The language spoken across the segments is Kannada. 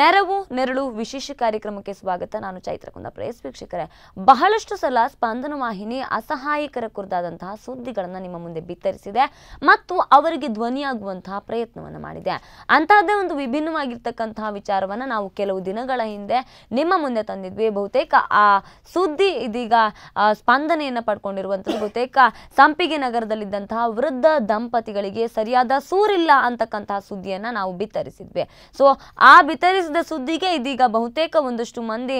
ನೆರವು, ನೆರಳು ವಿಶೇಷ ಕಾರ್ಯಕ್ರಮಕ್ಕೆ ಸ್ವಾಗತ. ನಾನು ಚೈತ್ರ ಕುಂದಾಪುರ ಎಸ್ ವೀಕ್ಷಕರೇ, ಬಹಳಷ್ಟು ಸಲ ಸ್ಪಂದನ ವಾಹಿನಿ ಅಸಹಾಯಕರ ಕುರಿತಾದಂತಹ ಸುದ್ದಿಗಳನ್ನು ನಿಮ್ಮ ಮುಂದೆ ಬಿತ್ತರಿಸಿದೆ ಮತ್ತು ಅವರಿಗೆ ಧ್ವನಿಯಾಗುವಂತಹ ಪ್ರಯತ್ನವನ್ನು ಮಾಡಿದೆ. ಅಂತಹದ್ದೇ ಒಂದು ವಿಭಿನ್ನವಾಗಿರ್ತಕ್ಕಂತಹ ವಿಚಾರವನ್ನು ನಾವು ಕೆಲವು ದಿನಗಳ ಹಿಂದೆ ನಿಮ್ಮ ಮುಂದೆ ತಂದಿದ್ವಿ. ಬಹುತೇಕ ಆ ಸುದ್ದಿ ಇದೀಗ ಸ್ಪಂದನೆಯನ್ನು ಪಡ್ಕೊಂಡಿರುವಂಥದ್ದು ಬಹುತೇಕ ಸಂಪಿಗೆ ನಗರದಲ್ಲಿದ್ದಂತಹ ವೃದ್ಧ ದಂಪತಿಗಳಿಗೆ ಸರಿಯಾದ ಸೂರಿಲ್ಲ ಅಂತಕ್ಕಂತಹ ಸುದ್ದಿಯನ್ನು ನಾವು ಬಿತ್ತರಿಸಿದ್ವಿ. ಸೊ ಆ ಬಿತ್ತರಿಸಿದ ಸುದ್ದಿಗೆ ಇದೀಗ ಬಹುತೇಕ ಒಂದಷ್ಟು ಮಂದಿ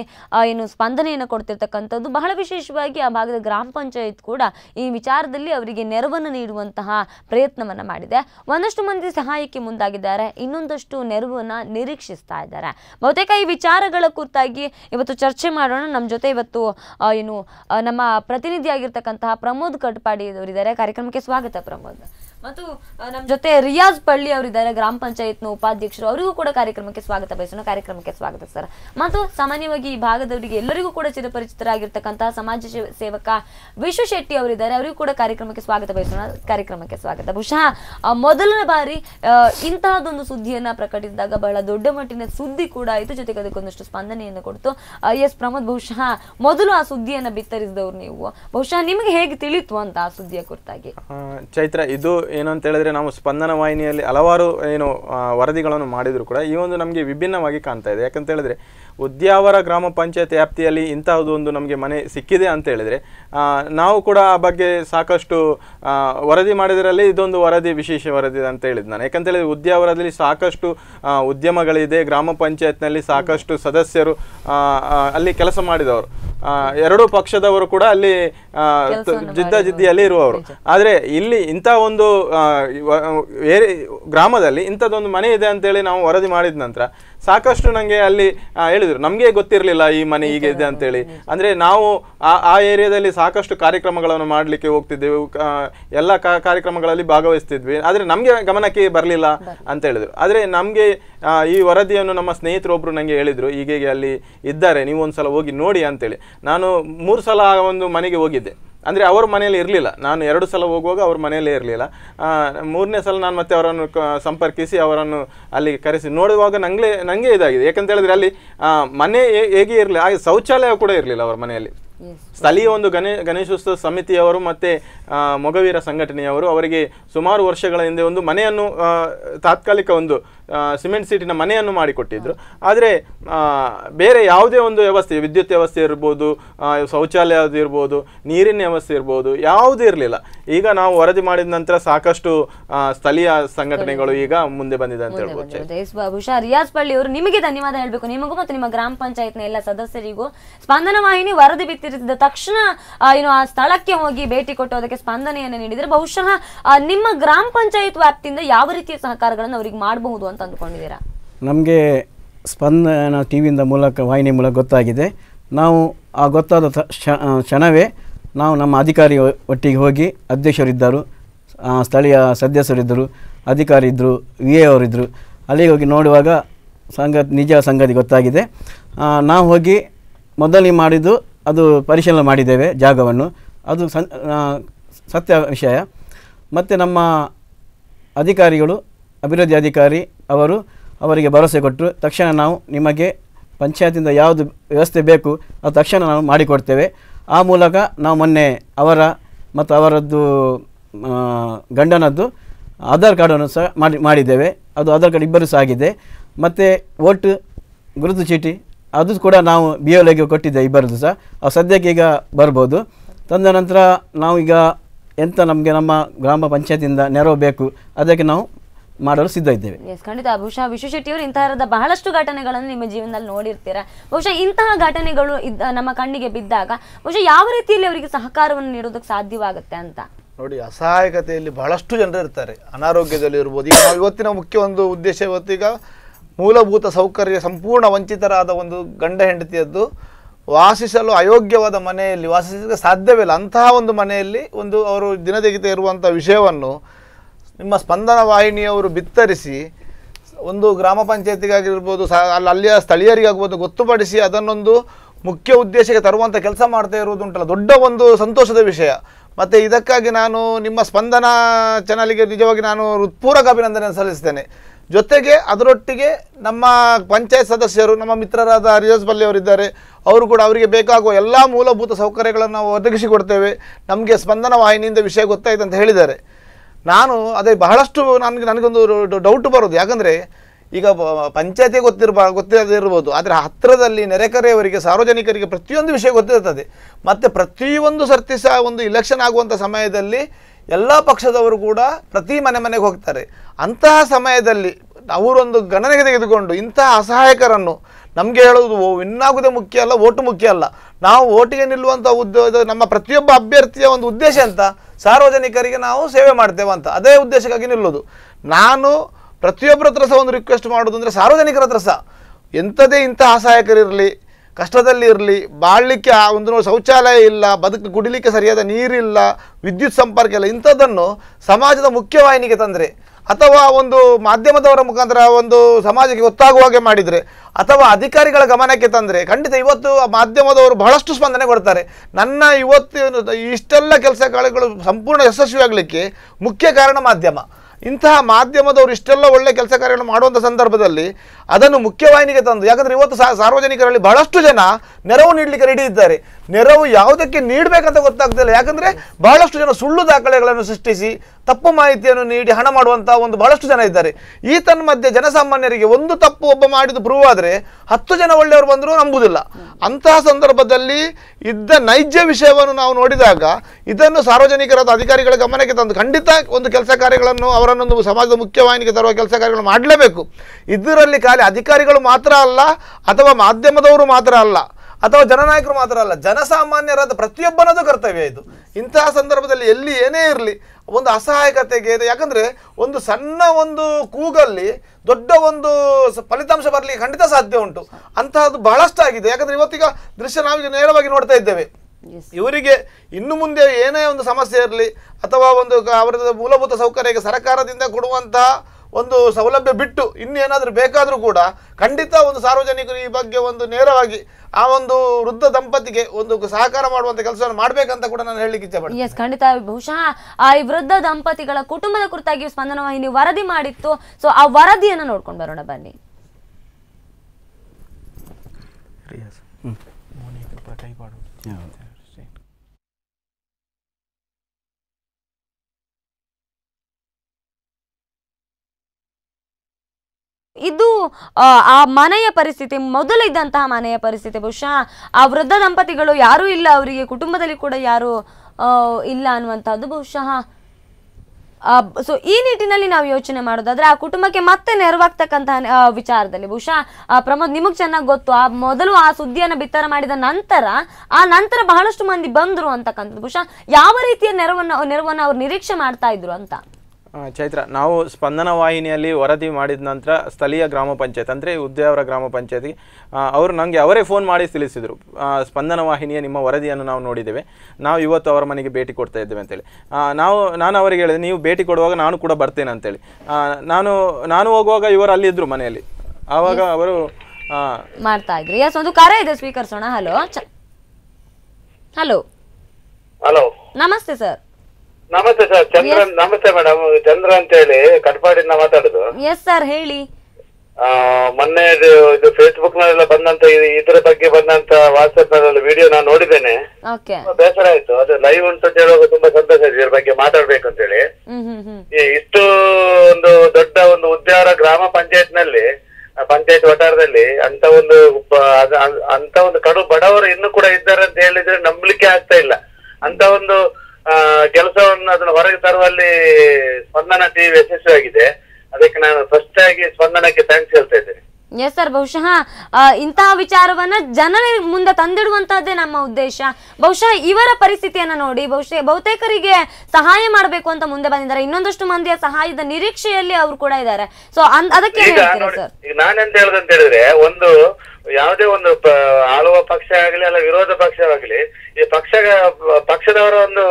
ಏನು ಸ್ಪಂದನೆಯನ್ನು ಕೊಡ್ತಿರ್ತಕ್ಕಂಥದ್ದು. ಬಹಳ ವಿಶೇಷವಾಗಿ ಆ ಭಾಗದ ಗ್ರಾಮ ಪಂಚಾಯತ್ ಕೂಡ ಈ ವಿಚಾರದಲ್ಲಿ ಅವರಿಗೆ ನೆರವನ್ನು ನೀಡುವಂತಹ ಪ್ರಯತ್ನವನ್ನು ಮಾಡಿದೆ. ಒಂದಷ್ಟು ಮಂದಿ ಸಹಾಯಕ್ಕೆ ಮುಂದಾಗಿದ್ದಾರೆ, ಇನ್ನೊಂದಷ್ಟು ನೆರವನ್ನು ನಿರೀಕ್ಷಿಸ್ತಾ ಇದ್ದಾರೆ. ಬಹುತೇಕ ಈ ವಿಚಾರಗಳ ಕುರಿತಾಗಿ ಇವತ್ತು ಚರ್ಚೆ ಮಾಡೋಣ. ನಮ್ಮ ಜೊತೆ ಇವತ್ತು ಏನು ನಮ್ಮ ಪ್ರತಿನಿಧಿಯಾಗಿರ್ತಕ್ಕಂತಹ ಪ್ರಮೋದ್ ಕಟ್ಪಾಡಿ ಅವರಿದ್ದಾರೆ ಕಾರ್ಯಕ್ರಮಕ್ಕೆ ಸ್ವಾಗತ ಪ್ರಮೋದ್. ಮತ್ತು ನಮ್ಮ ಜೊತೆ ರಿಯಾಜ್ ಪಳ್ಳಿ ಅವರಿದ್ದಾರೆ, ಗ್ರಾಮ ಪಂಚಾಯತ್ನ ಉಪಾಧ್ಯಕ್ಷರು. ಅವರಿಗೂ ಕೂಡ ಕಾರ್ಯಕ್ರಮಕ್ಕೆ ಸ್ವಾಗತ ಬಯಸೋಣ. ಕಾರ್ಯಕ್ರಮಕ್ಕೆ ಸ್ವಾಗತ, ಸರ್. ಮತ್ತು ಸಾಮಾನ್ಯವಾಗಿ ಈ ಭಾಗದವರಿಗೆ ಎಲ್ಲರಿಗೂ ಕೂಡ ಚಿರಪರಿಚಿತರಾಗಿರ್ತಕ್ಕಂತಹ ಸಮಾಜ ಸೇವ- ಸೇವಕ ವಿಶ್ವ ಶೆಟ್ಟಿ ಅವರಿದ್ದಾರೆ. ಅವರಿಗೂ ಕೂಡ ಕಾರ್ಯಕ್ರಮಕ್ಕೆ ಸ್ವಾಗತ ಬಯಸೋಣ. ಕಾರ್ಯಕ್ರಮಕ್ಕೆ ಸ್ವಾಗತ. ಬಹುಶಃ ಮೊದಲನೇ ಬಾರಿ ಇಂತಹದೊಂದು ಸುದ್ದಿಯನ್ನ ಪ್ರಕಟಿಸಿದಾಗ ಬಹಳ ದೊಡ್ಡ ಮಟ್ಟಿನ ಸುದ್ದಿ ಕೂಡ ಆಯಿತು. ಜೊತೆಗೆ ಅದಕ್ಕೊಂದಷ್ಟು ಸ್ಪಂದನೆಯನ್ನು ಕೊಡ್ತು. ಎಸ್ ಪ್ರಮೋದ್, ಬಹುಶಃ ಮೊದಲು ಆ ಸುದ್ದಿಯನ್ನ ಬಿತ್ತರಿಸಿದವರು ನೀವು. ಬಹುಶಃ ನಿಮಗೆ ಹೇಗೆ ತಿಳಿತು ಅಂತ ಆ ಸುದ್ದಿಯ ಕುರಿತಾಗಿ? ಚೈತ್ರ, ಇದು ಏನು ಅಂತ ಹೇಳಿದ್ರೆ ನಾವು ಸ್ಪಂದನ ವಾಹಿನಿಯಲ್ಲಿ ಹಲವಾರು ಏನು ವರದಿಗಳನ್ನು ಮಾಡಿದ್ರು ಕೂಡ ಈ ಒಂದು ನಮಗೆ ವಿಭಿನ್ನವಾಗಿ ಕಾಣ್ತಾ ಇದೆ. ಯಾಕಂತ ಹೇಳಿದ್ರೆ ಉದ್ಯಾವರ ಗ್ರಾಮ ಪಂಚಾಯತ್ ವ್ಯಾಪ್ತಿಯಲ್ಲಿ ಇಂತಹದ್ದು ಒಂದು ನಮಗೆ ಮನೆ ಸಿಕ್ಕಿದೆ ಅಂತ ಹೇಳಿದ್ರೆ ನಾವು ಕೂಡ ಆ ಬಗ್ಗೆ ಸಾಕಷ್ಟು ವರದಿ ಮಾಡಿದ್ರಲ್ಲಿ ಇದೊಂದು ವರದಿ ವಿಶೇಷ ವರದಿ ಅಂತ ಹೇಳಿದ್ ನಾನು. ಯಾಕಂತ ಹೇಳಿದ್ರೆ ಉದ್ಯಾವರದಲ್ಲಿ ಸಾಕಷ್ಟು ಉದ್ಯಮಗಳಿದೆ. ಗ್ರಾಮ ಪಂಚಾಯತ್ನಲ್ಲಿ ಸಾಕಷ್ಟು ಸದಸ್ಯರು ಅಲ್ಲಿ ಕೆಲಸ ಮಾಡಿದವರು. ಎರಡೂ ಪಕ್ಷದವರು ಕೂಡ ಅಲ್ಲಿ ಜಿದ್ದಾಜಿದ್ದಿಯಲ್ಲಿ ತ- ಜಿದ್ದ ಜಿದ್ದಿಯಲ್ಲಿ ಇರುವವರು. ಆದ್ರೆ ಇಲ್ಲಿ ಇಂಥ ಒಂದು ಗ್ರಾಮದಲ್ಲಿ ಇಂಥದ್ದೊಂದು ಮನೆ ಇದೆ ಅಂತೇಳಿ ನಾವು ವರದಿ ಮಾಡಿದ ನಂತರ ಸಾಕಷ್ಟು ನನಗೆ ಅಲ್ಲಿ ಹೇಳಿದರು, ನಮಗೆ ಗೊತ್ತಿರಲಿಲ್ಲ ಈ ಮನೆ ಹೀಗೆ ಇದೆ ಅಂತೇಳಿ. ಅಂದ್ರೆ ನಾವು ಆ ಏರಿಯಾದಲ್ಲಿ ಸಾಕಷ್ಟು ಕಾರ್ಯಕ್ರಮಗಳನ್ನು ಮಾಡಲಿಕ್ಕೆ ಹೋಗ್ತಿದ್ದೆವು ಎಲ್ಲ ಕಾರ್ಯಕ್ರಮಗಳಲ್ಲಿ ಭಾಗವಹಿಸ್ತಿದ್ವಿ. ಆದ್ರೆ ನಮಗೆ ಗಮನಕ್ಕೆ ಬರಲಿಲ್ಲ ಅಂತ ಹೇಳಿದರು. ಆದ್ರೆ ನಮಗೆ ಈ ವರದಿಯನ್ನು ನಮ್ಮ ಸ್ನೇಹಿತರೊಬ್ಬರು ನನಗೆ ಹೇಳಿದರು ಹೀಗೆ ಅಲ್ಲಿ ಇದ್ದಾರೆ, ನೀವು ಒಂದ್ಸಲ ಹೋಗಿ ನೋಡಿ ಅಂತೇಳಿ. ನಾನು ಮೂರು ಸಲ ಒಂದು ಮನೆಗೆ ಹೋಗಿದ್ದೆ. ಅಂದರೆ ಅವ್ರ ಮನೆಯಲ್ಲಿ ಇರಲಿಲ್ಲ. ನಾನು ಎರಡು ಸಲ ಹೋಗುವಾಗ ಅವ್ರ ಮನೆಯಲ್ಲೇ ಇರಲಿಲ್ಲ. ಮೂರನೇ ಸಲ ನಾನು ಮತ್ತೆ ಅವರನ್ನು ಸಂಪರ್ಕಿಸಿ ಅವರನ್ನು ಅಲ್ಲಿ ಕರೆಸಿ. ನೋಡುವಾಗ ನಂಗೆ ನನಗೆ ಇದಾಗಿದೆ. ಯಾಕಂತ ಹೇಳಿದ್ರೆ ಅಲ್ಲಿ ಮನೆ ಹೇಗೆ ಇರಲಿಲ್ಲ ಹಾಗೆ ಶೌಚಾಲಯ ಕೂಡ ಇರಲಿಲ್ಲ ಅವರ ಮನೆಯಲ್ಲಿ. ಸ್ಥಳೀಯ ಒಂದು ಗಣೇಶ ಗಣೇಶೋತ್ಸವ ಸಮಿತಿಯವರು ಮತ್ತೆ ಮೊಗವೀರ ಸಂಘಟನೆಯವರು ಅವರಿಗೆ ಸುಮಾರು ವರ್ಷಗಳ ಹಿಂದೆ ಒಂದು ಮನೆಯನ್ನು ತಾತ್ಕಾಲಿಕ ಒಂದು ಸಿಮೆಂಟ್ ಸಿಟಿನ ಮನೆಯನ್ನು ಮಾಡಿಕೊಟ್ಟಿದ್ರು. ಆದರೆ ಬೇರೆ ಯಾವುದೇ ಒಂದು ವ್ಯವಸ್ಥೆ ವಿದ್ಯುತ್ ವ್ಯವಸ್ಥೆ ಇರ್ಬೋದು ಶೌಚಾಲಯ ಶೌಚಾಲಯದ ಇರ್ಬೋದು ನೀರಿನ ವ್ಯವಸ್ಥೆ ಇರ್ಬೋದು ಯಾವುದೂ ಇರಲಿಲ್ಲ. ಈಗ ನಾವು ವರದಿ ಮಾಡಿದ ನಂತರ ಸಾಕಷ್ಟು ಸ್ಥಳೀಯ ಸಂಘಟನೆಗಳು ಈಗ ಮುಂದೆ ಬಂದಿದೆ ಅಂತ ಹೇಳ್ಬೋದು. ಬಹುಶಃ ರಿಯಾಜ್ ಪಳ್ಳಿ ಅವರು ನಿಮಗೆ ಧನ್ಯವಾದ ಹೇಳಬೇಕು. ನಿಮಗೂ ಮತ್ತು ನಿಮ್ಮ ಗ್ರಾಮ ಪಂಚಾಯತ್ನ ಎಲ್ಲ ಸದಸ್ಯರಿಗೂ ಸ್ಪಂದನ ವಾಹಿನಿ ವರದಿ ಬಿತ್ತಿರಿಸಿದ ತಕ್ಷಣ ಏನು ಆ ಸ್ಥಳಕ್ಕೆ ಹೋಗಿ ಭೇಟಿ ಕೊಟ್ಟು ಅದಕ್ಕೆ ಸ್ಪಂದನೆಯನ್ನು ನೀಡಿದರೆ ಬಹುಶಃ ನಿಮ್ಮ ಗ್ರಾಮ ಪಂಚಾಯತ್ ವ್ಯಾಪ್ತಿಯಿಂದ ಯಾವ ರೀತಿಯ ಸಹಕಾರಗಳನ್ನು ಅವರಿಗೆ ಮಾಡಬಹುದು ಅಂತ ಅಂದ್ಕೊಂಡಿದ್ದೀರಾ ನಮಗೆ ಸ್ಪಂದನ ಟಿ ವಿಯಿಂದ ಮೂಲಕ, ವಾಹಿನಿ ಮೂಲಕ ಗೊತ್ತಾಗಿದೆ. ನಾವು ಆ ಗೊತ್ತಾದ ಕ್ಷಣವೇ ನಾವು ನಮ್ಮ ಅಧಿಕಾರಿ ಒಟ್ಟಿಗೆ ಹೋಗಿ ಅಧ್ಯಕ್ಷರಿದ್ದರು ಸ್ಥಳೀಯ ಸದಸ್ಯರಿದ್ದರು ಅಧಿಕಾರಿ ಇದ್ದರು ವಿ ಎ ಅವರಿದ್ದರು ಅಲ್ಲಿಗೆ ಹೋಗಿ ನೋಡುವಾಗ ಸಂಗತಿ ನಿಜ ಸಂಗತಿ ಗೊತ್ತಾಗಿದೆ. ನಾವು ಹೋಗಿ ಮೊದಲಿಗೆ ಮಾಡಿದ್ದು ಅದು ಪರಿಶೀಲನೆ ಮಾಡಿದ್ದೇವೆ ಜಾಗವನ್ನು. ಅದು ಸನ್ ಸತ್ಯ ವಿಷಯ. ಮತ್ತು ನಮ್ಮ ಅಧಿಕಾರಿಗಳು, ಅಭಿವೃದ್ಧಿ ಅಧಿಕಾರಿ ಅವರು ಅವರಿಗೆ ಭರವಸೆ ಕೊಟ್ಟರು. ತಕ್ಷಣ ನಾವು ನಿಮಗೆ ಪಂಚಾಯತಿಂದ ಯಾವುದು ವ್ಯವಸ್ಥೆ ಬೇಕು ಅದು ತಕ್ಷಣ ನಾವು ಮಾಡಿಕೊಡ್ತೇವೆ. ಆ ಮೂಲಕ ನಾವು ಮೊನ್ನೆ ಅವರ ಮತ್ತು ಅವರದ್ದು ಆ, ಗಂಡನದ್ದು ಆಧಾರ್ ಕಾರ್ಡನ್ನು ಸಹ ಮಾಡಿ ಮಾಡಿದ್ದೇವೆ. ಅದು ಆಧಾರ್ ಕಾರ್ಡ್ ಇಬ್ಬರು ಸಹ ಆಗಿದೆ. ಮತ್ತು ವೋಟ್ ಗುರುತು ಚೀಟಿ ಅದು ಕೂಡ ನಾವು ಬಿ ಎಲ್ ಎಗೆ ಕೊಟ್ಟಿದ್ದೆ ಇಬ್ಬರದ್ದು ಸಹ. ಅದು ಸದ್ಯಕ್ಕೆ ಈಗ ಬರ್ಬೋದು. ತಂದ ನಂತರ ನಾವು ಈಗ ಎಂಥ ನಮಗೆ ನಮ್ಮ ಗ್ರಾಮ ಪಂಚಾಯತಿಯಿಂದ ನೆರವು ಬೇಕು ಅದಕ್ಕೆ ನಾವು ಮಾಡಲು ಸಿದ್ಧ ಇದ್ದೇವೆ. ಎಸ್ ಖಂಡಿತ. ಬಹುಶಃ ವಿಶ್ವಶೆಟ್ಟಿ ಅವರು ಇಂತಹದ ಬಹಳಷ್ಟು ಘಟನೆಗಳನ್ನು ನಿಮ್ಮ ಜೀವನದಲ್ಲಿ ನೋಡಿರ್ತೀರಾ. ಬಹುಶಃ ಇಂತಹ ಘಟನೆಗಳು ಇದ್ದ ನಮ್ಮ ಕಣ್ಣಿಗೆ ಬಿದ್ದಾಗ ಬಹುಶಃ ಯಾವ ರೀತಿಯಲ್ಲಿ ಅವರಿಗೆ ಸಹಕಾರವನ್ನು ನೀಡೋದಕ್ಕೆ ಸಾಧ್ಯವಾಗುತ್ತೆ ಅಂತ? ನೋಡಿ ಅಸಹಾಯಕತೆಯಲ್ಲಿ ಬಹಳಷ್ಟು ಜನರು ಇರ್ತಾರೆ. ಅನಾರೋಗ್ಯದಲ್ಲಿ ಇರ್ಬೋದು. ಈಗ ನಾವು ಇವತ್ತಿನ ಮುಖ್ಯ ಒಂದು ಉದ್ದೇಶ ಇವತ್ತೀಗ ಮೂಲಭೂತ ಸೌಕರ್ಯ ಸಂಪೂರ್ಣ ವಂಚಿತರಾದ ಒಂದು ಗಂಡ ಹೆಂಡತಿಯದ್ದು ವಾಸಿಸಲು ಅಯೋಗ್ಯವಾದ ಮನೆಯಲ್ಲಿ ವಾಸಿಸಲಿಕ್ಕೆ ಸಾಧ್ಯವಿಲ್ಲ ಅಂತಹ ಒಂದು ಮನೆಯಲ್ಲಿ ಒಂದು ಅವರು ದಿನದಗಿತ ಇರುವಂಥ ವಿಷಯವನ್ನು ನಿಮ್ಮ ಸ್ಪಂದನ ವಾಹಿನಿಯವರು ಬಿತ್ತರಿಸಿ, ಒಂದು ಗ್ರಾಮ ಪಂಚಾಯತಿಗಾಗಿರ್ಬೋದು, ಸ, ಅಲ್ಲಿ ಅಲ್ಲಿಯ ಸ್ಥಳೀಯರಿಗಾಗ್ಬೋದು ಗೊತ್ತುಪಡಿಸಿ ಅದನ್ನೊಂದು ಮುಖ್ಯ ಉದ್ದೇಶಕ್ಕೆ ತರುವಂಥ ಕೆಲಸ ಮಾಡ್ತಾ ಇರುವುದುಂಟಲ್ಲ, ದೊಡ್ಡ ಒಂದು ಸಂತೋಷದ ವಿಷಯ. ಮತ್ತು ಇದಕ್ಕಾಗಿ ನಾನು ನಿಮ್ಮ ಸ್ಪಂದನ ಚಾನಲಿಗೆ ನಿಜವಾಗಿ ನಾನು ಹೃತ್ಪೂರ್ವಕ ಅಭಿನಂದನೆ ಸಲ್ಲಿಸ್ತೇನೆ. ಜೊತೆಗೆ ಅದರೊಟ್ಟಿಗೆ ನಮ್ಮ ಪಂಚಾಯತ್ ಸದಸ್ಯರು, ನಮ್ಮ ಮಿತ್ರರಾದ ರಿಯಾಜ್ ಬಲ್ಲಿ ಅವರಿದ್ದಾರೆ. ಅವರು ಕೂಡ ಅವರಿಗೆ ಬೇಕಾಗುವ ಎಲ್ಲ ಮೂಲಭೂತ ಸೌಕರ್ಯಗಳನ್ನು ನಾವು ಒದಗಿಸಿಕೊಡ್ತೇವೆ. ನಮಗೆ ಸ್ಪಂದನ ವಾಹಿನಿಯಿಂದ ವಿಷಯ ಗೊತ್ತಾಯಿತು ಅಂತ ಹೇಳಿದ್ದಾರೆ. ನಾನು, ಅದೇ ಬಹಳಷ್ಟು ನನಗೆ, ನನಗೊಂದು ಡೌಟ್ ಬರೋದು. ಯಾಕಂದರೆ, ಈಗ ಪಂಚಾಯತಿ ಗೊತ್ತಿರಬ, ಗೊತ್ತಿರದಿರ್ಬೋದು, ಆದರೆ ಹತ್ತಿರದಲ್ಲಿ ನೆರೆಕರೆಯವರಿಗೆ, ಸಾರ್ವಜನಿಕರಿಗೆ ಪ್ರತಿಯೊಂದು ವಿಷಯ ಗೊತ್ತಿರ್ತದೆ. ಮತ್ತು ಪ್ರತಿಯೊಂದು ಸರ್ತಿ ಸಹ ಒಂದು ಇಲೆಕ್ಷನ್ ಆಗುವಂಥ ಸಮಯದಲ್ಲಿ ಎಲ್ಲ ಪಕ್ಷದವರು ಕೂಡ ಪ್ರತಿ ಮನೆ ಮನೆಗೆ ಹೋಗ್ತಾರೆ. ಅಂತಹ ಸಮಯದಲ್ಲಿ, ಅವರೊಂದು ಗಣನೆಗೆ ತೆಗೆದುಕೊಂಡು ಇಂತಹ ಅಸಹಾಯಕರನ್ನು ನಮಗೆ ಹೇಳೋದು ಇನ್ನಾಗುವುದೇ ಮುಖ್ಯ ಅಲ್ಲ, ಓಟು ಮುಖ್ಯ ಅಲ್ಲ. ನಾವು ಓಟಿಗೆ ನಿಲ್ಲುವಂಥ ಉದ್ಯೋಗ ನಮ್ಮ ಪ್ರತಿಯೊಬ್ಬ ಅಭ್ಯರ್ಥಿಯ ಒಂದು ಉದ್ದೇಶ ಅಂತ ಸಾರ್ವಜನಿಕರಿಗೆ ನಾವು ಸೇವೆ ಮಾಡ್ತೇವೆ ಅಂತ. ಅದೇ ಉದ್ದೇಶಕ್ಕಾಗಿ ನಿಲ್ಲೋದು ನಾನು ಪ್ರತಿಯೊಬ್ಬರ ಹತ್ರ ಸಹ ಒಂದು ರಿಕ್ವೆಸ್ಟ್ ಮಾಡೋದು ಅಂದರೆ ಸಾರ್ವಜನಿಕರ ಹತ್ರ ಸಹ. ಎಂಥದೇ ಇಂಥ ಅಸಹಾಯಕರಿರಲಿ ಕಷ್ಟದಲ್ಲಿ ಇರಲಿ, ಬಾಳಲಿಕ್ಕೆ ಆ ಒಂದು ಶೌಚಾಲಯ ಇಲ್ಲ, ಬದುಕು, ಕುಡಿಲಿಕ್ಕೆ ಸರಿಯಾದ ನೀರಿಲ್ಲ, ವಿದ್ಯುತ್ ಸಂಪರ್ಕ ಇಲ್ಲ, ಇಂಥದ್ದನ್ನು ಸಮಾಜದ ಮುಖ್ಯವಾಹಿನಿಗೆ ತಂದರೆ ಅಥವಾ ಒಂದು ಮಾಧ್ಯಮದವರ ಮುಖಾಂತರ ಒಂದು ಸಮಾಜಕ್ಕೆ ಗೊತ್ತಾಗುವ ಹಾಗೆ ಮಾಡಿದರೆ, ಅಥವಾ ಅಧಿಕಾರಿಗಳ ಗಮನಕ್ಕೆ ತಂದರೆ, ಖಂಡಿತ ಇವತ್ತು ಮಾಧ್ಯಮದವರು ಬಹಳಷ್ಟು ಸ್ಪಂದನೆ ಕೊಡ್ತಾರೆ. ನನ್ನ ಇವತ್ತು ಇಷ್ಟೆಲ್ಲ ಕೆಲಸ ಕಾರ್ಯಗಳು ಸಂಪೂರ್ಣ ಯಶಸ್ವಿಯಾಗಲಿಕ್ಕೆ ಮುಖ್ಯ ಕಾರಣ ಮಾಧ್ಯಮ. ಇಂತಹ ಮಾಧ್ಯಮದವರು ಇಷ್ಟೆಲ್ಲ ಒಳ್ಳೆ ಕೆಲಸ ಕಾರ್ಯಗಳನ್ನು ಮಾಡುವಂಥ ಸಂದರ್ಭದಲ್ಲಿ ಅದನ್ನು ಮುಖ್ಯವಾಹಿನಿಗೆ ತಂದು, ಯಾಕಂದರೆ ಇವತ್ತು ಸಾರ್ವಜನಿಕರಲ್ಲಿ ಬಹಳಷ್ಟು ಜನ ನೆರವು ನೀಡಲಿಕ್ಕೆ ರೆಡಿ ಇದ್ದಾರೆ. ನೆರವು ಯಾವುದಕ್ಕೆ ನೀಡಬೇಕಂತ ಗೊತ್ತಾಗ್ತಿಲ್ಲ. ಯಾಕಂದರೆ ಬಹಳಷ್ಟು ಜನ ಸುಳ್ಳು ದಾಖಲೆಗಳನ್ನು ಸೃಷ್ಟಿಸಿ, ತಪ್ಪು ಮಾಹಿತಿಯನ್ನು ನೀಡಿ ಹಣ ಮಾಡುವಂಥ ಒಂದು ಬಹಳಷ್ಟು ಜನ ಇದ್ದಾರೆ. ಈ ತನ್ಮಧ್ಯೆ ಜನಸಾಮಾನ್ಯರಿಗೆ ಒಂದು ತಪ್ಪು ಒಬ್ಬ ಮಾಡಿದ್ದು ಪ್ರೂವ್ ಆದರೆ ಹತ್ತು ಜನ ಒಳ್ಳೆಯವರು ಬಂದರೂ ನಂಬುವುದಿಲ್ಲ ಅಂತಹ ಸಂದರ್ಭದಲ್ಲಿ ಇದ್ದ ನೈಜ ವಿಷಯವನ್ನು ನಾವು ನೋಡಿದಾಗ ಇದನ್ನು ಸಾರ್ವಜನಿಕರಾದ ಅಧಿಕಾರಿಗಳ ಗಮನಕ್ಕೆ ತಂದು ಖಂಡಿತ ಒಂದು ಕೆಲಸ ಕಾರ್ಯಗಳನ್ನು ಅವರನ್ನೊಂದು ಸಮಾಜದ ಮುಖ್ಯವಾಹಿನಿಗೆ ತರುವ ಕೆಲಸ ಕಾರ್ಯಗಳನ್ನು ಮಾಡಲೇಬೇಕು. ಇದರಲ್ಲಿ ಖಾಲಿ ಅಧಿಕಾರಿಗಳು ಮಾತ್ರ ಅಲ್ಲ ಅಥವಾ ಮಾಧ್ಯಮದವರು ಮಾತ್ರ ಅಲ್ಲ. ಅಥವಾ ಜನನಾಯಕರು ಮಾತ್ರ ಅಲ್ಲ ಜನಸಾಮಾನ್ಯರಾದ ಪ್ರತಿಯೊಬ್ಬನದು ಕರ್ತವ್ಯ ಇದು. ಇಂತಹ ಸಂದರ್ಭದಲ್ಲಿ ಎಲ್ಲಿ ಏನೇ ಇರಲಿ ಒಂದು ಅಸಹಾಯಕತೆಗೆ ಇದೆ. ಯಾಕಂದ್ರೆ ಒಂದು ಸಣ್ಣ ಒಂದು ಕೂಗಲ್ಲಿ ದೊಡ್ಡ ಒಂದು ಫಲಿತಾಂಶ ಬರಲಿ ಖಂಡಿತ ಸಾಧ್ಯ ಉಂಟು. ಅಂತಹದ್ದು ಬಹಳಷ್ಟು ಆಗಿದೆ ಯಾಕಂದ್ರೆ ಇವತ್ತೀಗ ದೃಶ್ಯ ನಾವೀಗ ನೇರವಾಗಿ ನೋಡ್ತಾ ಇದ್ದೇವೆ. ಇವರಿಗೆ ಇನ್ನು ಮುಂದೆ ಏನೇ ಒಂದು ಸಮಸ್ಯೆ ಇರಲಿ ಅಥವಾ ಒಂದು ಕ- ಅವರ ಮೂಲಭೂತ ಸೌಕರ್ಯಕ್ಕೆ ಸರ್ಕಾರದಿಂದ ಕೊಡುವಂತಹ ಒಂದು ಸೌಲಭ್ಯ ಬಿಟ್ಟು ಇನ್ನೇನಾದರೂ ಬೇಕಾದರೂ ಕೂಡ ಖಂಡಿತ ಒಂದು ಸಾರ್ವಜನಿಕರು ಈ ಬಗ್ಗೆ ಒಂದು ನೇರವಾಗಿ ಆ ಒಂದು ವೃದ್ಧ ದಂಪತಿಗೆ ಒಂದು ಸಹಕಾರ ಮಾಡುವಂತ ಕೆಲಸವನ್ನು ಮಾಡಬೇಕಂತ ಕೂಡ ನಾನು ಹೇಳಲಿಕ್ಕೆ ಇಚ್ಛೆ ಪಡ್ತೀನಿ. ಎಸ್ ಖಂಡಿತ. ಬಹುಶಃ ಆ ಈ ವೃದ್ಧ ದಂಪತಿಗಳ ಕುಟುಂಬದ ಕುರಿತಾಗಿ ಸ್ಪಂದನ ವಾಹಿನಿ ವರದಿ ಮಾಡಿತ್ತು. ಸೊ ಆ ವರದಿಯನ್ನು ನೋಡ್ಕೊಂಡು ಬರೋಣ ಬನ್ನಿ. ಇದು ಆ, ಮನೆಯ ಪರಿಸ್ಥಿತಿ ಮೊದಲಿದ್ದಂತಹ ಮನೆಯ ಪರಿಸ್ಥಿತಿ. ಬಹುಶಃ ಆ ವೃದ್ಧ ದಂಪತಿಗಳು ಯಾರೂ ಇಲ್ಲ ಅವರಿಗೆ ಕುಟುಂಬದಲ್ಲಿ ಕೂಡ ಯಾರು ಇಲ್ಲ ಅನ್ನುವಂಥದ್ದು ಬಹುಶಃ. ಸೊ ಈ ನಿಟ್ಟಿನಲ್ಲಿ ನಾವು ಯೋಚನೆ ಮಾಡೋದಾದ್ರೆ ಆ ಕುಟುಂಬಕ್ಕೆ ಮತ್ತೆ ನೆರವಾಗ್ತಕ್ಕಂತಹ ವಿಚಾರದಲ್ಲಿ. ಬಹುಶಃ ಪ್ರಮೋದ್ ನಿಮಗ್ ಚೆನ್ನಾಗಿ ಗೊತ್ತು. ಆ ಮೊದಲು ಆ ಸುದ್ದಿಯನ್ನು ಬಿತ್ತರ ಮಾಡಿದ ನಂತರ ಆ ನಂತರ ಬಹಳಷ್ಟು ಮಂದಿ ಬಂದರು ಅಂತಕ್ಕಂಥದ್ದು. ಬಹುಶಃ ಯಾವ ರೀತಿಯ ನೆರವನ್ನು ನೆರವನ್ನು ಅವ್ರು ನಿರೀಕ್ಷೆ ಮಾಡ್ತಾ ಇದ್ರು ಅಂತ. ಚೈತ್ರ ನಾವು ಸ್ಪಂದನ ವಾಹಿನಿಯಲ್ಲಿ ವರದಿ ಮಾಡಿದ ನಂತರ ಸ್ಥಳೀಯ ಗ್ರಾಮ ಪಂಚಾಯತ್ ಅಂದರೆ ಉದ್ಯಾವರ ಗ್ರಾಮ ಪಂಚಾಯತಿ ಅವರು ನನಗೆ ಅವರೇ ಫೋನ್ ಮಾಡಿ ತಿಳಿಸಿದರು. ಸ್ಪಂದನ ವಾಹಿನಿಯ ನಿಮ್ಮ ವರದಿಯನ್ನು ನಾವು ನೋಡಿದ್ದೇವೆ. ನಾವು ಇವತ್ತು ಅವರ ಮನೆಗೆ ಭೇಟಿ ಕೊಡ್ತಾ ಇದ್ದೇವೆ ಅಂತೇಳಿ. ನಾವು ನಾನು ಅವರಿಗೆ ಹೇಳಿದೆ ನೀವು ಭೇಟಿ ಕೊಡುವಾಗ ನಾನು ಕೂಡ ಬರ್ತೇನೆ ಅಂತೇಳಿ. ನಾನು ನಾನು ಹೋಗುವಾಗ ಇವರು ಅಲ್ಲಿದ್ದರು ಮನೆಯಲ್ಲಿ. ಆವಾಗ ಅವರು ಮಾಡ್ತಾ ಇದ್ರು. ಎಸ್ ಒಂದು ಕರೆ ಇದೆ ಸ್ವೀಕರಿಸೋಣ ಹಲೋ ಹಲೋ ಹಲೋ ನಮಸ್ತೆ ಸರ್ ನಮಸ್ತೆ ಸರ್ ಚಂದ್ರ ನಮಸ್ತೆ ಮೇಡಮ್ ಚಂದ್ರ ಅಂತ ಹೇಳಿ ಕಟ್ಪಾಡಿಂದ ಮಾತಾಡುದು. ಎಸ್ ಸರ್ ಹೇಳಿ. ಮೊನ್ನೆ ಇದು ಫೇಸ್ಬುಕ್ ನಲ್ಲೆಲ್ಲ ಬಂದಂತ ಇದು- ಇದ್ರ ಬಗ್ಗೆ ಬಂದಂತ ವಾಟ್ಸ್ಆಪ್ನಲ್ಲಿ ವಿಡಿಯೋ ನಾನು ನೋಡಿದ್ದೇನೆ. ಬೇಸರ ಆಯ್ತು. ಅದು ಲೈವ್ ಉಂಟು ಅಂತ ಹೇಳುವಾಗ ತುಂಬಾ ಸಂತೋಷ ಇದೆ. ಇದ್ರ ಬಗ್ಗೆ ಮಾತಾಡ್ಬೇಕು ಅಂತ ಹೇಳಿ ಇಷ್ಟು ಒಂದು ದೊಡ್ಡ ಒಂದು ಉದ್ಯಾರ ಗ್ರಾಮ ಪಂಚಾಯತ್ನಲ್ಲಿ ಪಂಚಾಯತ್ ವಠಾರದಲ್ಲಿ ಅಂತ ಒಂದು ಅಂತ ಒಂದು ಕಡು ಬಡವರು ಇನ್ನು ಕೂಡ ಇದ್ದಾರೆ ಅಂತ ಹೇಳಿದ್ರೆ ನಂಬಲಿಕ್ಕೆ ಆಗ್ತಾ ಇಲ್ಲ. ಅಂತ ಒಂದು ಕೆಲಸವನ್ನು ಅದನ್ನು ಹೊರಗೆ ತರುವಲ್ಲಿ ಸ್ಪಂದನ ಟಿವಿ ಯಶಸ್ವಿಯಾಗಿದೆ. ಅದಕ್ಕೆ ನಾನು ಫಸ್ಟ್ ಆಗಿ ಸ್ಪಂದನಕ್ಕೆ ಥ್ಯಾಂಕ್ಸ್ ಹೇಳ್ತಾ ಇದ್ದೇನೆ. ಎಸ್ ಸರ್ ಬಹುಶಃ ಆ, ಇಂತಹ ವಿಚಾರವನ್ನ ಜನರ ಮುಂದೆ ತಂದಿಡುವಂತಹದ್ದೇ ನಮ್ಮ ಉದ್ದೇಶ. ಬಹುಶಃ ಇವರ ಪರಿಸ್ಥಿತಿಯನ್ನ ನೋಡಿ ಬಹುಶಃ ಬಹುತೇಕರಿಗೆ ಸಹಾಯ ಮಾಡಬೇಕು ಅಂತ ಮುಂದೆ ಬಂದಿದ್ದಾರೆ. ಇನ್ನೊಂದಷ್ಟು ಮಂದಿಯ ಸಹಾಯದ ನಿರೀಕ್ಷೆಯಲ್ಲಿ ಅವರು ಕೂಡ ಇದ್ದಾರೆ. ಸೊ ಅದಕ್ಕೆ ನಾನೆಂತ ಹೇಳುದಂತ ಹೇಳಿದ್ರೆ ಒಂದು ಯಾವುದೇ ಒಂದು ಆಳುವ ಪಕ್ಷ ಆಗಲಿ ಅಲ್ಲ ವಿರೋಧ ಪಕ್ಷವಾಗಲಿ ಈ ಪಕ್ಷ ಪಕ್ಷದವರ ಒಂದು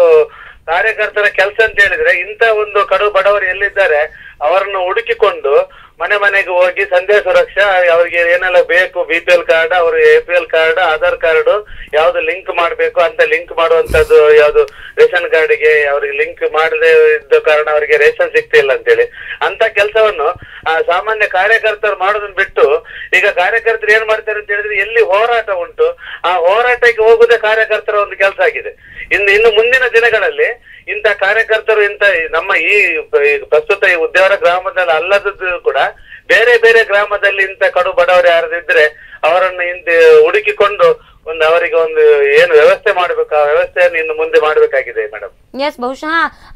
ಕಾರ್ಯಕರ್ತರ ಕೆಲಸ ಅಂತ ಹೇಳಿದ್ರೆ ಇಂತ ಒಂದು ಕಡು ಬಡವರು ಎಲ್ಲಿದ್ದಾರೆ ಅವರನ್ನು ಹುಡುಕಿಕೊಂಡು ಮನೆ ಮನೆಗೆ ಹೋಗಿ ಸಂದೇಶ ಸುರಕ್ಷಾ, ಅವ್ರಿಗೆ ಏನೆಲ್ಲ ಬೇಕು ಬಿ ಪಿ ಎಲ್ ಕಾರ್ಡ್ ಅವ್ರ A P L card Aadhaar card ಯಾವ್ದು ಲಿಂಕ್ ಮಾಡ್ಬೇಕು ಅಂತ ಲಿಂಕ್ ಮಾಡುವಂತದ್ದು ಯಾವ್ದು ರೇಷನ್ ಕಾರ್ಡ್ಗೆ ಅವ್ರಿಗೆ ಲಿಂಕ್ ಮಾಡದೆ ಇದ್ದ ಕಾರಣ ಅವರಿಗೆ ರೇಷನ್ ಸಿಗ್ತಿಲ್ಲ ಅಂತೇಳಿ. ಅಂತ ಕೆಲಸವನ್ನು ಸಾಮಾನ್ಯ ಕಾರ್ಯಕರ್ತರು ಮಾಡೋದನ್ನ ಬಿಟ್ಟು, ಈಗ ಕಾರ್ಯಕರ್ತರು ಏನ್ ಮಾಡ್ತಾರೆ ಅಂತ ಹೇಳಿದ್ರೆ ಎಲ್ಲಿ ಹೋರಾಟ ಉಂಟು, ಆ ಹೋರಾಟಕ್ಕೆ ಹೋಗುದೇ ಕಾರ್ಯಕರ್ತರ ಒಂದು ಕೆಲಸ ಆಗಿದೆ. ಇನ್ನು ಇನ್ನು ಮುಂದಿನ ದಿನಗಳಲ್ಲಿ ಇಂಥ ಕಾರ್ಯಕರ್ತರು ಇಂತ ನಮ್ಮ ಈ ಈ ಪ್ರಸ್ತುತ ಈ ಉದ್ಯಾವರ ಗ್ರಾಮದಲ್ಲಿ ಅಲ್ಲದದ್ದು ಕೂಡ ಬೇರೆ ಬೇರೆ ಗ್ರಾಮದಲ್ಲಿ ಇಂತ ಕಡು ಬಡವರು ಯಾರದಿದ್ರೆ ಅವರನ್ನು ಹಿಂದೆ ಹುಡುಕಿಕೊಂಡು ಒಂದು ಅವರಿಗೆ ಒಂದು ಏನು ವ್ಯವಸ್ಥೆ ಮಾಡಬೇಕು ಆ ವ್ಯವಸ್ಥೆಯನ್ನು ಇನ್ನು ಮುಂದೆ ಮಾಡಬೇಕಾಗಿದೆ ಮೇಡಮ್ ಎಸ್ ಬಹುಶಃ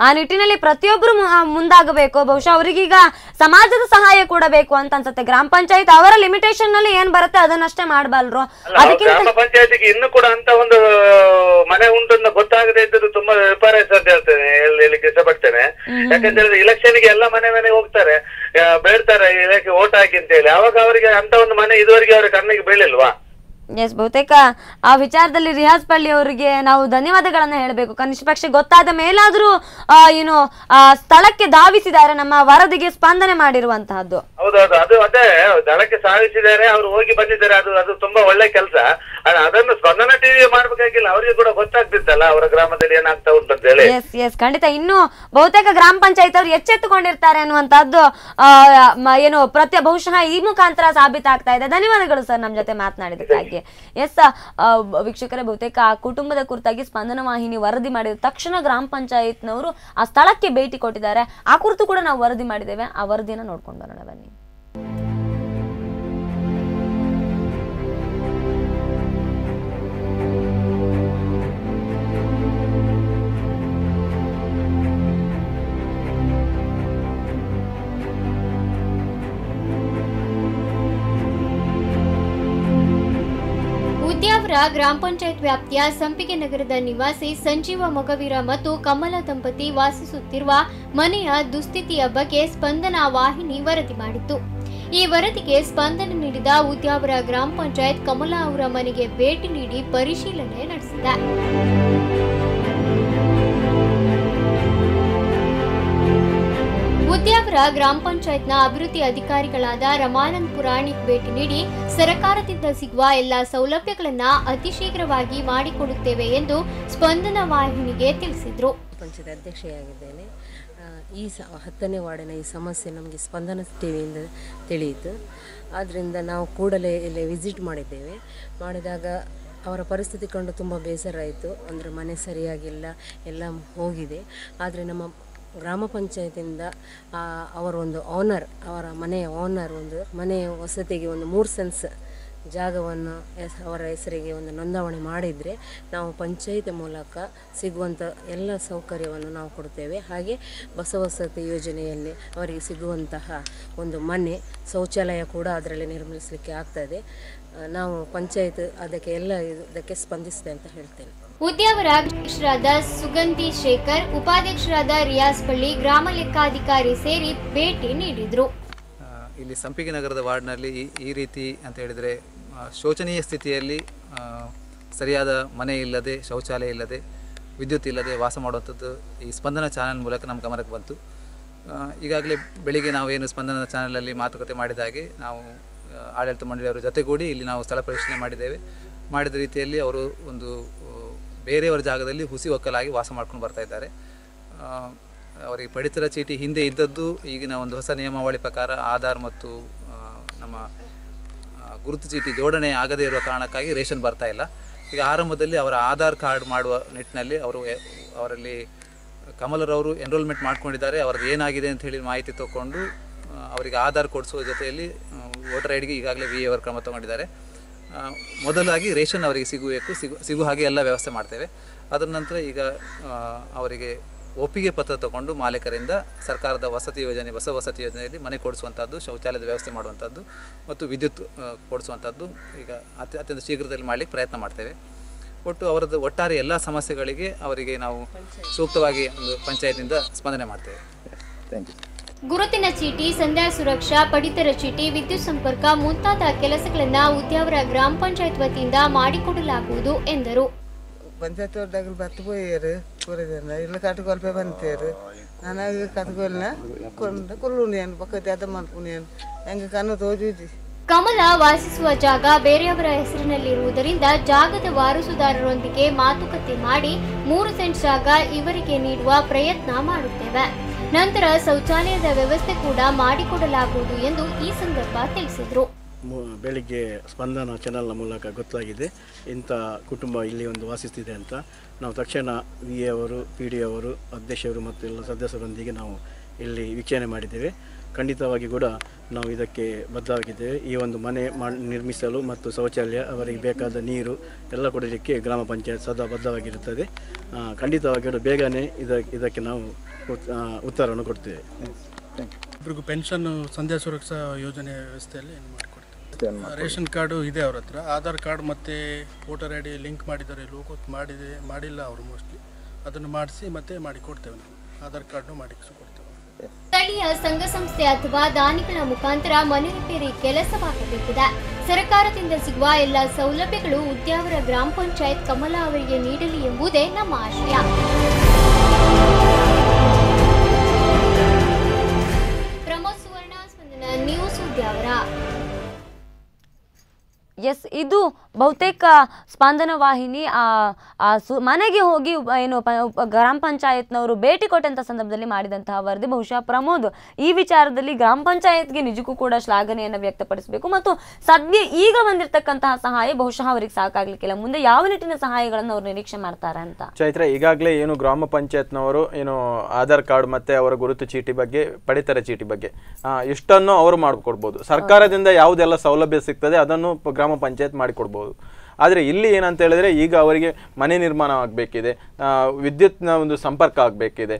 ಆ ನಿಟ್ಟಿನಲ್ಲಿ ಪ್ರತಿಯೊಬ್ಬರು ಮುಂದಾಗಬೇಕು. ಬಹುಶಃ ಅವರಿಗೀಗ ಸಮಾಜದ ಸಹಾಯ ಕೂಡ ಬೇಕು ಅಂತ ಅನ್ಸುತ್ತೆ. ಗ್ರಾಮ ಪಂಚಾಯತ್ ಅವರ ಲಿಮಿಟೇಷನ್ನಲ್ಲಿ ಏನ್ ಬರುತ್ತೆ ಅದನ್ನಷ್ಟೇ ಮಾಡಬಲ್ರು ಅವ್ರ ಗ್ರಾಮ ಪಂಚಾಯತಿಗೆ ಇನ್ನು ಕೂಡ ಅಂತ ಒಂದು ಮನೆ ಉಂಟು ಅಂತ ಗೊತ್ತಾಗದೆ ಇದ್ದದ್ದು ತುಂಬಾ ವಿಪರ್ಯಾಸ ಅಂತ ಹೇಳ್ತೇನೆ ಹೇಳಲಿಕ್ಕೆ ಹೇಳಿಕ್ಕೆ ಇಷ್ಟಪಡ್ತೇನೆ ಯಾಕಂತ ಹೇಳಿದ್ರೆ election ಗೆ ಎಲ್ಲ ಮನೆ ಮನೆಗೆ ಹೋಗ್ತಾರೆ. ಬೇಡ್ತಾರೆ ಇದಕ್ಕೆ ಓಟ್ ಹಾಕಿ ಅಂತ ಹೇಳಿ ಅವಾಗ ಅವರಿಗೆ ಅಂತ ಒಂದು ಮನೆ ಇದುವರೆಗೆ ಅವರ ಕಣ್ಣಿಗೆ ಬೀಳಿಲ್ವಾ? ಎಸ್ ಬಹುತೇಕ. ಆ ವಿಚಾರದಲ್ಲಿ ರಿಯಾಜ್ ಪಳ್ಳಿ ಅವರಿಗೆ ನಾವು ಧನ್ಯವಾದಗಳನ್ನು ಹೇಳಬೇಕು. ಕನಿಷ್ಠ ಪಕ್ಷ ಗೊತ್ತಾದ ಮೇಲಾದರೂ ಏನು ಸ್ಥಳಕ್ಕೆ ಧಾವಿಸಿದ್ದಾರೆ ನಮ್ಮ ವರದಿಗೆ ಸ್ಪಂದನೆ ಮಾಡಿರುವಂತಹದ್ದು. ಹೌದೌದು ಅದು ಅದೇ ಸ್ಥಳಕ್ಕೆ ಸಾಧಿಸಿದ್ದಾರೆ ಅವರು ಹೋಗಿ ಬಂದಿದ್ದಾರೆ. ಅದು ಅದು ತುಂಬಾ ಒಳ್ಳೆ ಕೆಲಸ. ಅದನ್ನು ಸ್ಪಂದನ ಟಿವಿ ಮಾಡ್ಬೇಕಾಗಿಲ್ಲ. ಅವರಿಗೆ ಕೂಡ ಗೊತ್ತಾಗ್ತಿತ್ತಲ್ಲ ಅವರ ಗ್ರಾಮದಲ್ಲಿ ಏನಾಗ್ತಾ ಉಂಟು ಅಂತ ಹೇಳಿ. ಎಸ್ ಎಸ್ ಖಂಡಿತ. ಇನ್ನು ಬಹುತೇಕ ಗ್ರಾಮ ಪಂಚಾಯತ್ ಅವರು ಎಚ್ಚೆತ್ತುಕೊಂಡಿರ್ತಾರೆ ಅನ್ನುವಂತಹದ್ದು ಏನು ಪ್ರತ್ಯ ಬಹುಶಃ ಈ ಮುಖಾಂತರ ಸಾಬೀತಾಗ್ತಾ ಇದೆ. ಧನ್ಯವಾದಗಳು ಸರ್ ನಮ್ಮ ಜೊತೆ ಮಾತನಾಡಿದ್ದಕ್ಕಾಗಿ ಎಸ್ ವೀಕ್ಷಕರೇ, ಬಹುತೇಕ ಆ ಕುಟುಂಬದ ಕುರಿತಾಗಿ ಸ್ಪಂದನ ವಾಹಿನಿ ವರದಿ ಮಾಡಿದ ತಕ್ಷಣ ಗ್ರಾಮ ಪಂಚಾಯತ್ನವರು ಆ ಸ್ಥಳಕ್ಕೆ ಭೇಟಿ ಕೊಟ್ಟಿದ್ದಾರೆ. ಆ ಕುರಿತು ಕೂಡ ನಾವು ವರದಿ ಮಾಡಿದ್ದೇವೆ. ಆ ವರದಿನ ನೋಡ್ಕೊಂಡು ಬರೋಣ ಬನ್ನಿ. ಉದ್ಯಾವರ ಗ್ರಾಮ ಪಂಚಾಯತ್ ವ್ಯಾಪ್ತಿಯ ಸಂಪಿಗೆ ನಗರದ ನಿವಾಸಿ ಸಂಜೀವ ಮೊಗವೀರ ಮತ್ತು ಕಮಲ ದಂಪತಿ ವಾಸಿಸುತ್ತಿರುವ ಮನೆಯ ದುಸ್ಥಿತಿಯ ಬಗ್ಗೆ ಸ್ಪಂದನ ವಾಹಿನಿ ವರದಿ ಮಾಡಿತ್ತು. ಈ ವರದಿಗೆ ಸ್ಪಂದನೆ ನೀಡಿದ ಉದ್ಯಾವರ ಗ್ರಾಮ ಪಂಚಾಯತ್ ಕಮಲಾ ಅವರ ಮನೆಗೆ ಭೇಟಿ ನೀಡಿ ಪರಿಶೀಲನೆ ನಡೆಸಿದೆ. ಉದ್ಯಾವರ ಗ್ರಾಮ ಪಂಚಾಯತ್ನ ಅಭಿವೃದ್ಧಿ ಅಧಿಕಾರಿಗಳಾದ ರಮಾನಂದ್ ಪುರಾಣಿಕ್ ಭೇಟಿ ನೀಡಿ ಸರಕಾರದಿಂದ ಸಿಗುವ ಎಲ್ಲ ಸೌಲಭ್ಯಗಳನ್ನು ಅತಿ ಶೀಘ್ರವಾಗಿ ಮಾಡಿಕೊಡುತ್ತೇವೆ ಎಂದು ಸ್ಪಂದನ ವಾಹಿನಿಗೆ ತಿಳಿಸಿದರು. ಪಂಚಾಯತ್ ಅಧ್ಯಕ್ಷೆಯಾಗಿದ್ದೇನೆ. ಈ ಸ, ಹತ್ತನೇ ವಾರ್ಡಿನ ಈ ಸಮಸ್ಯೆ ನಮಗೆ ಸ್ಪಂದನ ಟಿವಿಯಿಂದ ತಿಳಿಯಿತು. ಆದ್ದರಿಂದ ನಾವು ಕೂಡಲೇ ಇಲ್ಲಿ ವಿಸಿಟ್ ಮಾಡಿದ್ದೇವೆ. ಮಾಡಿದಾಗ ಅವರ ಪರಿಸ್ಥಿತಿ ಕಂಡು ತುಂಬ ಬೇಸರ ಆಯಿತು. ಅಂದರೆ ಮನೆ ಸರಿಯಾಗಿಲ್ಲ, ಎಲ್ಲ ಹೋಗಿದೆ. ಆದರೆ ನಮ್ಮ ಗ್ರಾಮ ಪಂಚಾಯತಿಂದ ಅವರೊಂದು ಓನರ್ ಅವರ ಮನೆಯ ಓನರ್ ಒಂದು, ಮನೆಯ ವಸತಿಗೆ ಒಂದು ಮೂರು ಸೆನ್ಸ್ ಜಾಗವನ್ನು ಅವರ ಹೆಸರಿಗೆ ಒಂದು ನೋಂದಾವಣೆ ಮಾಡಿದರೆ ನಾವು ಪಂಚಾಯತ್ ಮೂಲಕ ಸಿಗುವಂಥ ಎಲ್ಲ ಸೌಕರ್ಯವನ್ನು ನಾವು ಕೊಡ್ತೇವೆ. ಹಾಗೆ ಬಸವಸತಿ ಯೋಜನೆಯಲ್ಲಿ ಅವರಿಗೆ ಸಿಗುವಂತಹ ಒಂದು ಮನೆ, ಶೌಚಾಲಯ ಕೂಡ ಅದರಲ್ಲಿ ನಿರ್ಮಿಸಲಿಕ್ಕೆ ಆಗ್ತದೆ. ನಾವು ಪಂಚಾಯತ್ ಅದಕ್ಕೆ ಎಲ್ಲ ಇದಕ್ಕೆ ಸ್ಪಂದಿಸಿದೆ ಅಂತ ಹೇಳ್ತೇನೆ. ಉದ್ಯಾವರ ಅಧ್ಯಕ್ಷರಾದ ಸುಗಂಧಿ ಶೇಖರ್, ಉಪಾಧ್ಯಕ್ಷರಾದ ರಿಯಾಸ್ ಪಳ್ಳಿ, ಗ್ರಾಮ ಲೆಕ್ಕಾಧಿಕಾರಿ ಸೇರಿ ಭೇಟಿ ನೀಡಿದರು. ಇಲ್ಲಿ ಸಂಪಿಗೆ ನಗರದ ವಾರ್ಡ್ನಲ್ಲಿ ಈ ರೀತಿ ಅಂತ ಹೇಳಿದರೆ ಶೋಚನೀಯ ಸ್ಥಿತಿಯಲ್ಲಿ ಸರಿಯಾದ ಮನೆ ಇಲ್ಲದೆ, ಶೌಚಾಲಯ ಇಲ್ಲದೆ, ವಿದ್ಯುತ್ ಇಲ್ಲದೆ ವಾಸ ಮಾಡುವಂಥದ್ದು ಈ ಸ್ಪಂದನ ಚಾನಲ್ ಮೂಲಕ ನಮ್ಮ ಗಮನಕ್ಕೆ ಬಂತು. ಈಗಾಗಲೇ ಬೆಳಿಗ್ಗೆ ನಾವೇನು ಸ್ಪಂದನ ಚಾನಲಲ್ಲಿ ಮಾತುಕತೆ ಮಾಡಿದ ಹಾಗೆ ನಾವು ಆಡಳಿತ ಮಂಡಳಿಯವರ ಜೊತೆಗೂಡಿ ಇಲ್ಲಿ ನಾವು ಸ್ಥಳ ಪರಿಶೀಲನೆ ಮಾಡಿದ್ದೇವೆ. ಮಾಡಿದ ರೀತಿಯಲ್ಲಿ ಅವರು ಒಂದು ಬೇರೆಯವರ ಜಾಗದಲ್ಲಿ ಹುಸಿ ಒಕ್ಕಲಾಗಿ ವಾಸ ಮಾಡ್ಕೊಂಡು ಬರ್ತಾ ಇದ್ದಾರೆ. ಅವರಿಗೆ ಪಡಿತರ ಚೀಟಿ ಹಿಂದೆ ಇದ್ದದ್ದು ಈಗಿನ ಒಂದು ಹೊಸ ನಿಯಮಾವಳಿ ಪ್ರಕಾರ ಆಧಾರ್ ಮತ್ತು ನಮ್ಮ ಗುರುತು ಚೀಟಿ ಜೋಡಣೆ ಆಗದೇ ಇರುವ ಕಾರಣಕ್ಕಾಗಿ ರೇಷನ್ ಬರ್ತಾ ಇಲ್ಲ. ಈಗ ಆರಂಭದಲ್ಲಿ ಅವರ ಆಧಾರ್ ಕಾರ್ಡ್ ಮಾಡುವ ನಿಟ್ಟಿನಲ್ಲಿ ಅವರು ಅವರಲ್ಲಿ ಕಮಲರವರು ಎನ್ರೋಲ್ಮೆಂಟ್ ಮಾಡ್ಕೊಂಡಿದ್ದಾರೆ. ಅವ್ರದ್ದು ಏನಾಗಿದೆ ಅಂತ ಹೇಳಿ ಮಾಹಿತಿ ತಗೊಂಡು ಅವರಿಗೆ ಆಧಾರ್ ಕೊಡಿಸುವ ಜೊತೆಯಲ್ಲಿ ವೋಟರ್ ಐ ಈಗಾಗಲೇ ವಿ ಅವರು ಕ್ರಮ ತಗೊಂಡಿದ್ದಾರೆ. ಮೊದಲಾಗಿ ರೇಷನ್ ಅವರಿಗೆ ಸಿಗಬೇಕು ಸಿಗು ಸಿಗು ಹಾಗೆ ಎಲ್ಲ ವ್ಯವಸ್ಥೆ ಮಾಡ್ತೇವೆ. ಅದರ ನಂತರ ಈಗ ಅವರಿಗೆ ಒಪ್ಪಿಗೆ ಪತ್ರ ತಗೊಂಡು ಮಾಲೀಕರಿಂದ ಸರ್ಕಾರದ ವಸತಿ ಯೋಜನೆ ಹೊಸ ವಸತಿ ಯೋಜನೆಯಲ್ಲಿ ಮನೆ ಕೊಡಿಸುವಂಥದ್ದು ಶೌಚಾಲಯದ ವ್ಯವಸ್ಥೆ ಮಾಡುವಂಥದ್ದು ಮತ್ತು ವಿದ್ಯುತ್ ಕೊಡಿಸುವಂಥದ್ದು ಈಗ ಅತ್ಯ, ಅತ್ಯಂತ ಶೀಘ್ರದಲ್ಲಿ ಮಾಡಲಿಕ್ಕೆ ಪ್ರಯತ್ನ ಮಾಡ್ತೇವೆ. ಒಟ್ಟು ಅವರದ್ದು ಒಟ್ಟಾರೆ ಎಲ್ಲ ಸಮಸ್ಯೆಗಳಿಗೆ ಅವರಿಗೆ ನಾವು ಸೂಕ್ತವಾಗಿ ಒಂದು ಪಂಚಾಯತ್ನಿಂದ ಸ್ಪಂದನೆ ಮಾಡ್ತೇವೆ. ಗುರುತಿನ ಚೀಟಿ ಸಂಧ್ಯಾ ಸುರಕ್ಷಾ ಪಡಿತರ ಚೀಟಿ ವಿದ್ಯುತ್ ಸಂಪರ್ಕ ಮುಂತಾದ ಕೆಲಸಗಳನ್ನು ಉದ್ಯಾವರ ಗ್ರಾಮ ಪಂಚಾಯತ್ ವತಿಯಿಂದ ಮಾಡಿಕೊಡಲಾಗುವುದು ಎಂದರು. ಪಂಚಾಯತ್ ಅವ್ರದಾಗ ಬತ್ತು ಇಲ್ಲ ಬಂತೇರು. ಕೊಂಡ ಪಕ್ಕದ ಅದ ಹೆಂಗೆ ಕಮಲ ವಾಸಿಸುವ ಜಾಗ ಬೇರೆಯವರ ಹೆಸರಿನಲ್ಲಿರುವುದರಿಂದ ಜಾಗದ ವಾರಸುದಾರರೊಂದಿಗೆ ಮಾತುಕತೆ ಮಾಡಿ ಮೂರು ಸೆಂಟ್ ಜಾಗ ಇವರಿಗೆ ನೀಡುವ ಪ್ರಯತ್ನ ಮಾಡುತ್ತೇವೆ. ನಂತರ ಶೌಚಾಲಯದ ವ್ಯವಸ್ಥೆ ಕೂಡ ಮಾಡಿಕೊಡಲಾಗುವುದು ಎಂದು ಈ ಸಂದರ್ಭ ತಿಳಿಸಿದರು. ಬೆಳಿಗ್ಗೆ ಸ್ಪಂದನ ಚಾನಲ್ನ ಮೂಲಕ ಗೊತ್ತಾಗಿದೆ. ಇಂಥ ಕುಟುಂಬ ಇಲ್ಲಿ ಒಂದು ವಾಸಿಸ್ತಿದೆ ಅಂತ. ನಾವು ತಕ್ಷಣ ವಿ ಎ ಅವರು ಪಿ ಡಿ ಅವರು, ಅಧ್ಯಕ್ಷರು ಮತ್ತು ಎಲ್ಲ ಸದಸ್ಯರೊಂದಿಗೆ ನಾವು ಇಲ್ಲಿ ವೀಕ್ಷಣೆ ಮಾಡಿದ್ದೇವೆ. ಖಂಡಿತವಾಗಿ ಕೂಡ ನಾವು ಇದಕ್ಕೆ ಬದ್ಧವಾಗಿದ್ದೇವೆ. ಈ ಒಂದು ಮನೆ ನಿರ್ಮಿಸಲು ಮತ್ತು ಶೌಚಾಲಯ ಅವರಿಗೆ ಬೇಕಾದ ನೀರು ಎಲ್ಲ ಕೊಡಲಿಕ್ಕೆ ಗ್ರಾಮ ಪಂಚಾಯತ್ ಸದಾ ಬದ್ಧವಾಗಿರುತ್ತದೆ. ಖಂಡಿತವಾಗಿ ಕೂಡ ಬೇಗನೆ ಇದ ಇದಕ್ಕೆ ನಾವು ಉತ್ತರವನ್ನು ಕೊಡ್ತೇವೆ. ಇಬ್ಬರಿಗೂ ಪೆನ್ಷನ್ ಸಂಧ್ಯಾ ಸುರಕ್ಷಾ ಯೋಜನೆ ವ್ಯವಸ್ಥೆಯಲ್ಲಿ ರೇಷನ್ ಕಾರ್ಡು ಇದೆ ಅವ್ರ ಹತ್ರ. ಆಧಾರ್ ಕಾರ್ಡ್ ಮತ್ತು ವೋಟರ್ ಐ ಡಿ ಲಿಂಕ್ ಮಾಡಿದ್ದಾರೆ ಲೋಕೋತ್ ಮಾಡಿದೆ ಮಾಡಿಲ್ಲ ಅವರು ಮೋಸ್ಟ್ಲಿ. ಅದನ್ನು ಮಾಡಿಸಿ ಮತ್ತೆ ಮಾಡಿ ಕೊಡ್ತೇವೆ ನಾವು. ಆಧಾರ್ ಕಾರ್ಡ್ನು ಮಾಡಿ ಸ್ಥಳೀಯ ಸಂಘ ಸಂಸ್ಥೆ ಅಥವಾ ದಾನಿಗಳ ಮುಖಾಂತರ ಮನೆ ರಿಪೇರಿ ಕೆಲಸವಾಗಬೇಕಿದೆ ಸರ್ಕಾರದಿಂದ ಸಿಗುವ ಎಲ್ಲ ಸೌಲಭ್ಯಗಳು ಉದ್ಯಾವರ ಗ್ರಾಮ ಪಂಚಾಯತ್ ಕಮಲ ಅವರಿಗೆ ನೀಡಲಿ ಎಂಬುದೇ ನಮ್ಮ ಆಶಯ. ಎಸ್, ಇದು ಬಹುತೇಕ ಸ್ಪಂದನ ವಾಹಿನಿ ಸು, ಮನೆಗೆ ಹೋಗಿ ಏನು ಗ್ರಾಮ ಪಂಚಾಯತ್ನವರು ಭೇಟಿ ಕೊಟ್ಟಂಥ ಸಂದರ್ಭದಲ್ಲಿ ಮಾಡಿದಂತಹ ವರದಿ, ಬಹುಶಃ ಪ್ರಮೋದ್ ಈ ವಿಚಾರದಲ್ಲಿ ಗ್ರಾಮ ಪಂಚಾಯತ್ಗೆ ನಿಜಕ್ಕೂ ಕೂಡ ಶ್ಲಾಘನೆಯನ್ನು ವ್ಯಕ್ತಪಡಿಸಬೇಕು. ಮತ್ತು ಸದ್ಯ ಈಗ ಬಂದಿರತಕ್ಕಂತಹ ಸಹಾಯ ಬಹುಶಃ ಅವರಿಗೆ ಸಾಕಾಗ್ಲಿಕ್ಕಿಲ್ಲ. ಮುಂದೆ ಯಾವ ನಿಟ್ಟಿನ ಸಹಾಯಗಳನ್ನು ಅವರು ನಿರೀಕ್ಷೆ ಮಾಡ್ತಾರೆ ಅಂತ? ಚೈತ್ರ, ಈಗಾಗಲೇ ಏನು ಗ್ರಾಮ ಪಂಚಾಯತ್ನವರು ಏನು ಆಧಾರ್ ಕಾರ್ಡ್ ಮತ್ತೆ ಅವರ ಗುರುತು ಚೀಟಿ ಬಗ್ಗೆ, ಪಡಿತರ ಚೀಟಿ ಬಗ್ಗೆ ಇಷ್ಟನ್ನು ಅವರು ಮಾಡಿಕೊಡ್ಬೋದು. ಸರ್ಕಾರದಿಂದ ಯಾವುದೆಲ್ಲ ಸೌಲಭ್ಯ ಸಿಗ್ತದೆ ಅದನ್ನು ಪ- ಗ್ರಾಮ ಪಂಚಾಯತ್ ಮಾಡಿಕೊಡ್ಬೋದು ಆದರೆ ಇಲ್ಲಿ ಏನಂತ ಹೇಳಿದ್ರೆ ಈಗ ಅವರಿಗೆ ಮನೆ ನಿರ್ಮಾಣ ಆಗಬೇಕಿದೆ ವಿದ್ಯುತ್ನ ಒಂದು ಸಂಪರ್ಕ ಆಗಬೇಕಿದೆ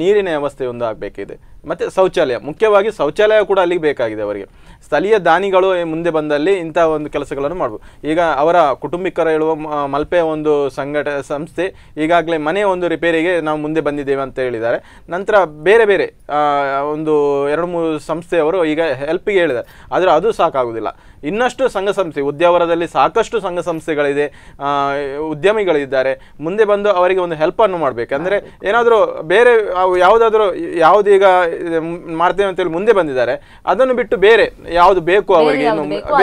ನೀರಿನ ವ್ಯವಸ್ಥೆ ಒಂದು ಆಗಬೇಕಿದೆ ಮತ್ತು ಶೌಚಾಲಯ, ಮುಖ್ಯವಾಗಿ ಶೌಚಾಲಯ ಕೂಡ ಅಲ್ಲಿಗೆ ಬೇಕಾಗಿದೆ ಅವರಿಗೆ. ಸ್ಥಳೀಯ ದಾನಿಗಳು ಮುಂದೆ ಬಂದಲ್ಲಿ ಇಂಥ ಒಂದು ಕೆಲಸಗಳನ್ನು ಮಾಡ್ಬೋದು. ಈಗ ಅವರ ಕುಟುಂಬಿಕರ ಹೇಳುವ ಮಲ್ಪೆ ಒಂದು ಸಂಘಟ, ಸಂಸ್ಥೆ ಈಗಾಗಲೇ ಮನೆ ಒಂದು ರಿಪೇರಿಗೆ ನಾವು ಮುಂದೆ ಬಂದಿದ್ದೇವೆ ಅಂತ ಹೇಳಿದ್ದಾರೆ. ನಂತರ ಬೇರೆ ಬೇರೆ ಒಂದು ಎರಡು ಮೂರು ಸಂಸ್ಥೆಯವರು ಈಗ ಹೆಲ್ಪಿಗೆ ಹೇಳಿದ್ದಾರೆ. ಆದರೆ ಅದು ಸಾಕಾಗುವುದಿಲ್ಲ. ಇನ್ನಷ್ಟು ಸಂಘ ಸಂಸ್ಥೆ, ಉದ್ಯಾವರದಲ್ಲಿ ಸಾಕಷ್ಟು ಸಂಘ ಸಂಸ್ಥೆಗಳಿದೆ. ಉದ್ಯಮಿಗಳಿದ್ದಾರೆ. ಮುಂದೆ ಬಂದು ಅವರಿಗೆ ಒಂದು ಹೆಲ್ಪನ್ನು ಮಾಡಬೇಕು. ಅಂದರೆ ಏನಾದರೂ ಬೇರೆ ಅವು ಯಾವುದಾದ್ರೂ ಯಾವ್ದು ಈಗ ಮಾಡ್ತೇವೆ ಅಂತೇಳಿ ಮುಂದೆ ಬಂದಿದ್ದಾರೆ. ಅದನ್ನು ಬಿಟ್ಟು ಬೇರೆ ಯಾವುದು ಬೇಕು ಅವರಿಗೆ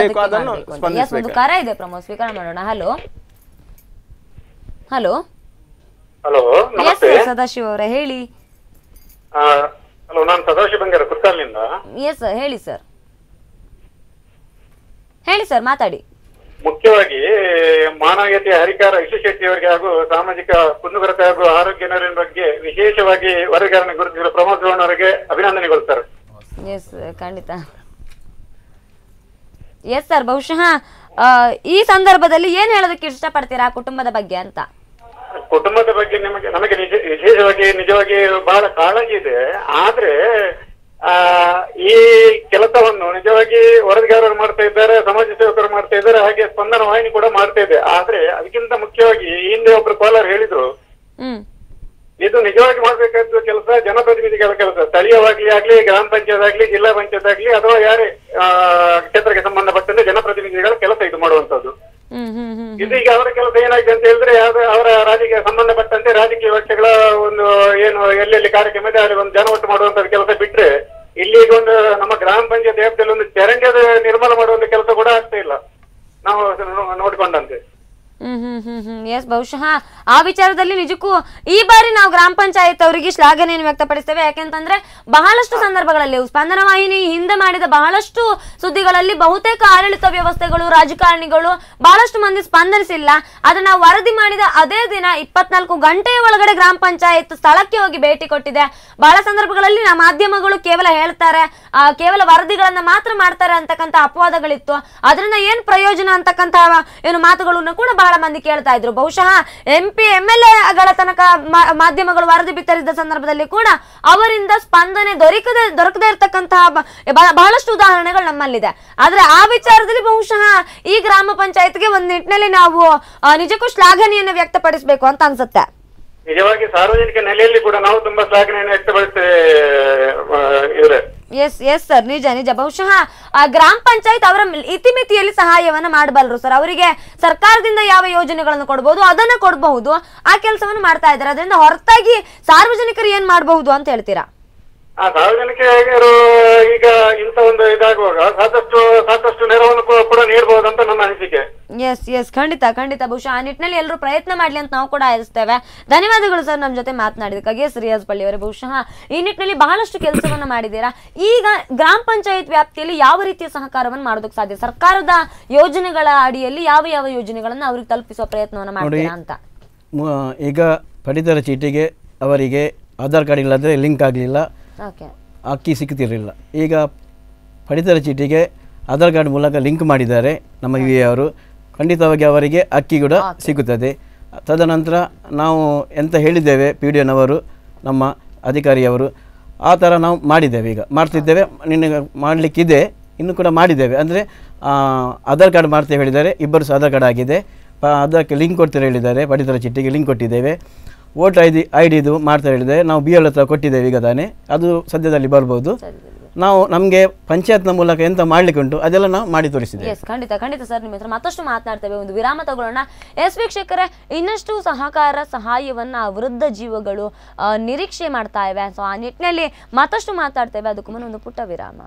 ಬೇಕು? ಅದನ್ನು ಅಂತ. ಸ್ಪಂದಿಸಬೇಕು. ಕರ ಇದೆ ಪ್ರಮೋದ್ ಸ್ವೀಕಾರ ಮಾಡೋಣ. ಹಲೋ ಹಲೋ ಹಲೋ ನಮಸ್ತೆ. ಸದಾಶಿವ ಅವರೇ ಹೇಳಿ. ಹಲೋ ನಾನು ಸದಾಶಿವ ಬಂಗಾರ ಕುರ್ಕಾಲ್ನಿಂದ ಎಸ್ ಹೇಳಿ ಸರ್ ಹೇಳಿ ಸರ್ ಮಾತಾಡಿ. ಮುಖ್ಯವಾಗಿ ಮಾನವೀಯತೆ ಹರಿಕಾರ ಶೆಟ್ಟಿ ಅವರಿಗೆ ಹಾಗೂ ಸಾಮಾಜಿಕ ಕುಂದುಕೊರತೆ ಹಾಗೂ ಆರೋಗ್ಯ ನೆರವಿನ ಬಗ್ಗೆ ವಿಶೇಷವಾಗಿ ವರದಿಗಾರನ ಗುರುತಿಸಿರುವ ಪ್ರಮೋದ್ ಗೌಡ ಅವರಿಗೆ ಅಭಿನಂದನೆಗಳು ಸರ್ ಎಸ್ ಖಂಡಿತ. ಎಸ್ ಸರ್ ಬಹುಶಃ ಆ, ಈ ಸಂದರ್ಭದಲ್ಲಿ ಏನ್ ಹೇಳೋದಕ್ಕೆ ಇಷ್ಟಪಡ್ತೀರಾ ಕುಟುಂಬದ ಬಗ್ಗೆ ಅಂತ? ಕುಟುಂಬದ ಬಗ್ಗೆ ನಿಮಗೆ ನಮಗೆ ವಿಶೇಷವಾಗಿ ನಿಜವಾಗಿ ಬಹಳ ಕಾಳಜಿ ಇದೆ. ಆದ್ರೆ ಆ ಈ ಕೆಲಸವನ್ನು ನಿಜವಾಗಿ ವರದಿಗಾರರು ಮಾಡ್ತಾ ಇದ್ದಾರೆ ಸಮಾಜ ಸೇವಕರು ಮಾಡ್ತಾ ಇದ್ದಾರೆ ಹಾಗೆ ಸ್ಪಂದನ ವಾಹಿನಿ ಕೂಡ ಮಾಡ್ತಾ ಇದೆ. ಆದ್ರೆ ಅದಕ್ಕಿಂತ ಮುಖ್ಯವಾಗಿ ಹಿಂದೆ ಒಬ್ರು ಕಾಲರ್ ಹೇಳಿದ್ರು ಇದು ನಿಜವಾಗಿ ಮಾಡ್ಬೇಕಾದ ಕೆಲಸ ಜನಪ್ರತಿನಿಧಿಗಳ ಕೆಲಸ. ಸ್ಥಳೀಯವಾಗ್ಲಿ ಆಗ್ಲಿ ಗ್ರಾಮ ಪಂಚಾಯತ್ ಆಗ್ಲಿ ಜಿಲ್ಲಾ ಪಂಚಾಯತ್ ಆಗ್ಲಿ ಅಥವಾ ಯಾರೇ ಕ್ಷೇತ್ರಕ್ಕೆ ಸಂಬಂಧಪಟ್ಟಂತೆ ಜನಪ್ರತಿನಿಧಿಗಳ ಕೆಲಸ ಇದು ಮಾಡುವಂತದ್ದು ಹ್ಮ್ ಹ್ಮ್ ಹ್ಮ್ ಇದು ಈಗ ಅವರ ಕೆಲಸ ಏನಾಗಿದೆ ಅಂತ ಹೇಳಿದ್ರೆ ಅವರ ರಾಜಕೀಯ ಸಂಬಂಧಪಟ್ಟಂತೆ ರಾಜಕೀಯ ಪಕ್ಷಗಳ ಒಂದು ಏನು ಎಲ್ಲೆಲ್ಲಿ ಕಾರ್ಯಕ್ರಮ ಇದೆ ಅಲ್ಲಿ ಒಂದು ಜನ ಒಟ್ಟು ಮಾಡುವಂತ ಕೆಲಸ ಬಿಟ್ರೆ ಇಲ್ಲಿ ಈಗ ಒಂದು ನಮ್ಮ ಗ್ರಾಮ ಪಂಚಾಯತ್ ವ್ಯಾಪ್ತಿಯಲ್ಲಿ ಒಂದು ಚರಂಡಿದ ನಿರ್ಮಾಣ ಮಾಡುವಂತ ಕೆಲಸ ಕೂಡ ಆಗ್ತಾ ಇಲ್ಲ. ನಾವು ನೋಡ್ಕೊಂಡಂತೆ. ಎಸ್ ಬಹುಶಃ ಆ ವಿಚಾರದಲ್ಲಿ ನಿಜಕ್ಕೂ ಈ ಬಾರಿ ನಾವು ಗ್ರಾಮ ಪಂಚಾಯತ್ ಅವರಿಗೆ ಶ್ಲಾಘನೆಯನ್ನು ವ್ಯಕ್ತಪಡಿಸ್ತೇವೆ. ಯಾಕೆಂತಂದ್ರೆ ಬಹಳಷ್ಟು ಸಂದರ್ಭಗಳಲ್ಲಿ ಸ್ಪಂದನ ವಾಹಿನಿ ಹಿಂದೆ ಮಾಡಿದ ಬಹಳಷ್ಟು ಸುದ್ದಿಗಳಲ್ಲಿ ಬಹುತೇಕ ಆಡಳಿತ ವ್ಯವಸ್ಥೆಗಳು, ರಾಜಕಾರಣಿಗಳು ಬಹಳಷ್ಟು ಮಂದಿ ಸ್ಪಂದನಿಸಿಲ್ಲ. ಅದನ್ನ ವರದಿ ಮಾಡಿದ ಅದೇ ದಿನ ಇಪ್ಪತ್ನಾಲ್ಕು ಗಂಟೆಯ ಒಳಗಡೆ ಗ್ರಾಮ ಪಂಚಾಯತ್ ಸ್ಥಳಕ್ಕೆ ಹೋಗಿ ಭೇಟಿ ಕೊಟ್ಟಿದೆ. ಬಹಳ ಸಂದರ್ಭಗಳಲ್ಲಿ ನಮ್ಮ ಮಾಧ್ಯಮಗಳು ಕೇವಲ ಹೇಳ್ತಾರೆ ಕೇವಲ ವರದಿಗಳನ್ನ ಮಾತ್ರ ಮಾಡ್ತಾರೆ ಅಂತಕ್ಕಂಥ ಅಪವಾದಗಳಿತ್ತು. ಅದರಿಂದ ಏನ್ ಪ್ರಯೋಜನ ಅಂತಕ್ಕಂಥ ಏನು ಮಾತುಗಳನ್ನು ಕೂಡ ಮಂದಿ ಕೇಳ್ತಾ ಇದ್ರು. ಬಹುಶಃ ಎಂ ಪಿ ಎಂ ಎಲ್ ಎಗಳ ತನಕ ಮಾಧ್ಯಮಗಳು ವರದಿ ಬಿತ್ತರಿಸಿದ ಸಂದರ್ಭದಲ್ಲಿ ಕೂಡ ಅವರಿಂದ ಸ್ಪಂದನೆ ದೊರಕದೆ, ದೊರಕದೇ ಇರತಕ್ಕಂತಹ ಬಹಳಷ್ಟು ಉದಾಹರಣೆಗಳು ನಮ್ಮಲ್ಲಿದೆ. ಆದ್ರೆ ಆ ವಿಚಾರದಲ್ಲಿ ಬಹುಶಃ ಈ ಗ್ರಾಮ ಪಂಚಾಯತ್ಗೆ ಒಂದ್ ನಿಟ್ಟಿನಲ್ಲಿ ನಾವು ನಿಜಕ್ಕೂ ಶ್ಲಾಘನೆಯನ್ನು ವ್ಯಕ್ತಪಡಿಸಬೇಕು ಅಂತ ಅನ್ಸುತ್ತೆ. ನಿಜವಾಗಿ ಸಾರ್ವಜನಿಕ ನೆಲೆಯಲ್ಲಿ ಕೂಡ ನಾವು ತುಂಬಾ ಶ್ಲಾಘನೆಯನ್ನು ವ್ಯಕ್ತಪಡಿಸ್ತೇವೆ ಇವ್ರೆ. ಎಸ್ ಎಸ್ ಸರ್ ನಿಜ ನಿಜ. ಬಹುಶಃ ಗ್ರಾಮ ಪಂಚಾಯತ್ ಅವರ ಇತಿಮಿತಿಯಲ್ಲಿ ಸಹಾಯವನ್ನ ಮಾಡಬಲ್ಲರು ಸರ್ ಅವರಿಗೆ ಸರ್ಕಾರದಿಂದ ಯಾವ ಯೋಜನೆಗಳನ್ನು ಕೊಡಬಹುದು ಅದನ್ನ ಕೊಡಬಹುದು, ಆ ಕೆಲಸವನ್ನು ಮಾಡ್ತಾ ಇದ್ದಾರೆ. ಅದರಿಂದ ಹೊರತಾಗಿ ಸಾರ್ವಜನಿಕರು ಏನ್ ಮಾಡಬಹುದು ಅಂತ ಹೇಳ್ತೀರಾ? ಆ ಸಾರ್ವಜನಿಕರು ಈಗ ಇಂತ ಒಂದು ಇದಾಗುವಾಗ ಸಾಕಷ್ಟು ಸಾಕಷ್ಟು ನೆರವನ್ನು ಕೂಡ ನೀಡಬಹುದಂತ ನನ್ನ ಅನಿಸಿಕೆ. ಎಸ್ ಎಸ್ ಖಂಡಿತ ಖಂಡಿತ ಬಹುಶಃ ಆ ನಿಟ್ಟಿನಲ್ಲಿ ಎಲ್ಲರೂ ಪ್ರಯತ್ನ ಮಾಡಲಿ ಅಂತ ನಾವು ಕೂಡ ಆಯಿಸ್ತೇವೆ ಧನ್ಯವಾದಗಳು ಸರ್ ನಮ್ಮ ಜೊತೆ ಮಾತನಾಡಿದಕ್ಕಾಗಿ ಎಸ್ ರಿಯಾಜ್ ಪಳ್ಳಿ ಅವರೇ ಬಹುಶಃ ಈ ನಿಟ್ಟಿನಲ್ಲಿ ಬಹಳಷ್ಟು ಕೆಲಸವನ್ನು ಮಾಡಿದ್ದೀರಾ? ಈಗ ಗ್ರಾಮ ಪಂಚಾಯತ್ ವ್ಯಾಪ್ತಿಯಲ್ಲಿ ಯಾವ ರೀತಿಯ ಸಹಕಾರವನ್ನು ಮಾಡೋದಕ್ಕೆ ಸಾಧ್ಯ? ಸರ್ಕಾರದ ಯೋಜನೆಗಳ ಅಡಿಯಲ್ಲಿ ಯಾವ ಯಾವ ಯೋಜನೆಗಳನ್ನು ಅವ್ರಿಗೆ ತಲುಪಿಸುವ ಪ್ರಯತ್ನವನ್ನು ಮಾಡ್ತೀರಾ ಅಂತ? ಈಗ ಪಡಿತರ ಚೀಟಿಗೆ ಅವರಿಗೆ ಆಧಾರ್ ಕಾರ್ಡ್ ಇಲ್ಲದೆ ಲಿಂಕ್ ಆಗಲಿಲ್ಲ. ಅಕ್ಕಿ ಸಿಗುತ್ತಿರಲಿಲ್ಲ ಈಗ ಪಡಿತರ ಚೀಟಿಗೆ ಆಧಾರ್ ಕಾರ್ಡ್ ಮೂಲಕ ಲಿಂಕ್ ಮಾಡಿದ್ದಾರೆ ನಮ್ಮ ವಿ ಅವರು. ಖಂಡಿತವಾಗಿ ಅವರಿಗೆ ಅಕ್ಕಿ ಕೂಡ ಸಿಗುತ್ತದೆ ತದನಂತರ ನಾವು ಎಂತ ಹೇಳಿದ್ದೇವೆ ಪಿ ಡಿ ಎನವರು ನಮ್ಮ ಅಧಿಕಾರಿಯವರು ಆ ಥರ ನಾವು ಮಾಡಿದ್ದೇವೆ ಈಗ. ಮಾಡ್ತಿದ್ದೇವೆ. ನಿನ್ನೆ ಮಾಡಲಿಕ್ಕಿದೆ. ಇನ್ನು ಕೂಡ ಮಾಡಿದ್ದೇವೆ. ಅಂದರೆ ಆಧಾರ್ ಕಾರ್ಡ್ ಮಾಡ್ತೇವೆ ಹೇಳಿದ್ದಾರೆ. ಇಬ್ಬರು ಸಹ ಆಧಾರ್ ಕಾರ್ಡ್ ಆಗಿದೆ. ಅದಕ್ಕೆ ಲಿಂಕ್ ಕೊಡ್ತಾರೆ ಹೇಳಿದ್ದಾರೆ. ಪಡಿತರ ಚೀಟಿಗೆ ಲಿಂಕ್ ಕೊಟ್ಟಿದ್ದೇವೆ. ವೋಟ್ ಐ ಡಿ ಐ ಡಿದು ಮಾಡ್ತಾ ಹೇಳಿದೆ. ನಾವು ಬಿ ಎಲ್ ಹತ್ರ ಕೊಟ್ಟಿದ್ದೇವೆ ಈಗ ತಾನೇ. ಅದು ಸದ್ಯದಲ್ಲಿ ಬರ್ಬೋದು. ನಾವು ನಮಗೆ ಪಂಚಾಯತ್ನ ಮೂಲಕ ಎಂತ ಮಾಡ್ಲಿಕ್ಕೆ ಉಂಟು ಅದೆಲ್ಲ ನಾವು ಮಾಡಿ ತೋರಿಸಿದ್ದೇವೆ. ಎಸ್ ಖಂಡಿತ ಖಂಡಿತ ಸರ್. ನಿಮ್ಮ ಹತ್ರ ಮತ್ತಷ್ಟು ಮಾತನಾಡ್ತೇವೆ. ಒಂದು ವಿರಾಮ ತಗೊಳ್ಳೋಣ. ಎಸ್ ವೀಕ್ಷಕರೇ ಇನ್ನಷ್ಟು ಸಹಕಾರ ಸಹಾಯವನ್ನ ವೃದ್ಧ ಜೀವಗಳು ನಿರೀಕ್ಷೆ ಮಾಡ್ತಾ ಇವೆ. ಸೊ ಆ ನಿಟ್ಟಿನಲ್ಲಿ ಮತ್ತಷ್ಟು ಮಾತಾಡ್ತೇವೆ ಅದಕ್ಕೂ ಮುನ್ನ ಒಂದು ಪುಟ್ಟ ವಿರಾಮ.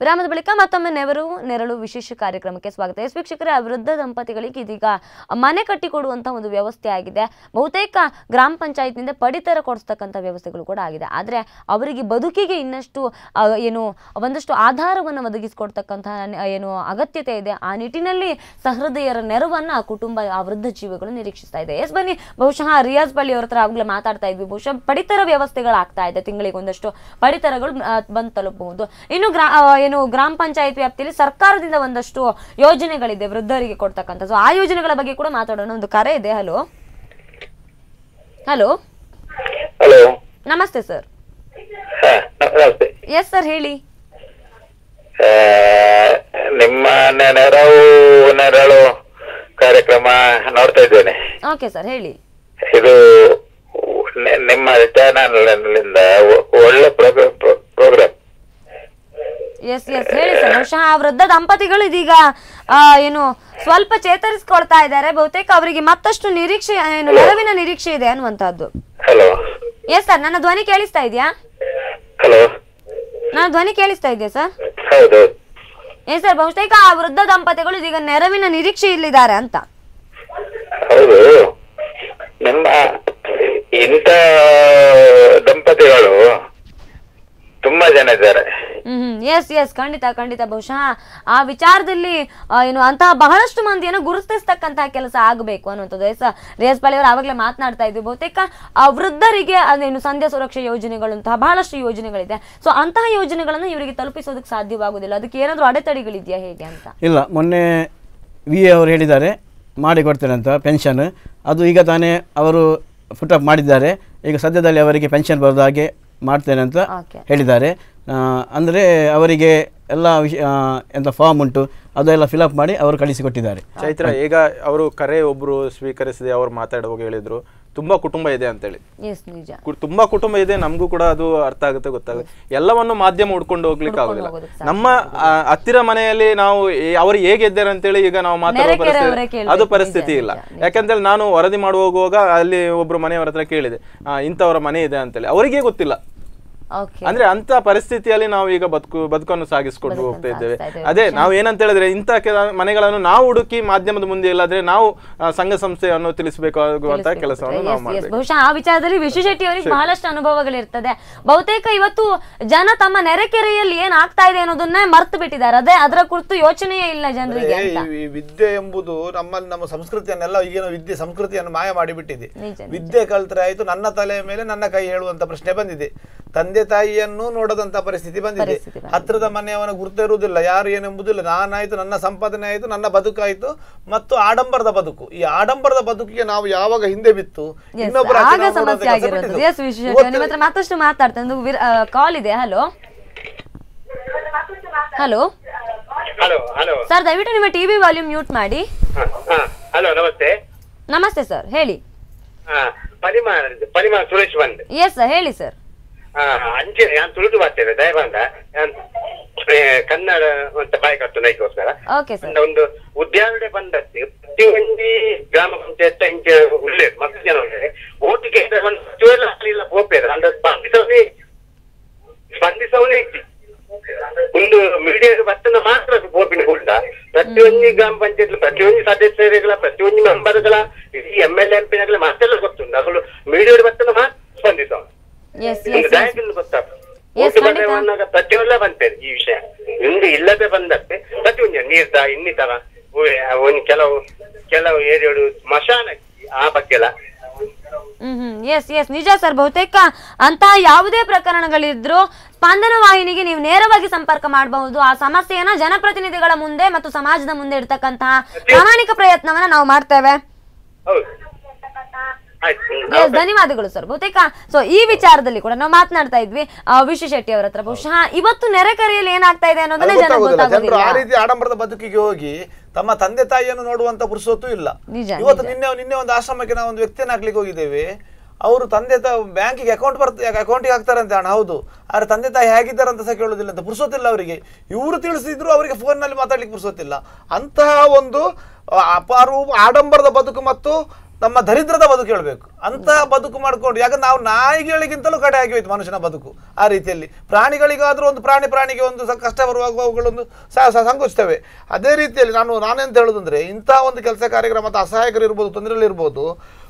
ವಿರಾಮದ ಬಳಿಕ ಮತ್ತೊಮ್ಮೆ ನೆವರು ನೆರಳು ವಿಶೇಷ ಕಾರ್ಯಕ್ರಮಕ್ಕೆ ಸ್ವಾಗತ. ಎಸ್ ವೀಕ್ಷಕರ ವೃದ್ಧ ದಂಪತಿಗಳಿಗೆ ಇದೀಗ ಮನೆ ಕಟ್ಟಿಕೊಡುವಂತಹ ಒಂದು ವ್ಯವಸ್ಥೆ ಆಗಿದೆ. ಬಹುತೇಕ ಗ್ರಾಮ ಪಂಚಾಯತ್ನಿಂದ ಪಡಿತರ ಕೊಡಿಸ್ತಕ್ಕಂಥ ವ್ಯವಸ್ಥೆಗಳು ಕೂಡ ಆಗಿದೆ. ಆದರೆ ಅವರಿಗೆ ಬದುಕಿಗೆ ಇನ್ನಷ್ಟು ಏನು, ಒಂದಷ್ಟು ಆಧಾರವನ್ನು ಒದಗಿಸಿಕೊಡ್ತಕ್ಕಂತಹ ಏನು, ಅಗತ್ಯತೆ ಇದೆ. ಆ ನಿಟ್ಟಿನಲ್ಲಿ ಸಹೃದಯರ ನೆರವನ್ನು ಕುಟುಂಬ, ಆ ವೃದ್ಧ ಜೀವಿಗಳು ನಿರೀಕ್ಷಿಸ್ತಾ ಇದೆ. ಎಸ್ ಬನ್ನಿ, ಬಹುಶಃ ರಿಯಾಜ್ ಬಳ್ಳಿ ಅವರ ಹತ್ರ ಆಗ್ಲೇ ಮಾತಾಡ್ತಾ ಇದ್ವಿ. ಬಹುಶಃ ಪಡಿತರ ವ್ಯವಸ್ಥೆಗಳಾಗ್ತಾ ಇದೆ. ತಿಂಗಳಿಗೆ ಒಂದಷ್ಟು ಪಡಿತರಗಳು ಬಂದು ತಲುಪಬಹುದು. ಇನ್ನು ಗ್ರಾ ಏನು ಗ್ರಾಮ ಪಂಚಾಯತ್ ವ್ಯಾಪ್ತಿಯಲ್ಲಿ ಸರ್ಕಾರದಿಂದ ಒಂದಷ್ಟು ಯೋಜನೆಗಳಿದೆ ವೃದ್ಧರಿಗೆ ಕೊಡ್ತಕ್ಕಂಥ ಸೊ ಆ ಯೋಜನೆಗಳ ಬಗ್ಗೆ ಕೂಡ ಮಾತಾಡೋಣ. ಒಂದು ಕರೆ ಇದೆ. ಹಲೋ. ಹಲೋ. ಹಲೋ. ನಮಸ್ತೆ ಸರ್. ಎಸ್ ಸರ್ ಹೇಳಿ. ನಿಮ್ಮ ನೆರವು ನೆರಳು ಕಾರ್ಯಕ್ರಮ ನೋಡ್ತಾ ಇದ್ದೇನೆ. ಓಕೆ ಸರ್ ಹೇಳಿ. ಇದು ನಿಮ್ಮ ಚಾನಲ್ ಒಳ್ಳೆ ಪ್ರೋಗ್ರಾಮ್. ಎಸ್ ಎಸ್ ಹೇಳಿ ಸರ್. ಬಹುಶಃ ಆ ವೃದ್ಧ ದಂಪತಿಗಳು ಇದೀಗ ಏನು ಸ್ವಲ್ಪ ಚೇತರಿಸ್ಕೊಳ್ತಾ ಇದ್ದಾರೆ. ಬಹುತೇಕ ಅವರಿಗೆ ಮತ್ತಷ್ಟು ನಿರೀಕ್ಷೆ ಏನು ನೆರವಿನ ನಿರೀಕ್ಷೆ ಇದೆ ಅನ್ನುವಂತಹದ್ದು ಹಲೋ ಎಸ್ ಸರ್ ನನ್ನ ಧ್ವನಿ ಕೇಳಿಸ್ತಾ ಇದೆಯಾ? ಹಲೋ ನನ್ನ ಧ್ವನಿ ಕೇಳಿಸ್ತಾ ಇದೆಯಾ ಸರ್ ಹೌದು. ಏ ಸರ್ ಬಹುತೇಕ ಆ ವೃದ್ಧ ದಂಪತಿಗಳು ಇದೀಗ ನೆರವಿನ ನಿರೀಕ್ಷೆಯಲ್ಲಿದ್ದಾರೆ ಅಂತ. ಹೌದು. ನಮ್ಮ ಇಂಥ ದಂಪತಿಗಳು ತುಂಬಾ ಜನ ಇದ್ದಾರೆ. ಹ್ಮ್ ಹ್ಮ್. ಎಸ್ ಎಸ್ ಖಂಡಿತ ಖಂಡಿತ. ಬಹುಶಃ ಆ ವಿಚಾರದಲ್ಲಿ ಏನು ಅಂತಹ ಬಹಳಷ್ಟು ಮಂದಿಯನ್ನು ಗುರುತಿಸ್ತಕ್ಕಂತಹ ಕೆಲಸ ಆಗಬೇಕು ಅನ್ನುವಂಥದ್ದು. ಎಸ್ ರೇಸ್ ಪಾಳಿ ಅವರು ಆವಾಗಲೇ ಮಾತನಾಡ್ತಾ ಇದ್ವಿ. ಬಹುತೇಕ ಆ ವೃದ್ಧರಿಗೆ ಅದೇನು ಸಂಧ್ಯಾ ಸುರಕ್ಷಾ ಯೋಜನೆಗಳಂತಹ ಬಹಳಷ್ಟು ಯೋಜನೆಗಳಿದೆ. ಸೊ ಅಂತಹ ಯೋಜನೆಗಳನ್ನು ಇವರಿಗೆ ತಲುಪಿಸೋದಕ್ಕೆ ಸಾಧ್ಯವಾಗುವುದಿಲ್ಲ. ಅದಕ್ಕೆ ಏನಾದರೂ ಅಡೆತಡೆಗಳಿದೆಯಾ ಹೇಗೆ ಅಂತ? ಇಲ್ಲ. ಮೊನ್ನೆ ವಿ ಎ ಅವರು ಹೇಳಿದ್ದಾರೆ ಮಾಡಿಕೊಡ್ತೇನೆ ಅಂತ ಪೆನ್ಷನ್. ಅದು ಈಗ ತಾನೇ ಅವರು ಅಪ್ ಮಾಡಿದ್ದಾರೆ. ಈಗ ಸದ್ಯದಲ್ಲಿ ಅವರಿಗೆ ಪೆನ್ಷನ್ ಬರೋದು ಹಾಗೆ ಮಾಡ್ತೇನೆ ಅಂತ. ಹೇಳಿದ್ದಾರೆ ಅಂದರೆ ಅವರಿಗೆ ಎಲ್ಲ ವಿಷಯ ಆ, ಎಂಥ ಫಾರ್ಮ್ ಉಂಟು ಅದೆಲ್ಲ ಫಿಲಪ್ ಮಾಡಿ ಅವರು ಕಳಿಸಿಕೊಟ್ಟಿದ್ದಾರೆ. ಚೈತ್ರ ಈಗ ಅವರು ಕರೆ ಒಬ್ರು ಸ್ವೀಕರಿಸಿದೆ ಅವ್ರು ಮಾತಾಡುವಾಗ ಹೇಳಿದ್ರು ತುಂಬಾ ಕುಟುಂಬ ಇದೆ ಅಂತ ಹೇಳಿ ನಿಜ. ತುಂಬಾ ಕುಟುಂಬ ಇದೆ ನಮಗೂ ಕೂಡ ಅದು ಅರ್ಥ ಆಗುತ್ತೆ ಗೊತ್ತಾಗುತ್ತೆ. ಎಲ್ಲವನ್ನು ಮಾಧ್ಯಮ ಹುಡ್ಕೊಂಡು ಹೋಗ್ಲಿಕ್ಕೆ ಆಗುದಿಲ್ಲ. ನಮ್ಮ ಹತ್ತಿರ ಮನೆಯಲ್ಲಿ ನಾವು ಅವ್ರು ಹೇಗಿದ್ದಾರೆ ಅಂತೇಳಿ ಈಗ ನಾವು ಮಾತಾಡೋ ಪರಿಸ್ಥಿತಿ ಅದು ಪರಿಸ್ಥಿತಿ ಇಲ್ಲ. ಯಾಕಂದ್ರೆ ಯಾಕಂತೇಳಿ ನಾನು ವರದಿ ಮಾಡುವಾಗ ಹೋಗುವಾಗ ಅಲ್ಲಿ ಒಬ್ರು ಮನೆಯವರ ಹತ್ರ ಕೇಳಿದೆ ಆ, ಇಂಥವರ ಮನೆ ಇದೆ ಅಂತೇಳಿ. ಅವರಿಗೆ ಗೊತ್ತಿಲ್ಲ. ಅಂದ್ರೆ ಅಂತ ಪರಿಸ್ಥಿತಿಯಲ್ಲಿ ನಾವು ಈಗ ಬದುಕು ಬದುಕನ್ನು ಸಾಗಿಸ್ಕೊಂಡು ಹೋಗ್ತಾ ಇದ್ದೇವೆ. ಅದೇ ನಾವು ಏನಂತ ಹೇಳಿದ್ರೆ ಇಂತ ಕೆಲ ಮನೆಗಳನ್ನು ನಾವು ಹುಡುಕಿ ಮಾಧ್ಯಮದ ಮುಂದೆ ಇಲ್ಲದ್ರೆ ನಾವು ಸಂಘ ಸಂಸ್ಥೆಯನ್ನು ತಿಳಿಸಬೇಕಾಗುವಂತಹ ಕೆಲಸವನ್ನು ನಾವು. ಮಾಡಬೇಕು. ಬಹುಶಃ ಆ ವಿಚಾರದಲ್ಲಿ ವಿಶ್ವ ಶೆಟ್ಟಿ ಅವರಿಗೆ ಬಹಳಷ್ಟು ಅನುಭವಗಳಿರ್ತದೆ. ಬಹುತೇಕ ಇವತ್ತು ಜನ ತಮ್ಮ ನೆರೆಕೆರೆಯಲ್ಲಿ ಏನ್ ಆಗ್ತಾ ಇದೆ ಅನ್ನೋದನ್ನೇ ಮರ್ತು ಬಿಟ್ಟಿದ್ದಾರೆ. ಅದೇ ಅದರ ಕುರಿತು ಯೋಚನೆಯೇ ಇಲ್ಲ ಜನರಿಗೆ ಅಂತ. ವಿದ್ಯೆ ಎಂಬುದು ನಮ್ಮಲ್ಲಿ ನಮ್ಮ ಸಂಸ್ಕೃತಿಯನ್ನೆಲ್ಲ ಈಗಿನ ವಿದ್ಯೆ ಸಂಸ್ಕೃತಿಯನ್ನು ಮಾಯ ಮಾಡಿಬಿಟ್ಟಿದೆ. ವಿದ್ಯೆ ಕಲ್ತ್ರೆ ಆಯ್ತು ನನ್ನ ತಲೆಯ ಮೇಲೆ ನನ್ನ ಕೈ ಹೇಳುವಂತ ಪ್ರಶ್ನೆ ಬಂದಿದೆ. ತಂದೆ ತಾಯಿಯನ್ನು ನೋಡದಂತ ಪರಿಸ್ಥಿತಿ ಬಂದಿದೆ. ಹತ್ರದ. ಹತ್ತಿರದ ಮನೆಯವನ ಗುರುತಿರುವುದಿಲ್ಲ ಯಾರು ಏನೆಂಬುದಿಲ್ಲ ನಾನಾಯ್ತು ನನ್ನ ಸಂಪಾದನೆ ಆಯ್ತು ನನ್ನ ಬದುಕಾಯ್ತು ಮತ್ತು ಆಡಂಬರದ ಬದುಕು. ಈ ಆಡಂಬರದ ಬದುಕಿಗೆ ನಾವು ಯಾವಾಗ ಹಿಂದೆ ಬಿತ್ತು? ಇನ್ನೊಬ್ಬರ ಮತ್ತಷ್ಟು ಮಾತಾಡ್ತೇನೆ. ಕಾಲ್ ಇದೆ. ಹಲೋ ಹಲೋ ಸರ್ ದಯವಿಟ್ಟು ನಿಮ್ಮ ಟಿವಿ ವಾಲ್ಯೂಮ್ ಮ್ಯೂಟ್ ಮಾಡಿ. ಹಲೋ ನಮಸ್ತೆ. ನಮಸ್ತೆ ಸರ್ ಹೇಳಿ. ಪರಿಮಾ ಪರಿಮ ಸುರೇಶ್ ಬಂದ್. ಎಸ್ ಹೇಳಿ ಸರ್ ಅಂಚೆ ನಾನು ತುಳುದು ಬರ್ತೇವೆ ದಯಬಂದ ನಾನ್, ಏ, ಕನ್ನಡ ಅಂತ ಬಾಯಿ ಕಟ್ಟು ನೈಕೋಸ್ಕರ. ಉದ್ಯಾನಡೆ ಅಂದ ಒಂದು ಉದ್ಯಾನವೇ ಬಂದದ್ದು. ಪ್ರತಿಯೊಂದು ಗ್ರಾಮ ಪಂಚಾಯತ್ ಇಂಚೆ ಒಳ್ಳೇದು. ಮಸ್ತ್ ಜನ ಒಳ್ಳೆ ಓಟಿಗೆ ಪ್ರತಿಯೊಂದು ಆಗಲಿಲ್ಲ ಹೋಗ್ಬೇಕು ಅಂದ್ರೆ ಸ್ಪಂದಿಸವನೇ ಸ್ಪಂದಿಸವನೇ ಒಂದು ಮೀಡಿಯಾ ಬರ್ತನ ಮಾತ್ರ ಗೋಪಿನ ಹುಡ್ಡ ಪ್ರತಿಯೊಂದು ಗ್ರಾಮ ಪಂಚಾಯತ್ ಪ್ರತಿಯೊಂದು ಸದಸ್ಯರುಗಳ ಪ್ರತಿಯೊಂದು ಮೆಂಬರ್ಗಳ ಈ ಎಂ ಎಲ್ ಎಂ ಪಿಗಳ ಮಾತೆಲ್ಲ ಗೊತ್ತುಂಟು. ಅಸಲು ಮೀಡಿಯಾ ಬರ್ತನ ಮಾತ್ರ ಸ್ಪಂದಿಸವ ಗೊತ್ತಾಗ್ತದೆ ಬಂದಾಗ ಪ್ರತಿಯೊಲ್ಲ ಈ ವಿಷಯ. ಇಂದು ಇಲ್ಲದೆ ಬಂದತ್ತೆ ಪ್ರತಿಯೊಂದು ನೀರ್ದ ಇನ್ನಿತರ ಒಂದು ಕೆಲವು ಕೆಲವು ಏರಿಯಾಡು ಸ್ಮಶಾನ ಆ ಬಗ್ಗೆ ಎಲ್ಲ ಹ್ಮ್. ಎಸ್ ಎಸ್ ನಿಜ ಸರ್ ಬಹುತೇಕ ಅಂತಹ ಯಾವುದೇ ಪ್ರಕರಣಗಳಿದ್ರು ಸ್ಪಂದನ ವಾಹಿನಿಗೆ ನೀವು ನೇರವಾಗಿ ಸಂಪರ್ಕ ಮಾಡಬಹುದು. ಆ ಸಮಸ್ಯೆಯನ್ನ ಜನಪ್ರತಿನಿಧಿಗಳ ಮುಂದೆ ಮತ್ತು ಸಮಾಜದ ಮುಂದೆ ಇಡ್ತಕ್ಕಂತಹ ಪ್ರಾಮಾಣಿಕ ಪ್ರಯತ್ನವನ್ನ ನಾವು ಮಾಡ್ತೇವೆ. ಧನ್ಯವಾದಗಳು ಸರ್ ಬಹುತೇಕ ಸೊ ಈ ವಿಚಾರದಲ್ಲಿ ಕೂಡ ನಾವು ಮಾತನಾಡ್ತಾ ಇದ್ವಿ ಆ, ವಿಶ್ವ ಶೆಟ್ಟಿ ಅವರ ಹತ್ರ. ಬಹುಶಃ ಇವತ್ತು ನೆರೆಕರೆಯಲ್ಲಿ ಏನಾಗ್ತಾ ಇದೆ ಅನ್ನೋದನ್ನೇ ಜನ ಗೊತ್ತಾಗೋದಿಲ್ಲ. ಆ ರೀತಿ ಆಡಂಬರದ ಬದುಕಿಗೆ ಹೋಗಿ ತಮ್ಮ ತಂದೆ ತಾಯಿಯನ್ನು ನೋಡುವಂತ ಪುರುಷತ್ತು ಇಲ್ಲ. ಇವತ್ತು ನಿನ್ನೆ ನಿನ್ನೆ ಒಂದು ಆಶ್ರಮಕ್ಕೆ ನಾವು ಒಂದು ವ್ಯಕ್ತಿಯನ್ನು ಹಾಕ್ಲಿಕ್ಕೆ ಹೋಗಿದ್ದೇವೆ. ಅವರು ತಂದೆ ತಾಯಿ ಬ್ಯಾಂಕಿಗೆ ಅಕೌಂಟ್ ಬರ್ತ ಅಕೌಂಟಿಗೆ ಹಾಕ್ತಾರಂತೆ ಹಣ ಹೌದು. ಆದ್ರೆ ತಂದೆ ತಾಯಿ ಹೇಗಿದ್ದಾರೆ ಅಂತ ಸಹ ಕೇಳೋದಿಲ್ಲ ಅಂತ ಪುರುಸೊತ್ತಿಲ್ಲ ಅವರಿಗೆ. ಇವರು ತಿಳಿಸಿದ್ರು ಅವರಿಗೆ ಫೋನ್ನಲ್ಲಿ ಮಾತಾಡ್ಲಿಕ್ಕೆ ಪುರುಸೊತ್ತಿಲ್ಲ ಅಂತಹ ಒಂದು ಅಪಾರೂಪ ಆಡಂಬರದ ಬದುಕು ಮತ್ತು ನಮ್ಮ ದರಿದ್ರದ ಬದುಕು ಹೇಳ್ಬೇಕು. ಅಂತ ಬದುಕು ಮಾಡ್ಕೊಂಡು, ಯಾಕಂದ್ರೆ ನಾವು ನಾಯಿಗಳಿಗಿಂತಲೂ ಕಡೆ ಆಗಿ ಮನುಷ್ಯನ ಬದುಕು. ಆ ರೀತಿಯಲ್ಲಿ ಪ್ರಾಣಿಗಳಿಗಾದರೂ ಒಂದು ಪ್ರಾಣಿ ಪ್ರಾಣಿಗೆ ಒಂದು ಕಷ್ಟ ಬರುವಾಗ ಅವುಗಳೊಂದು ಸಂಕುಚಿತವೆ ಅದೇ ರೀತಿಯಲ್ಲಿ ನಾನು ನಾನೆಂತ ಹೇಳೋದಂದ್ರೆ ಇಂಥ ಒಂದು ಕೆಲಸ ಕಾರ್ಯಕ್ರಮ ಮತ್ತು ಅಸಹಾಯಕರು ಇರ್ಬೋದು ತೊಂದರೆಯಲ್ಲಿ ಇರ್ಬೋದು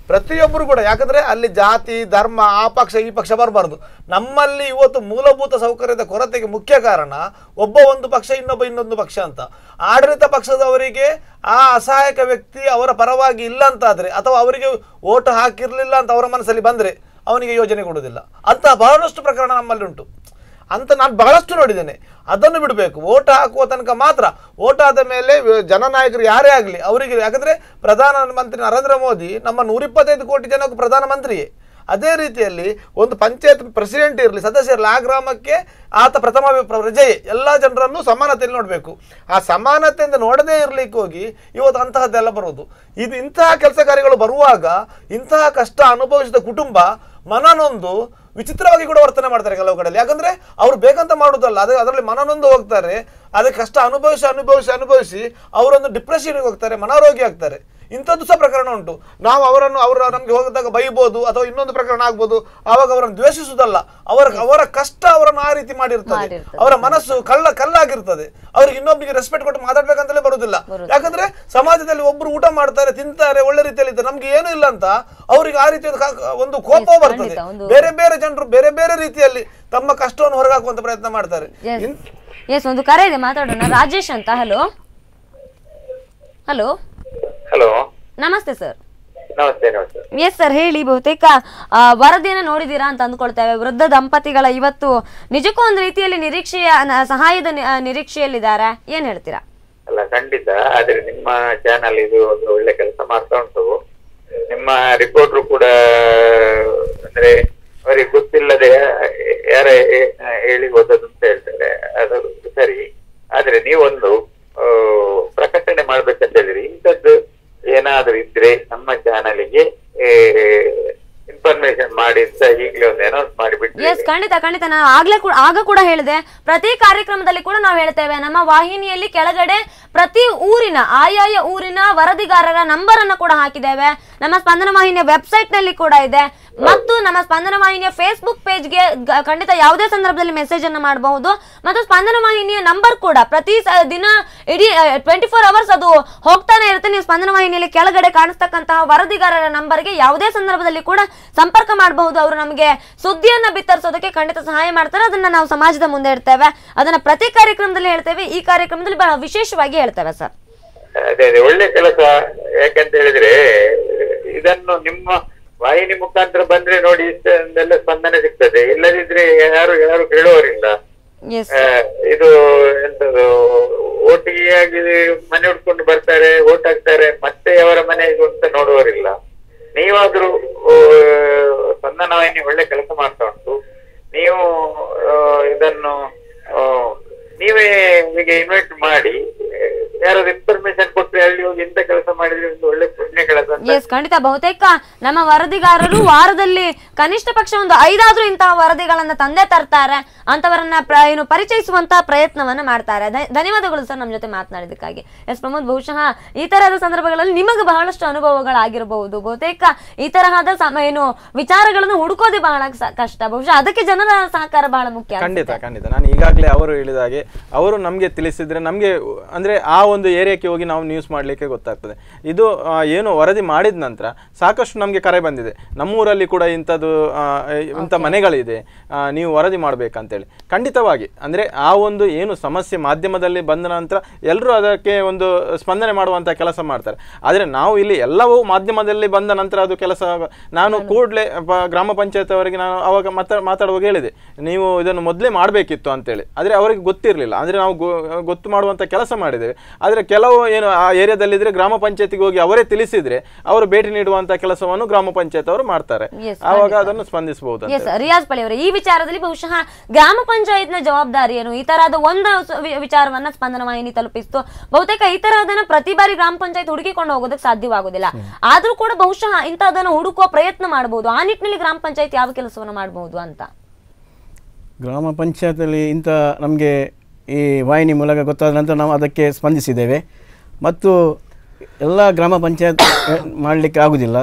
ಪ್ರತಿಯೊಬ್ಬರು ಕೂಡ, ಯಾಕಂದ್ರೆ ಅಲ್ಲಿ ಜಾತಿ, ಧರ್ಮ, ಆ ಪಕ್ಷ, ಈ ಪಕ್ಷ ಬರಬಾರ್ದು. ನಮ್ಮಲ್ಲಿ ಇವತ್ತು ಮೂಲಭೂತ ಸೌಕರ್ಯದ ಕೊರತೆಗೆ ಮುಖ್ಯ ಕಾರಣ ಒಬ್ಬ ಒಂದು ಪಕ್ಷ, ಇನ್ನೊಬ್ಬ ಇನ್ನೊಂದು ಪಕ್ಷ ಅಂತ. ಆಡಳಿತ ಪಕ್ಷದವರಿಗೆ ಆ ಅಸಹಾಯಕ ವ್ಯಕ್ತಿ ಅವರ ಪರವಾಗಿ ಇಲ್ಲ ಅಂತಾದರೆ, ಅಥವಾ ಅವರಿಗೆ ಓಟ್ ಹಾಕಿರಲಿಲ್ಲ ಅಂತ ಅವರ ಮನಸ್ಸಲ್ಲಿ ಬಂದ್ರೆ, ಅವನಿಗೆ ಯೋಜನೆ ಕೊಡುವುದಿಲ್ಲ. ಅಂತ ಬಹಳಷ್ಟು ಪ್ರಕರಣ ನಮ್ಮಲ್ಲಿ ಉಂಟು. ಅಂತ ನಾನು ಬಹಳಷ್ಟು ನೋಡಿದ್ದೇನೆ. ಅದನ್ನು ಬಿಡಬೇಕು. ಓಟ್ ಹಾಕುವ ತನಕ ಮಾತ್ರ. ಓಟ್ ಆದ ಮೇಲೆ ಜನನಾಯಕರು ಯಾರೇ ಆಗಲಿ, ಅವರಿಗೆ ಯಾಕಂದರೆ ಪ್ರಧಾನಮಂತ್ರಿ ನರೇಂದ್ರ ಮೋದಿ ನಮ್ಮ ನೂರಿಪ್ಪತ್ತೈದು ಕೋಟಿ ಜನಕ್ಕೂ ಪ್ರಧಾನಮಂತ್ರಿಯೇ ಅದೇ ರೀತಿಯಲ್ಲಿ ಒಂದು ಪಂಚಾಯತ್ ಪ್ರೆಸಿಡೆಂಟ್ ಇರಲಿ, ಸದಸ್ಯ ಇರಲಿ, ಆ ಗ್ರಾಮಕ್ಕೆ ಆತ ಪ್ರಥಮ ರಜೆ ಪ್ರಜೆಯೇ ಎಲ್ಲ ಜನರನ್ನು ಸಮಾನತೆಯಲ್ಲಿ ನೋಡಬೇಕು. ಆ ಸಮಾನತೆಯಿಂದ ನೋಡದೇ ಇರಲಿಕ್ಕೆ ಹೋಗಿ ಇವತ್ತು ಅಂತಹದ್ದೆಲ್ಲ ಬರೋದು. ಇದು ಇಂತಹ ಕೆಲಸ ಕಾರ್ಯಗಳು ಬರುವಾಗ ಇಂತಹ ಕಷ್ಟ ಅನುಭವಿಸಿದ ಕುಟುಂಬ ಮನನೊಂದು ವಿಚಿತ್ರವಾಗಿ ಕೂಡ ವರ್ತನೆ ಮಾಡ್ತಾರೆ ಕೆಲವು ಕಡೆಯಲ್ಲಿ ಯಾಕಂದ್ರೆ ಅವ್ರು ಬೇಕಂತ ಮಾಡೋದಲ್ಲ ಅದೇ ಅದರಲ್ಲಿ ಮನನೊಂದು ಹೋಗ್ತಾರೆ ಅದಕ್ಕೆ ಕಷ್ಟ ಅನುಭವಿಸಿ ಅನುಭವಿಸಿ ಅನುಭವಿಸಿ, ಅವರೊಂದು ಡಿಪ್ರೆಷನ್ಗೆ ಹೋಗ್ತಾರೆ, ಮನಾರೋಗಿ ಆಗ್ತಾರೆ. ಇಂಥದ್ದು ಸಹ ಪ್ರಕರಣ ಉಂಟು. ನಾವು ಅವರನ್ನು ಅವರ ನಮಗೆ ಹೋಗಿದಾಗ ಬೈಬೋದು ಅಥವಾ ಇನ್ನೊಂದು ಪ್ರಕರಣ ಆಗ್ಬೋದು ಆವಾಗ ಅವರನ್ನು ದ್ವೇಷಿಸುವುದಲ್ಲ. ಅವರ ಅವರ ಕಷ್ಟ ಅವರನ್ನು ಆ ರೀತಿ ಮಾಡಿರ್ತದೆ. ಮಾಡಿರ್ತದೆ. ಅವರ ಮನಸ್ಸು ಕಳ್ಳ ಕಲ್ಲಾಗಿರ್ತದೆ ಅವ್ರಿಗೆ ಇನ್ನೊಬ್ಬರಿಗೆ ರೆಸ್ಪೆಕ್ಟ್ ಕೊಟ್ಟು ಮಾತಾಡ್ಬೇಕಂತಲೇ ಬರುವುದಿಲ್ಲ. ಯಾಕಂದ್ರೆ ಸಮಾಜದಲ್ಲಿ ಒಬ್ರು ಊಟ ಮಾಡ್ತಾರೆ ತಿಂತಾರೆ ಒಳ್ಳೆ ರೀತಿಯಲ್ಲಿ ಇದ್ದಾರೆ. ನಮ್ಗೆ ಏನೂ ಇಲ್ಲ ಅಂತ ಅವ್ರಿಗೆ ಆ ರೀತಿಯ ಒಂದು ಕೋಪ ಬರ್ತದೆ. ಬೇರೆ ಬೇರೆ ಜನರು ಬೇರೆ ಬೇರೆ ರೀತಿಯಲ್ಲಿ ತಮ್ಮ ಕಷ್ಟವನ್ನು ಹೊರಗಾಕುವಂತ ಪ್ರಯತ್ನ ಮಾಡ್ತಾರೆ. ಎಸ್ ಒಂದು ಕರೆ ಇದೆ ಮಾತಾಡೋಣ. ರಾಜೇಶ್ ಅಂತ ಹಲೋ? ಹಲೋ? ಹಲೋ ನಮಸ್ತೆ ಸರ್. ನಮಸ್ತೆ ನಮಸ್ತೆ. ಎಸ್ ಸರ್ ಹೇಳಿ ಬಹುತೇಕ ವರದಿಯನ್ನು ನೋಡಿದೀರಾ ಅಂತ ಅಂದ್ಕೊಳ್ತೇವೆ. ವೃದ್ಧ ದಂಪತಿಗಳ ಇವತ್ತು ನಿಜಕ್ಕೂ ಒಂದು ರೀತಿಯಲ್ಲಿ ನಿರೀಕ್ಷೆಯ ಸಹಾಯದ ನಿರೀಕ್ಷೆಯಲ್ಲಿದ್ದಾರೆ. ಏನ್ ಹೇಳ್ತೀರಾ? ಅಲ್ಲ ಖಂಡಿತ. ಆದ್ರೆ ನಿಮ್ಮ ಚಾನಲ್ ಇದು ಒಂದು ಒಳ್ಳೆ ಕೆಲಸ ಮಾಡ್ತಾ ಉಂಟು. ನಿಮ್ಮ ರಿಪೋರ್ಟ್ರು ಕೂಡ ಅಂದ್ರೆ ಅವರಿಗೆ ಗೊತ್ತಿಲ್ಲದೆ ಯಾರ ಹೇಳಿ ಹೋದದ್ದು ಅಂತ ಹೇಳ್ತಾರೆ. ಅದು ಸರಿ. ಆದ್ರೆ ನೀವೊಂದು ಪ್ರಕಟಣೆ ಮಾಡ್ಬೇಕಂತ ಹೇಳಿದ್ರಿ ಇಂಥದ್ದು ಏನಾದ್ರೂ ಇದ್ರೆ ನಮ್ಮ ಚಾನಲಿಗೆ ಇನ್ಫಾರ್ಮೇಶನ್ ಮಾಡಿ ಅಂತ ಈಗಲೇ ಒಂದು ಅನೌನ್ಸ್ ಮಾಡಿಬಿಟ್ಟು ಎಸ್ ಖಂಡಿತ ಖಂಡಿತ. ನಾನು ಆಗ್ಲೇ ಕೂಡ ಆಗ ಕೂಡ ಹೇಳಿದೆ. ಪ್ರತಿ ಕಾರ್ಯಕ್ರಮದಲ್ಲಿ ಕೂಡ ನಾವು ಹೇಳ್ತೇವೆ. ನಮ್ಮ ವಾಹಿನಿಯಲ್ಲಿ ಕೆಳಗಡೆ ಪ್ರತಿ ಊರಿನ, ಆಯಾಯ ಊರಿನ ವರದಿಗಾರರ ನಂಬರ್ ಅನ್ನ ಕೂಡ ಹಾಕಿದ್ದೇವೆ. ನಮ್ಮ ಸ್ಪಂದನ ವಾಹಿನಿಯ ವೆಬ್ಸೈಟ್ನಲ್ಲಿ ಕೂಡ ಇದೆ. ಮತ್ತು ನಮ್ಮ ಸ್ಪಂದನ ವಾಹಿನಿಯ ಫೇಸ್ಬುಕ್ ಪೇಜ್ಗೆ ಖಂಡಿತ ಯಾವುದೇ ಸಂದರ್ಭದಲ್ಲಿ ಮೆಸೇಜ್ ಅನ್ನು ಮಾಡಬಹುದು. ಮತ್ತು ಸ್ಪಂದನ ವಾಹಿನಿಯ ನಂಬರ್ ಕೂಡ ಪ್ರತಿ ದಿನ ಇಡೀ ಟ್ವೆಂಟಿ ಫೋರ್ ಅವರ್ಸ್ ಅದು ಹೋಗ್ತಾನೆ ಇರುತ್ತೆ. ನೀವು ಸ್ಪಂದನ ವಾಹಿನಿಯಲ್ಲಿ ಕೆಳಗಡೆ ಕಾಣಿಸ್ತಕ್ಕಂತಹ ವರದಿಗಾರರ ನಂಬರ್ಗೆ ಯಾವುದೇ ಸಂದರ್ಭದಲ್ಲಿ ಕೂಡ ಸಂಪರ್ಕ ಮಾಡಬಹುದು ಅವರು ನಮಗೆ ಸುದ್ದಿಯನ್ನ ಬಿತ್ತರಿಸೋದಕ್ಕೆ ಖಂಡಿತ ಸಹಾಯ ಮಾಡ್ತಾರೆ. ಅದನ್ನ ನಾವು ಸಮಾಜದ ಮುಂದೆ ಇಡ್ತೇವೆ ಅದನ್ನ ಪ್ರತಿ ಕಾರ್ಯಕ್ರಮದಲ್ಲಿ ಹೇಳ್ತೇವೆ. ಈ ಕಾರ್ಯಕ್ರಮದಲ್ಲಿ ಬಹಳ ವಿಶೇಷವಾಗಿ ಹೇಳ್ತೇವೆ ಸರ್. ಅದೇ ಅದೇ ಒಳ್ಳೆ ಕೆಲಸ. ಯಾಕಂತ ಹೇಳಿದ್ರೆ ಇದನ್ನು ನಿಮ್ಮ ವಾಹಿನಿ ಮುಖಾಂತರ ಬಂದ್ರೆ ನೋಡಿ ಇಷ್ಟೆಲ್ಲ ಸ್ಪಂದನೆ ಸಿಗ್ತದೆ. ಇಲ್ಲದಿದ್ರೆ ಯಾರು ಯಾರು ಹೇಳುವವರಿಲ್ಲ. ಎಸ್ ಇದು ಎಂತದು ಓಟಿಗೆ ಆಗಿ ಮನೆ ಉಟ್ಕೊಂಡು ಬರ್ತಾರೆ ಓಟ್ ಹಾಕ್ತಾರೆ ಮತ್ತೆ ಅವರ ಮನೆಗೆ ಅಂತ ನೋಡುವವರಿಲ್ಲ. ನೀವಾದ್ರೂ ವಾಹಿನಿ ಒಳ್ಳೆ ಕೆಲಸ ಮಾಡ್ತಾ ಉಂಟು. ನೀವು ಇದನ್ನು ನೀವೇ ಹೀಗೆ ಇನ್ವೈಟ್ ಮಾಡಿ, ಯಾರಾದ್ರು ಇನ್ಫಾರ್ಮೇಶನ್ ಕೊಟ್ಟು ಅಲ್ಲಿ ಹೋಗಿ ಇಂಥ ಕೆಲಸ ಮಾಡಿದ್ರೆ ಒಳ್ಳೆ ಪುಣ್ಯ ಕೆಲಸ ಎಸ್ ಖಂಡಿತ. ಬಹುತೇಕ ನಮ್ಮ ವರದಿಗಾರರು ವಾರದಲ್ಲಿ ಕನಿಷ್ಠ ಪಕ್ಷ ಒಂದು ಐದಾದ್ರೂ ಇಂತಹ ವರದಿಗಳನ್ನ ತಂದೆ ತರ್ತಾರೆ. ಅಂತವರನ್ನ ಏನು ಪರಿಚಯಿಸುವಂತ ಪ್ರಯತ್ನವನ್ನ ಮಾಡ್ತಾರೆ. ಧನ್ಯವಾದಗಳು ಸರ್ ನಮ್ಮ ಜೊತೆ ಮಾತನಾಡಿದಕ್ಕಾಗಿ ಎಸ್ ಪ್ರಮೋದ್ ಬಹುಶಃ ಈ ತರಹದ ಸಂದರ್ಭಗಳಲ್ಲಿ ನಿಮಗೆ ಬಹಳಷ್ಟು ಅನುಭವಗಳಾಗಿರಬಹುದು. ಬಹುತೇಕ ಈ ತರಹದ ಏನು ವಿಚಾರಗಳನ್ನು ಹುಡುಕೋದೇ ಬಹಳ ಕಷ್ಟ. ಬಹುಶಃ ಅದಕ್ಕೆ ಜನರ ಸಹಕಾರ ಬಹಳ ಮುಖ್ಯ ಖಂಡಿತ ಖಂಡಿತ. ನಾನು ಈಗಾಗಲೇ ಅವರು ಹೇಳಿದ ಹಾಗೆ ಅವರು ನಮಗೆ ತಿಳಿಸಿದ್ರೆ ನಮಗೆ ಅಂದರೆ ಆ ಒಂದು ಏರಿಯಾಕ್ಕೆ ಹೋಗಿ ನಾವು ನ್ಯೂಸ್ ಮಾಡಲಿಕ್ಕೆ ಗೊತ್ತಾಗ್ತದೆ. ಇದು ಏನು ವರದಿ ಮಾಡಿದ ನಂತರ ಸಾಕಷ್ಟು ನಮಗೆ ಕರೆ ಬಂದಿದೆ. ನಮ್ಮೂರಲ್ಲಿ ಕೂಡ ಇಂಥದ್ದು ಇಂಥ ಮನೆಗಳಿದೆ. ನೀವು ವರದಿ ಮಾಡಬೇಕಂತೇಳಿ ಖಂಡಿತವಾಗಿ. ಅಂದರೆ ಆ ಒಂದು ಏನು ಸಮಸ್ಯೆ ಮಾಧ್ಯಮದಲ್ಲಿ ಬಂದ ನಂತರ ಎಲ್ಲರೂ ಅದಕ್ಕೆ ಒಂದು ಸ್ಪಂದನೆ ಮಾಡುವಂಥ ಕೆಲಸ ಮಾಡ್ತಾರೆ. ಆದರೆ ನಾವು ಇಲ್ಲಿ ಎಲ್ಲವೂ ಮಾಧ್ಯಮದಲ್ಲಿ ಬಂದ ನಂತರ ಅದು ಕೆಲಸ ನಾನು ಕೂಡಲೇ ಗ್ರಾಮ ಪಂಚಾಯತ್ ಅವರಿಗೆ ನಾನು ಅವಾಗ ಮಾತಾ ಮಾತಾಡುವಾಗ ಹೇಳಿದೆ. ನೀವು ಇದನ್ನು ಮೊದಲೇ ಮಾಡಬೇಕಿತ್ತು ಅಂತೇಳಿ. ಆದರೆ ಅವರಿಗೆ ಗೊತ್ತಿರಲಿಲ್ಲ. ಅಂದರೆ ನಾವು ಗೊತ್ತು ಮಾಡುವಂಥ ಕೆಲಸ ಮಾಡಿದ್ದೇವೆ. ಆದರೆ ಕೆಲವು ಏನು ಆ ಏರಿಯಾದಲ್ಲಿದ್ದರೆ ಗ್ರಾಮ ಪಂಚಾಯತಿಗೆ ಹೋಗಿ ಅವರೇ ತಿಳಿಸಿದರೆ ಅವರು ಭೇಟಿ ನೀಡುವಂಥ ಕೆಲಸವನ್ನು ಗ್ರಾಮ ಪಂಚಾಯತ್ ಅವರು ಮಾಡ್ತಾರೆ. ಆವಾಗ ಅದನ್ನು ಸ್ಪಂದಿಸಬಹುದು ರಿಯಾಜ್ ಪಳಿ ಅವರೇ ಈ ವಿಚಾರದಲ್ಲಿ ಬಹುಶಃ ಗ್ರಾಮ ಪಂಚಾಯತ್ನ ಜವಾಬ್ದಾರಿ ಏನು ಈ ತರಹದ ಒಂದು ವಿಚಾರವನ್ನ ಸ್ಪಂದನ ವಾಹಿನಿ ತಲುಪಿಸ್ತು. ಬಹುತೇಕ ಈ ತರಹದನ್ನ ಪ್ರತಿ ಬಾರಿ ಗ್ರಾಮ ಪಂಚಾಯತ್ ಹುಡುಕಿಕೊಂಡು ಹೋಗೋದಕ್ಕೆ ಸಾಧ್ಯವಾಗುದಿಲ್ಲ. ಆದ್ರೂ ಕೂಡ ಬಹುಶಃ ಇಂತಹದನ್ನು ಹುಡುಕುವ ಪ್ರಯತ್ನ ಮಾಡಬಹುದು ಆ ನಿಟ್ಟಿನಲ್ಲಿ ಗ್ರಾಮ ಪಂಚಾಯತ್ ಯಾವ ಕೆಲಸವನ್ನು ಮಾಡಬಹುದು ಅಂತ? ಗ್ರಾಮ ಪಂಚಾಯತಲ್ಲಿ ಇಂಥ ನಮಗೆ ಈ ವಾಹಿನಿ ಮೂಲಕ ಗೊತ್ತಾದ ನಂತರ ನಾವು ಅದಕ್ಕೆ ಸ್ಪಂದಿಸಿದ್ದೇವೆ. ಮತ್ತು ಎಲ್ಲ ಗ್ರಾಮ ಪಂಚಾಯತ್ ಮಾಡಲಿಕ್ಕೆ ಆಗುವುದಿಲ್ಲ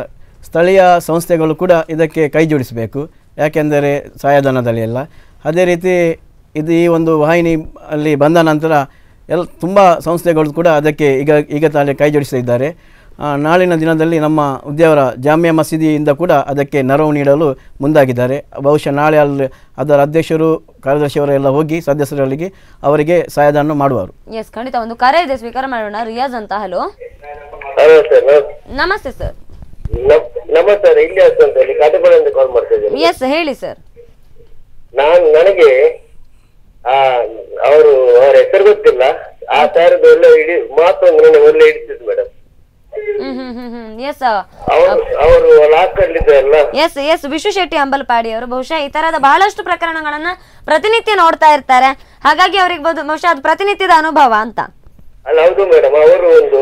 ಸ್ಥಳೀಯ ಸಂಸ್ಥೆಗಳು ಕೂಡ ಇದಕ್ಕೆ ಕೈ ಜೋಡಿಸಬೇಕು. ಯಾಕೆಂದರೆ ಸಹಾಯಧನದಲ್ಲಿ ಎಲ್ಲ. ಅದೇ ರೀತಿ ಇದು ಈ ಒಂದು ವಾಹಿನಿ ಅಲ್ಲಿ ಬಂದ ನಂತರ ಎಲ್ಲ ತುಂಬ ಸಂಸ್ಥೆಗಳು ಕೂಡ ಅದಕ್ಕೆ ಈಗ ಈಗ ತಾನೇ ಕೈ ಜೋಡಿಸ್ತಾ ಇದ್ದಾರೆ ನಾಳಿನ ದಿನದಲ್ಲಿ ನಮ್ಮ ಉದ್ಯಾವರ ಜಾಮಿಯಾ ಮಸೀದಿಯಿಂದ ಕೂಡ ಅದಕ್ಕೆ ನೆರವು ನೀಡಲು ಮುಂದಾಗಿದ್ದಾರೆ. ಬಹುಶಃ ನಾಳೆ ಅಲ್ಲಿ ಅದರ ಅಧ್ಯಕ್ಷರು ಕಾರ್ಯದರ್ಶಿಯವರೆಲ್ಲ ಹೋಗಿ ಸದಸ್ಯರಲ್ಲಿಗೆ ಅವರಿಗೆ ಸಹಾಯಧನ ಮಾಡುವರು. ಎಸ್ ಖಂಡಿತ ಒಂದು ಕರೆ ಇದೆ ಸ್ವೀಕಾರ ಮಾಡೋಣ. ರಿಯಾಜ್ ಅಂತ ಹಲೋ. ನಮಸ್ತೆ ಸರ್. ನಮಸ್ತೆ ಸರ್. ಎಸ್ ಹೇಳಿ ಸರ್. ನಾನ್ ನನಗೆ ಆ ಅವರು ಅವರ ಹೆಸರು ಗೊತ್ತಿಲ್ಲ. ಆ ಸಾರದ್ದು ಒಳ್ಳೆ ಇಡಿ ಮಾತು ನನಗೆ ಒಳ್ಳೆ ಹಿಡಿತಿದ್ದು ಮೇಡಮ್ ಎಸ್ ಅವರು ಎಸ್ ಎಸ್ ವಿಶ್ವ ಶೆಟ್ಟಿ ಅಂಬಲ್ಪಾಡಿ ಅವರು. ಬಹುಶಃ ಈ ತರದ ಬಹಳಷ್ಟು ಪ್ರಕರಣಗಳನ್ನ ಪ್ರತಿನಿತ್ಯ ನೋಡ್ತಾ ಇರ್ತಾರೆ. ಹಾಗಾಗಿ ಅವ್ರಿಗೆ ಬಹು- ಬಹುಶಃ ಅದು ಪ್ರತಿನಿತ್ಯದ ಅನುಭವ ಅಂತ. ಅಲ್ಲ ಹೌದು ಮೇಡಮ್ ಅವರು ಒಂದು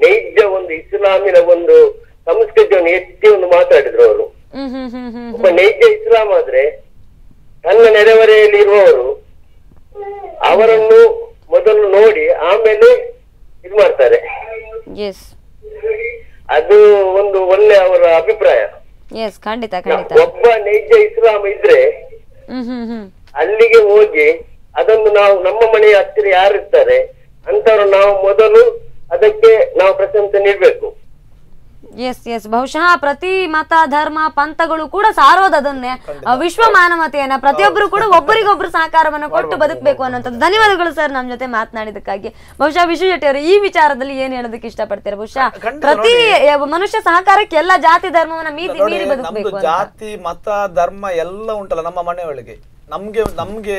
ನೈಜ ಒಂದು ಇಸ್ಲಾಮಿನ ಒಂದು ಸಂಸ್ಕೃತಿಯನ್ನು ಎತ್ತಿ ಒಂದು ಮಾತಾಡಿದ್ರು ಅವರು. ಹ್ಮ್ ಹ್ಮ್ ಹ್ಮ್ ಹ್ಮ್ ಒಬ್ಬ ನೈಜ ಇಸ್ಲಾಂ ಆದ್ರೆ ತನ್ನ ನೆರೆಹೊರೆಯಲ್ಲಿ ಇರುವವರು ಅವರನ್ನು ಮೊದಲು ನೋಡಿ ಆಮೇಲೆ ಇದು ಮಾಡ್ತಾರೆ. ಅದು ಒಂದು ಒಳ್ಳೆ ಅವರ ಅಭಿಪ್ರಾಯ. ಖಂಡಿತ ಖಂಡಿತ. ಒಬ್ಬ ನೈಜ ಇಸ್ಲಾಂ ಇದ್ರೆ ಅಲ್ಲಿಗೆ ಹೋಗಿ ಅದನ್ನು ನಾವು ನಮ್ಮ ಮನೆಯ ಹತ್ತಿರ ಯಾರು ಇರ್ತಾರೆ ಅಂತವ್ರು ನಾವು ಮೊದಲು ಅದಕ್ಕೆ ನಾವು ಪ್ರಶಂಸೆ ನೀಡ್ಬೇಕು. ಎಸ್ ಎಸ್ ಬಹುಶಃ ಪ್ರತಿ ಮತ ಧರ್ಮ ಪಂಥಗಳು ಕೂಡ ಸಾರೋದು ಅದನ್ನೇ ವಿಶ್ವ ಮಾನವತೆಯನ್ನ ಪ್ರತಿಯೊಬ್ಬರು ಕೂಡ ಒಬ್ಬರಿಗೊಬ್ಬರು ಸಹಕಾರವನ್ನು ಕೊಟ್ಟು ಬದುಕಬೇಕು ಅನ್ನೋಂಥದ್ದು ಧನ್ಯವಾದಗಳು ಸರ್ ನಮ್ಮ ಜೊತೆ ಮಾತನಾಡಿದಕ್ಕಾಗಿ ಬಹುಶಃ ವಿಶ್ವ ಶೆಟ್ಟಿ ಅವರು ಈ ವಿಚಾರದಲ್ಲಿ ಏನ್ ಹೇಳೋದಕ್ಕೆ ಇಷ್ಟಪಡ್ತೀರಾ? ಬಹುಶಃ ಪ್ರತಿ ಮನುಷ್ಯ ಸಹಕಾರಕ್ಕೆ ಎಲ್ಲ ಜಾತಿ ಧರ್ಮವನ್ನ ಮೀರಿ ಮೀರಿ ಬದುಕಬೇಕು ಜಾತಿ ಮತ ಧರ್ಮ ಎಲ್ಲ ಉಂಟಲ್ಲ ನಮ್ಮ ಮನೆಯೊಳಗೆ. ನಮ್ಗೆ ನಮ್ಗೆ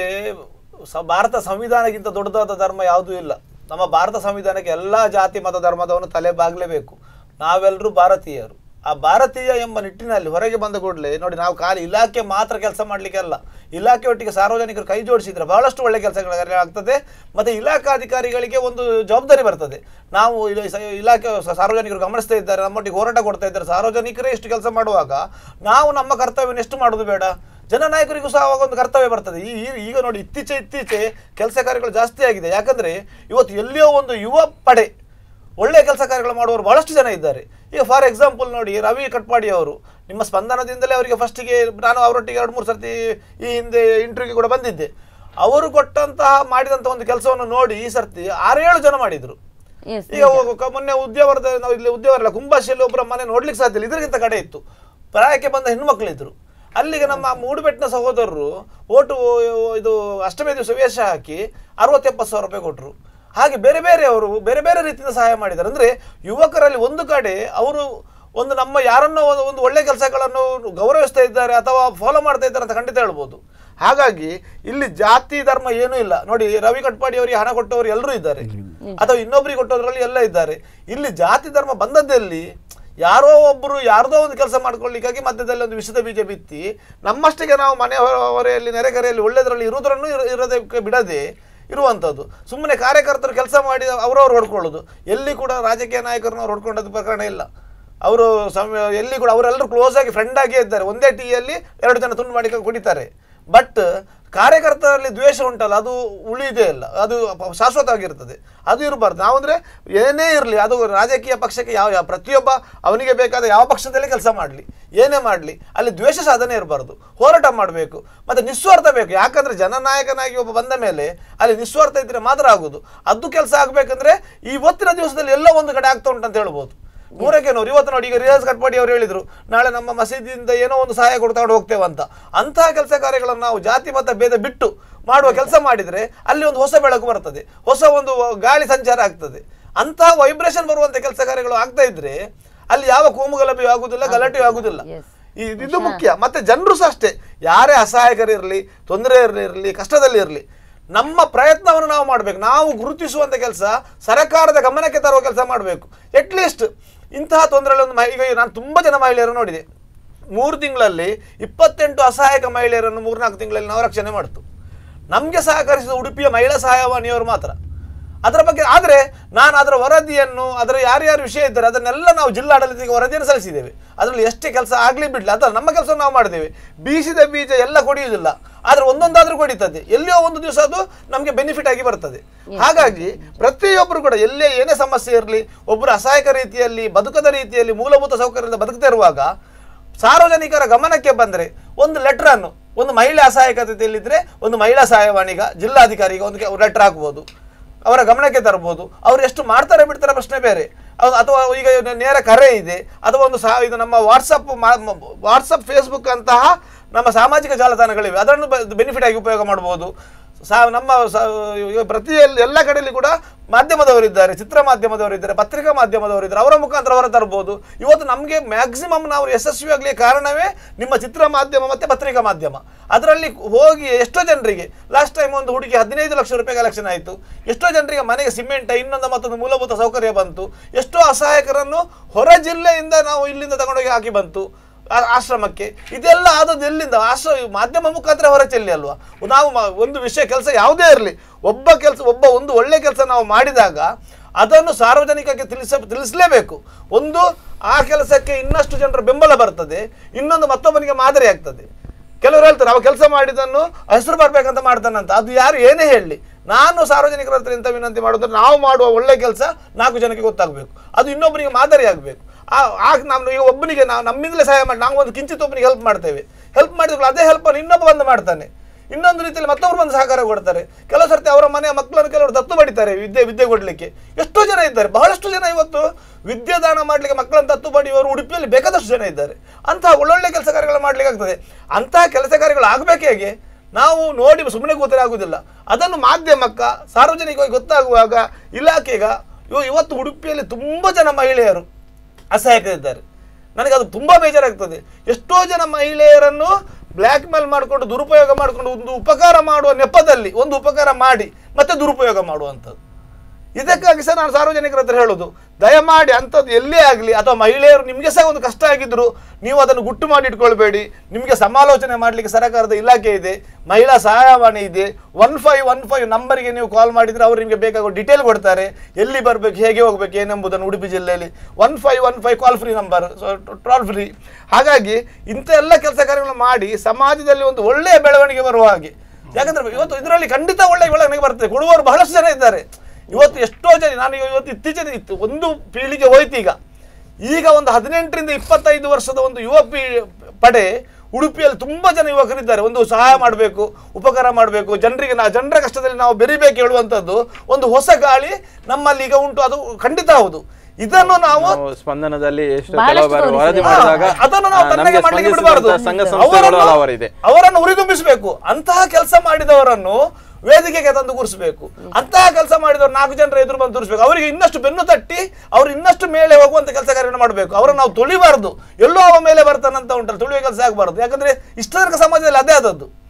ಭಾರತ ಸಂವಿಧಾನಕ್ಕಿಂತ ದೊಡ್ಡದಾದ ಧರ್ಮ ಯಾವುದೂ ಇಲ್ಲ. ನಮ್ಮ ಭಾರತ ಸಂವಿಧಾನಕ್ಕೆ ಎಲ್ಲಾ ಜಾತಿ ಮತ ಧರ್ಮದವನು ತಲೆ ಬಾಗ್ಲೇಬೇಕು. ನಾವೆಲ್ಲರೂ ಭಾರತೀಯರು. ಆ ಭಾರತೀಯ ಎಂಬ ನಿಟ್ಟಿನಲ್ಲಿ ಹೊರಗೆ ಬಂದ ಕೂಡಲೇ, ನೋಡಿ ನಾವು ಖಾಲಿ ಇಲಾಖೆ ಮಾತ್ರ ಕೆಲಸ ಮಾಡ್ಲಿಕ್ಕೆ ಅಲ್ಲ. ಇಲಾಖೆ ಒಟ್ಟಿಗೆ ಸಾರ್ವಜನಿಕರು ಕೈ ಜೋಡಿಸಿದ್ರೆ ಬಹಳಷ್ಟು ಒಳ್ಳೆ ಕೆಲಸಗಳು ಆಗ್ತದೆ. ಮತ್ತೆ ಇಲಾಖಾಧಿಕಾರಿಗಳಿಗೆ ಒಂದು ಜವಾಬ್ದಾರಿ ಬರ್ತದೆ. ನಾವು ಇಲಾಖೆ ಸಾರ್ವಜನಿಕರು ಗಮನಿಸ್ತಾ ಇದ್ದಾರೆ, ನಮ್ಮೊಟ್ಟಿಗೆ ಹೋರಾಟ ಕೊಡ್ತಾ ಇದ್ದಾರೆ. ಸಾರ್ವಜನಿಕರೇ ಇಷ್ಟು ಕೆಲಸ ಮಾಡುವಾಗ ನಾವು ನಮ್ಮ ಕರ್ತವ್ಯನ ಎಷ್ಟು ಮಾಡೋದು ಬೇಡ? ಜನನಾಯಕರಿಗೂ ಸಹ ಅವಾಗ ಒಂದು ಕರ್ತವ್ಯ ಬರ್ತದೆ. ಈ- ಈಗ ನೋಡಿ, ಇತ್ತೀಚೆ ಇತ್ತೀಚೆ ಕೆಲಸ ಕಾರ್ಯಗಳು ಜಾಸ್ತಿ ಆಗಿದೆ. ಯಾಕಂದರೆ ಇವತ್ತು ಎಲ್ಲಿಯೋ ಒಂದು ಯುವ ಪಡೆ ಒಳ್ಳೆಯ ಕೆಲಸ ಕಾರ್ಯಗಳು ಮಾಡುವವರು ಬಹಳಷ್ಟು ಜನ ಇದ್ದಾರೆ. ಈಗ ಫಾರ್ ಎಕ್ಸಾಂಪಲ್ ನೋಡಿ ರವಿ ಕಟ್ಪಾಡಿ ಅವರು ನಿಮ್ಮ ಸ್ಪಂದನದಿಂದಲೇ ಅವರಿಗೆ ಫಸ್ಟಿಗೆ ನಾನು ಅವರೊಟ್ಟಿಗೆ ಎರಡು ಮೂರು ಸರ್ತಿ ಈ ಹಿಂದೆ ಇಂಟರ್ವ್ಯೂಗೆ ಕೂಡ ಬಂದಿದ್ದೆ. ಅವರು ಕೊಟ್ಟಂತಹ ಮಾಡಿದಂತಹ ಒಂದು ಕೆಲಸವನ್ನು ನೋಡಿ ಈ ಸರ್ತಿ ಆರೇಳು ಜನ ಮಾಡಿದ್ರು. ಈಗ ಮೊನ್ನೆ ಉದ್ಯವರದ ನಾವು ಇಲ್ಲಿ ಉದ್ಯವರಲ್ಲ ಕುಂಬಾಶಿಯಲ್ಲಿ ಒಬ್ಬರ ಮನೆ ನೋಡ್ಲಿಕ್ಕೆ ಸಾಧ್ಯ ಇಲ್ಲ. ಇದಕ್ಕಿಂತ ಕಡೆ ಇತ್ತು. ಪ್ರಾಯಕ್ಕೆ ಬಂದ ಹೆಣ್ಮಕ್ಳಿದ್ರು. ಅಲ್ಲಿಗೆ ನಮ್ಮ ಮೂಡುಬೆಟ್ಟಿನ ಸಹೋದರರು ಓಟು ಇದು ಅಷ್ಟಮಿ ದಿವಸ ವೇಷ ಹಾಕಿ ಅರವತ್ತೆಪ್ಪತ್ತು ಸಾವಿರ ರೂಪಾಯಿ ಕೊಟ್ಟರು ಹಾಗೆ ಬೇರೆ ಬೇರೆ ಅವರು ಬೇರೆ ಬೇರೆ ರೀತಿಯಿಂದ ಸಹಾಯ ಮಾಡಿದ್ದಾರೆ. ಅಂದರೆ ಯುವಕರಲ್ಲಿ ಒಂದು ಕಡೆ ಅವರು ಒಂದು ನಮ್ಮ ಯಾರನ್ನೋ ಒಂದು- ಒಂದು ಒಳ್ಳೆ ಕೆಲಸಗಳನ್ನು ಗೌರವಿಸ್ತಾ ಇದ್ದಾರೆ ಅಥವಾ ಫಾಲೋ ಮಾಡ್ತಾ ಇದ್ದಾರೆ ಅಂತ ಖಂಡಿತ ಹೇಳ್ಬೋದು. ಹಾಗಾಗಿ ಇಲ್ಲಿ ಜಾತಿ ಧರ್ಮ ಏನೂ ಇಲ್ಲ. ನೋಡಿ ರವಿ ಕಟ್ಪಾಡಿ ಅವರಿಗೆ ಹಣ ಕೊಟ್ಟವರು ಎಲ್ಲರೂ ಇದ್ದಾರೆ. ಅಥವಾ ಇನ್ನೊಬ್ಬರಿಗೆ ಕೊಟ್ಟೋದ್ರಲ್ಲಿ ಎಲ್ಲ ಇದ್ದಾರೆ. ಇಲ್ಲಿ ಜಾತಿ ಧರ್ಮ ಬಂದದ್ದಲ್ಲಿ ಯಾರೋ ಒಬ್ಬರು ಯಾರದೋ ಒಂದು ಕೆಲಸ ಮಾಡ್ಕೊಳ್ಳಿಕ್ಕಾಗಿ ಮಧ್ಯದಲ್ಲಿ ಒಂದು ವಿಷದ ಬೀಜ ಬಿತ್ತಿ ನಮ್ಮಷ್ಟಿಗೆ ನಾವು ಮನೆಯವರೆಯಲ್ಲಿ ನೆರೆಕರೆಯಲ್ಲಿ ಒಳ್ಳೆಯದರಲ್ಲಿ ಇರೋದ್ರನ್ನು ಇರ- ಇರೋದಕ್ಕೆ ಬಿಡದೆ ಇರುವಂಥದ್ದು. ಸುಮ್ಮನೆ ಕಾರ್ಯಕರ್ತರು ಕೆಲಸ ಮಾಡಿ ಅವರವ್ರು ಹೊಡ್ಕೊಳ್ಳೋದು. ಎಲ್ಲಿ ಕೂಡ ರಾಜಕೀಯ ನಾಯಕರನ್ನ ಹೊಡ್ಕೊಂಡದ್ದು ಪ್ರಕರಣ ಇಲ್ಲ. ಅವರು ಸಮ ಎಲ್ಲಿ ಕೂಡ ಅವರೆಲ್ಲರೂ ಕ್ಲೋಸ್ ಆಗಿ ಫ್ರೆಂಡ್ ಆಗಿಯೇ ಇದ್ದಾರೆ. ಒಂದೇ ಟೀಯಲ್ಲಿ ಎರಡು ಜನ ತುಂಡು ಮಾಡಿ ಕುಡಿತಾರೆ ಬಟ್ ಕಾರ್ಯಕರ್ತರಲ್ಲಿ ದ್ವೇಷ ಉಂಟಲ್ಲ, ಅದು ಉಳಿದೇ ಇಲ್ಲ. ಅದು ಶಾಶ್ವತವಾಗಿರ್ತದೆ. ಅದು ಇರಬಾರ್ದು. ನಾವಂದರೆ ಏನೇ ಇರಲಿ, ಅದು ರಾಜಕೀಯ ಪಕ್ಷಕ್ಕೆ ಯಾವ ಯಾವ ಪ್ರತಿಯೊಬ್ಬ ಅವನಿಗೆ ಬೇಕಾದ ಯಾವ ಪಕ್ಷದಲ್ಲಿ ಕೆಲಸ ಮಾಡಲಿ, ಏನೇ ಮಾಡಲಿ, ಅಲ್ಲಿ ದ್ವೇಷ ಸಾಧನೆ ಇರಬಾರ್ದು. ಹೋರಾಟ ಮಾಡಬೇಕು. ಮತ್ತು ನಿಸ್ವಾರ್ಥ ಬೇಕು. ಯಾಕಂದರೆ ಜನನಾಯಕನಾಗಿ ಒಬ್ಬ ಬಂದ ಮೇಲೆ ಅಲ್ಲಿ ನಿಸ್ವಾರ್ಥ ಇದ್ದರೆ ಮಾತ್ರ ಆಗೋದು ಅದು ಕೆಲಸ ಆಗಬೇಕಂದ್ರೆ ಇವತ್ತಿನ ದಿವಸದಲ್ಲಿ ಎಲ್ಲ ಒಂದು ಕಡೆ ಆಗ್ತಾ ಅಂತ ಹೇಳ್ಬೋದು. ನೂರಕ್ಕೆ ನೂರು ಇವತ್ತು ನೋಡಿ ಈಗ ರಿಯಾಜ್ ಕಟ್ಪಾಡಿ ಅವರು ಹೇಳಿದರು ನಾಳೆ ನಮ್ಮ ಮಸೀದಿಯಿಂದ ಏನೋ ಒಂದು ಸಹಾಯ ಕೊಡ್ಕೊಂಡು ಹೋಗ್ತೇವೆ ಅಂತ. ಅಂತಹ ಕೆಲಸ ಕಾರ್ಯಗಳನ್ನು ನಾವು ಜಾತಿ ಮತ ಭೇದ ಬಿಟ್ಟು ಮಾಡುವ ಕೆಲಸ ಮಾಡಿದರೆ ಅಲ್ಲಿ ಒಂದು ಹೊಸ ಬೆಳಕು ಬರ್ತದೆ ಹೊಸ ಒಂದು ಗಾಳಿ ಸಂಚಾರ ಆಗ್ತದೆ. ಅಂತಹ ವೈಬ್ರೇಷನ್ ಬರುವಂಥ ಕೆಲಸ ಕಾರ್ಯಗಳು ಆಗ್ತಾ ಇದ್ರೆ ಅಲ್ಲಿ ಯಾವ ಕೋಮುಗಲಭೆಯೂ ಆಗುದಿಲ್ಲ ಗಲಾಟೆಯೂ ಆಗುದಿಲ್ಲ. ಇದು ಮುಖ್ಯ. ಮತ್ತೆ ಜನರು ಸಹ ಅಷ್ಟೇ. ಯಾರೇ ಅಸಹಾಯಕರಿರಲಿ ತೊಂದರೆ ಇರಲಿ ಕಷ್ಟದಲ್ಲಿ ಇರಲಿ ನಮ್ಮ ಪ್ರಯತ್ನವನ್ನು ನಾವು ಮಾಡಬೇಕು. ನಾವು ಗುರುತಿಸುವಂತ ಕೆಲಸ ಸರಕಾರದ ಗಮನಕ್ಕೆ ತರುವ ಕೆಲಸ ಮಾಡಬೇಕು. ಅಟ್ಲೀಸ್ಟ್ ಇಂತಹ ತೊಂದರೆಗಳ ಒಂದು ಈಗ ನಾನು ತುಂಬ ಜನ ಮಹಿಳೆಯರು ನೋಡಿದೆ. ಮೂರು ತಿಂಗಳಲ್ಲಿ ಇಪ್ಪತ್ತೆಂಟು ಅಸಹಾಯಕ ಮಹಿಳೆಯರನ್ನು ಮೂರ್ನಾಲ್ಕು ತಿಂಗಳಲ್ಲಿ ನಾವು ರಕ್ಷಣೆ ಮಾಡ್ತು. ನಮಗೆ ಸಹಕರಿಸಿದ ಉಡುಪಿಯ ಮಹಿಳಾ ಸಹಾಯವಾಣಿಯವರು ಮಾತ್ರ. ಅದರ ಬಗ್ಗೆ ಆದರೆ ನಾನು ಅದರ ವರದಿಯನ್ನು ಅದರ ಯಾರ್ಯಾರು ವಿಷಯ ಇದ್ದಾರೆ ಅದನ್ನೆಲ್ಲ ನಾವು ಜಿಲ್ಲಾಡಳಿತಕ್ಕೆ ವರದಿಯನ್ನು ಸಲ್ಲಿಸಿದ್ದೇವೆ. ಅದರಲ್ಲಿ ಎಷ್ಟೇ ಕೆಲಸ ಆಗಲಿ ಬಿಡಲಿ ಅದರ ನಮ್ಮ ಕೆಲಸ ನಾವು ಮಾಡಿದ್ದೇವೆ. ಬೀಸಿದ ಬೀಜ ಎಲ್ಲ ಕೊಡಿಯುವುದಿಲ್ಲ. ಆದರೆ ಒಂದೊಂದಾದರೂ ಕೊಡಿತದೆ. ಎಲ್ಲಿಯೋ ಒಂದು ದಿವಸ ಅದು ನಮಗೆ ಬೆನಿಫಿಟ್ ಆಗಿ ಬರ್ತದೆ. ಹಾಗಾಗಿ ಪ್ರತಿಯೊಬ್ಬರು ಕೂಡ ಎಲ್ಲೇ ಏನೇ ಸಮಸ್ಯೆ ಇರಲಿ ಒಬ್ಬರು ಅಸಹಾಯಕ ರೀತಿಯಲ್ಲಿ ಬದುಕದ ರೀತಿಯಲ್ಲಿ ಮೂಲಭೂತ ಸೌಕರ್ಯದಿಂದ ಬದುಕದೇ ಇರುವಾಗ ಸಾರ್ವಜನಿಕರ ಗಮನಕ್ಕೆ ಬಂದರೆ ಒಂದು ಲೆಟರ್ ಅನ್ನು ಒಂದು ಮಹಿಳಾ ಅಸಹಾಯಕತೆಯಲ್ಲಿದ್ದರೆ ಒಂದು ಮಹಿಳಾ ಸಹಾಯವಾಣಿಗ ಜಿಲ್ಲಾಧಿಕಾರಿಗೆ ಒಂದು ಲೆಟರ್ ಹಾಕ್ಬೋದು. ಅವರ ಗಮನಕ್ಕೆ ತರ್ಬೋದು ಅವ್ರು ಎಷ್ಟು ಮಾಡ್ತಾರೆ ಬಿಡ್ತಾರೆ ಪ್ರಶ್ನೆ ಬೇರೆ. ಅಥವಾ ಈಗ ನೇರ ಕರೆ ಇದೆ. ಅಥವಾ ಒಂದು ಸಹ ಇದು ನಮ್ಮ ವಾಟ್ಸಪ್ ವಾಟ್ಸಪ್ ಫೇಸ್ಬುಕ್ ಅಂತಹ ನಮ್ಮ ಸಾಮಾಜಿಕ ಜಾಲತಾಣಗಳಿವೆ. ಅದನ್ನು ಬೆನಿಫಿಟ್ ಆಗಿ ಉಪಯೋಗ ಮಾಡ್ಬೋದು. ಸಾ, ನಮ್ಮ ಸ- ಈಗ ಪ್ರತಿ ಎಲ್ಲ ಕಡೆಯಲ್ಲಿ ಕೂಡ ಮಾಧ್ಯಮದವರಿದ್ದಾರೆ, ಚಿತ್ರ ಮಾಧ್ಯಮದವರಿದ್ದಾರೆ, ಪತ್ರಿಕಾ ಮಾಧ್ಯಮದವರಿದ್ದಾರೆ, ಅವರ ಮುಖಾಂತರ ಅವರ ತರ್ಬೋದು. ಇವತ್ತು ನಮಗೆ ಮ್ಯಾಕ್ಸಿಮಮ್ ನಾವು ಯಶಸ್ವಿಯಾಗಲಿ ಕಾರಣವೇ ನಿಮ್ಮ ಚಿತ್ರ ಮಾಧ್ಯಮ ಮತ್ತು ಪತ್ರಿಕಾ ಮಾಧ್ಯಮ. ಅದರಲ್ಲಿ ಹೋಗಿ ಎಷ್ಟೋ ಜನರಿಗೆ ಲಾಸ್ಟ್ ಟೈಮ್ ಒಂದು ಹುಡುಗಿ ಹದಿನೈದು ಲಕ್ಷ ರೂಪಾಯಿ ಕಲೆಕ್ಷನ್ ಆಯಿತು. ಎಷ್ಟೋ ಜನರಿಗೆ ಮನೆಗೆ ಸಿಮೆಂಟ್ ಇನ್ನೊಂದು ಮತ್ತೊಂದು ಮೂಲಭೂತ ಸೌಕರ್ಯ ಬಂತು. ಎಷ್ಟೋ ಅಸಹಾಯಕರನ್ನು ಹೊರ ಜಿಲ್ಲೆಯಿಂದ ನಾವು ಇಲ್ಲಿಂದ ತಗೊಂಡೋಗಿ ಹಾಕಿ ಬಂತು. ಆಶ್ರಮಕ್ಕೆ, ಇದೆಲ್ಲ ಆದದ್ದು ಎಲ್ಲಿಂದ? ಆಶ್ರಮ ಮಾಧ್ಯಮ ಮುಖಾಂತರ ಹೊರ ಚೆಲ್ಲಿ ಅಲ್ವಾ? ನಾವು ಒಂದು ವಿಷಯ, ಕೆಲಸ ಯಾವುದೇ ಇರಲಿ, ಒಬ್ಬ ಕೆಲಸ, ಒಬ್ಬ ಒಂದು ಒಳ್ಳೆ ಕೆಲಸ ನಾವು ಮಾಡಿದಾಗ ಅದನ್ನು ಸಾರ್ವಜನಿಕಕ್ಕೆ ತಿಳಿಸ, ತಿಳಿಸಲೇಬೇಕು. ಒಂದು, ಆ ಕೆಲಸಕ್ಕೆ ಇನ್ನಷ್ಟು ಜನರ ಬೆಂಬಲ ಬರ್ತದೆ, ಇನ್ನೊಂದು ಮತ್ತೊಬ್ಬನಿಗೆ ಮಾದರಿ ಆಗ್ತದೆ. ಕೆಲವರು ಹೇಳ್ತಾರೆ, ಅವ ಕೆಲಸ ಮಾಡಿದ್ದನ್ನು ಹೆಸರು ಬರ್ಬೇಕಂತ ಮಾಡ್ತಾನಂತ ಅದು ಯಾರು ಏನೇ ಹೇಳಲಿ ನಾನು ಸಾರ್ವಜನಿಕರ ಹತ್ರ ಇಂಥ ವಿನಂತಿ ಮಾಡೋದ್ರೆ ನಾವು ಮಾಡುವ ಒಳ್ಳೆ ಕೆಲಸ ನಾಲ್ಕು ಜನಕ್ಕೆ ಗೊತ್ತಾಗಬೇಕು. ಅದು ಇನ್ನೊಬ್ಬರಿಗೆ ಮಾದರಿ ಆಗಬೇಕು. ಆಗ ನಾವು ಈಗ ಒಬ್ಬನಿಗೆ ನಾವು ನಮ್ಮಿಂದಲೇ ಸಹಾಯ ಮಾಡಿ, ನಾವು ಒಂದು ಕಿಂಚಿತ್ ಒಬ್ಬನಿಗೆ ಹೆಲ್ಪ್ ಮಾಡ್ತೇವೆ. ಹೆಲ್ಪ್ ಮಾಡಿದ್ರು ಅದೇ ಹೆಲ್ಪನ್ನು ಇನ್ನೊಬ್ಬ ಬಂದು ಮಾಡ್ತಾನೆ. ಇನ್ನೊಂದು ರೀತಿಯಲ್ಲಿ ಮತ್ತೊಬ್ಬರು ಬಂದು ಸಹಕಾರ ಕೊಡ್ತಾರೆ. ಕೆಲವು ಸರ್ತಿ ಅವರ ಮನೆಯ ಮಕ್ಕಳನ್ನು ಕೆಲವರು ದತ್ತು ಪಡಿತಾರೆ ವಿದ್ಯೆ ವಿದ್ಯೆ ಕೊಡಲಿಕ್ಕೆ. ಎಷ್ಟೋ ಜನ ಇದ್ದಾರೆ, ಬಹಳಷ್ಟು ಜನ ಇವತ್ತು ವಿದ್ಯೆ ದಾನ ಮಾಡಲಿಕ್ಕೆ ಮಕ್ಕಳನ್ನು ದತ್ತು ಪಡೆಯುವವರು ಉಡುಪಿಯಲ್ಲಿ ಬೇಕಾದಷ್ಟು ಜನ ಇದ್ದಾರೆ. ಅಂತಹ ಒಳ್ಳೊಳ್ಳೆ ಕೆಲಸ ಕಾರ್ಯಗಳು ಮಾಡ್ಲಿಕ್ಕೆ ಆಗ್ತದೆ. ಅಂತಹ ಕೆಲಸ ಕಾರ್ಯಗಳು ಆಗಬೇಕು ನಾವು ನೋಡಿ ಸುಮ್ಮನೆ ಕೂತರೆ ಆಗುವುದಿಲ್ಲ ಅದನ್ನು ಮಾಧ್ಯಮಕ್ಕ, ಸಾರ್ವಜನಿಕವಾಗಿ ಗೊತ್ತಾಗುವಾಗ ಇಲಾಖೆಗ ಇವ- ಇವತ್ತು ಉಡುಪಿಯಲ್ಲಿ ತುಂಬ ಜನ ಮಹಿಳೆಯರು. ಅಸಹಾಯಕರಿದ್ದಾರೆ ನನಗೆ ಅದು ತುಂಬ ಬೇಜಾರಾಗ್ತದೆ. ಎಷ್ಟೋ ಜನ ಮಹಿಳೆಯರನ್ನು ಬ್ಲ್ಯಾಕ್ ಮೇಲ್ ಮಾಡಿಕೊಂಡು ದುರುಪಯೋಗ ಮಾಡಿಕೊಂಡು ಒಂದು ಉಪಕಾರ ಮಾಡುವ ನೆಪದಲ್ಲಿ, ಒಂದು ಉಪಕಾರ ಮಾಡಿ, ಮತ್ತೆ ದುರುಪಯೋಗ ಮಾಡುವಂಥದ್ದು. ಇದಕ್ಕಾಗಿ ಸಹ ನಾನು ಸಾರ್ವಜನಿಕರ ಹತ್ರ ಹೇಳೋದು, ದಯಮಾಡಿ ಅಂಥದ್ದು ಎಲ್ಲೇ ಆಗಲಿ ಅಥವಾ ಮಹಿಳೆಯರು ನಿಮಗೆ ಸಹ ಒಂದು ಕಷ್ಟ ಆಗಿದ್ದರೂ ನೀವು ಅದನ್ನು ಗುಟ್ಟು ಮಾಡಿ ಇಟ್ಕೊಳ್ಬೇಡಿ. ನಿಮಗೆ ಸಮಾಲೋಚನೆ ಮಾಡಲಿಕ್ಕೆ ಸರ್ಕಾರದ ಇಲಾಖೆ ಇದೆ, ಮಹಿಳಾ ಸಹಾಯವಾಣಿ ಇದೆ. ಒನ್ ಫೈವ್ ಒನ್ ಫೈವ್ ನಂಬರಿಗೆ ನೀವು ಕಾಲ್ ಮಾಡಿದರೆ ಅವರು ನಿಮಗೆ ಬೇಕಾಗುವ ಡಿಟೇಲ್ ಕೊಡ್ತಾರೆ. ಎಲ್ಲಿ ಬರಬೇಕು, ಹೇಗೆ ಹೋಗಬೇಕು, ಏನೆಂಬುದನ್ನು ಉಡುಪಿ ಜಿಲ್ಲೆಯಲ್ಲಿ. One five one five call free number so toll free ಹಾಗಾಗಿ ಇಂಥ ಎಲ್ಲ ಕೆಲಸ ಕಾರ್ಯಗಳನ್ನು ಮಾಡಿ ಸಮಾಜದಲ್ಲಿ ಒಂದು ಒಳ್ಳೆಯ ಬೆಳವಣಿಗೆ ಬರುವ ಹಾಗೆ. ಯಾಕಂದರೆ ಇವತ್ತು ಇದರಲ್ಲಿ ಖಂಡಿತ ಒಳ್ಳೆಯ ಬೆಳವಣಿಗೆ ಬರ್ತದೆ ಕೊಡುವವರು ಬಹಳಷ್ಟು ಜನ ಇದ್ದಾರೆ. ಇವತ್ತು ಎಷ್ಟೋ ಜನ ನಾನು ಇವತ್ತು ಇತ್ತೀಚಿನ ಇತ್ತು ಒಂದು ಪೀಳಿಗೆ ಹೋಯ್ತು ಈಗ. ಈಗ ಒಂದು ಹದಿನೆಂಟರಿಂದ ಇಪ್ಪತ್ತೈದು ವರ್ಷದ ಒಂದು ಯುವ ಪೀ ಪಡೆ ಉಡುಪಿಯಲ್ಲಿ ತುಂಬ ಜನ ಯುವಕರಿದ್ದಾರೆ. ಒಂದು ಸಹಾಯ ಮಾಡಬೇಕು ಉಪಕಾರ ಮಾಡಬೇಕು. ಜನರಿಗೆ ನಾ ಜನರ ಕಷ್ಟದಲ್ಲಿ ನಾವು ಬೆರಿಬೇಕು ಹೇಳುವಂಥದ್ದು ಒಂದು ಹೊಸ ಗಾಳಿ ನಮ್ಮಲ್ಲಿ ಈಗ ಉಂಟು. ಅದು ಖಂಡಿತ ಹೌದು. ಇದನ್ನು ನಾವು ನಾವು ಸ್ಪಂದನದಲ್ಲಿ ಎಷ್ಟು ಬಹಳಷ್ಟು ವರದಿ ಮಾಡಿದಾಗ ಅದನ್ನು ನಾವು ತನ್ನಗೆ ಮಾಡ್ಲಿಕ್ಕೆ ಬಿಡಬಾರ್ದು. ಅವರನ್ನು ಹುರಿದುಂಬಿಸಬೇಕು. ಅಂತಹ ಕೆಲಸ ಮಾಡಿದವರನ್ನು ವೇದಿಕೆಗೆ ತಂದು ಕೂರಿಸಬೇಕು. ಅಂತಹ ಕೆಲಸ ಮಾಡಿದವರು ನಾಲ್ಕು ಜನರ ಎದುರು ಬಂದು ತೋರಿಸಬೇಕು. ಅವರಿಗೆ ಇನ್ನಷ್ಟು ಬೆನ್ನು ತಟ್ಟಿ ಅವರು ಇನ್ನಷ್ಟು ಮೇಲೆ ಹೋಗುವಂತ ಕೆಲಸ ಕಾರ್ಯವನ್ನು ಮಾಡಬೇಕು. ಅವರನ್ನು ನಾವು ತುಳಿಬಾರ್ದು. ಎಲ್ಲೋ ಅವ ಮೇಲೆ ಬರ್ತಾನಂತ ಉಂಟಲ್ಲ ತುಳಿಯುವ ಕೆಲಸ ಆಗಬಾರ್ದು. ಯಾಕಂದ್ರೆ ಇಷ್ಟರ ಸಮಾಜದಲ್ಲಿ ಅದೇ ಆದದ್ದು.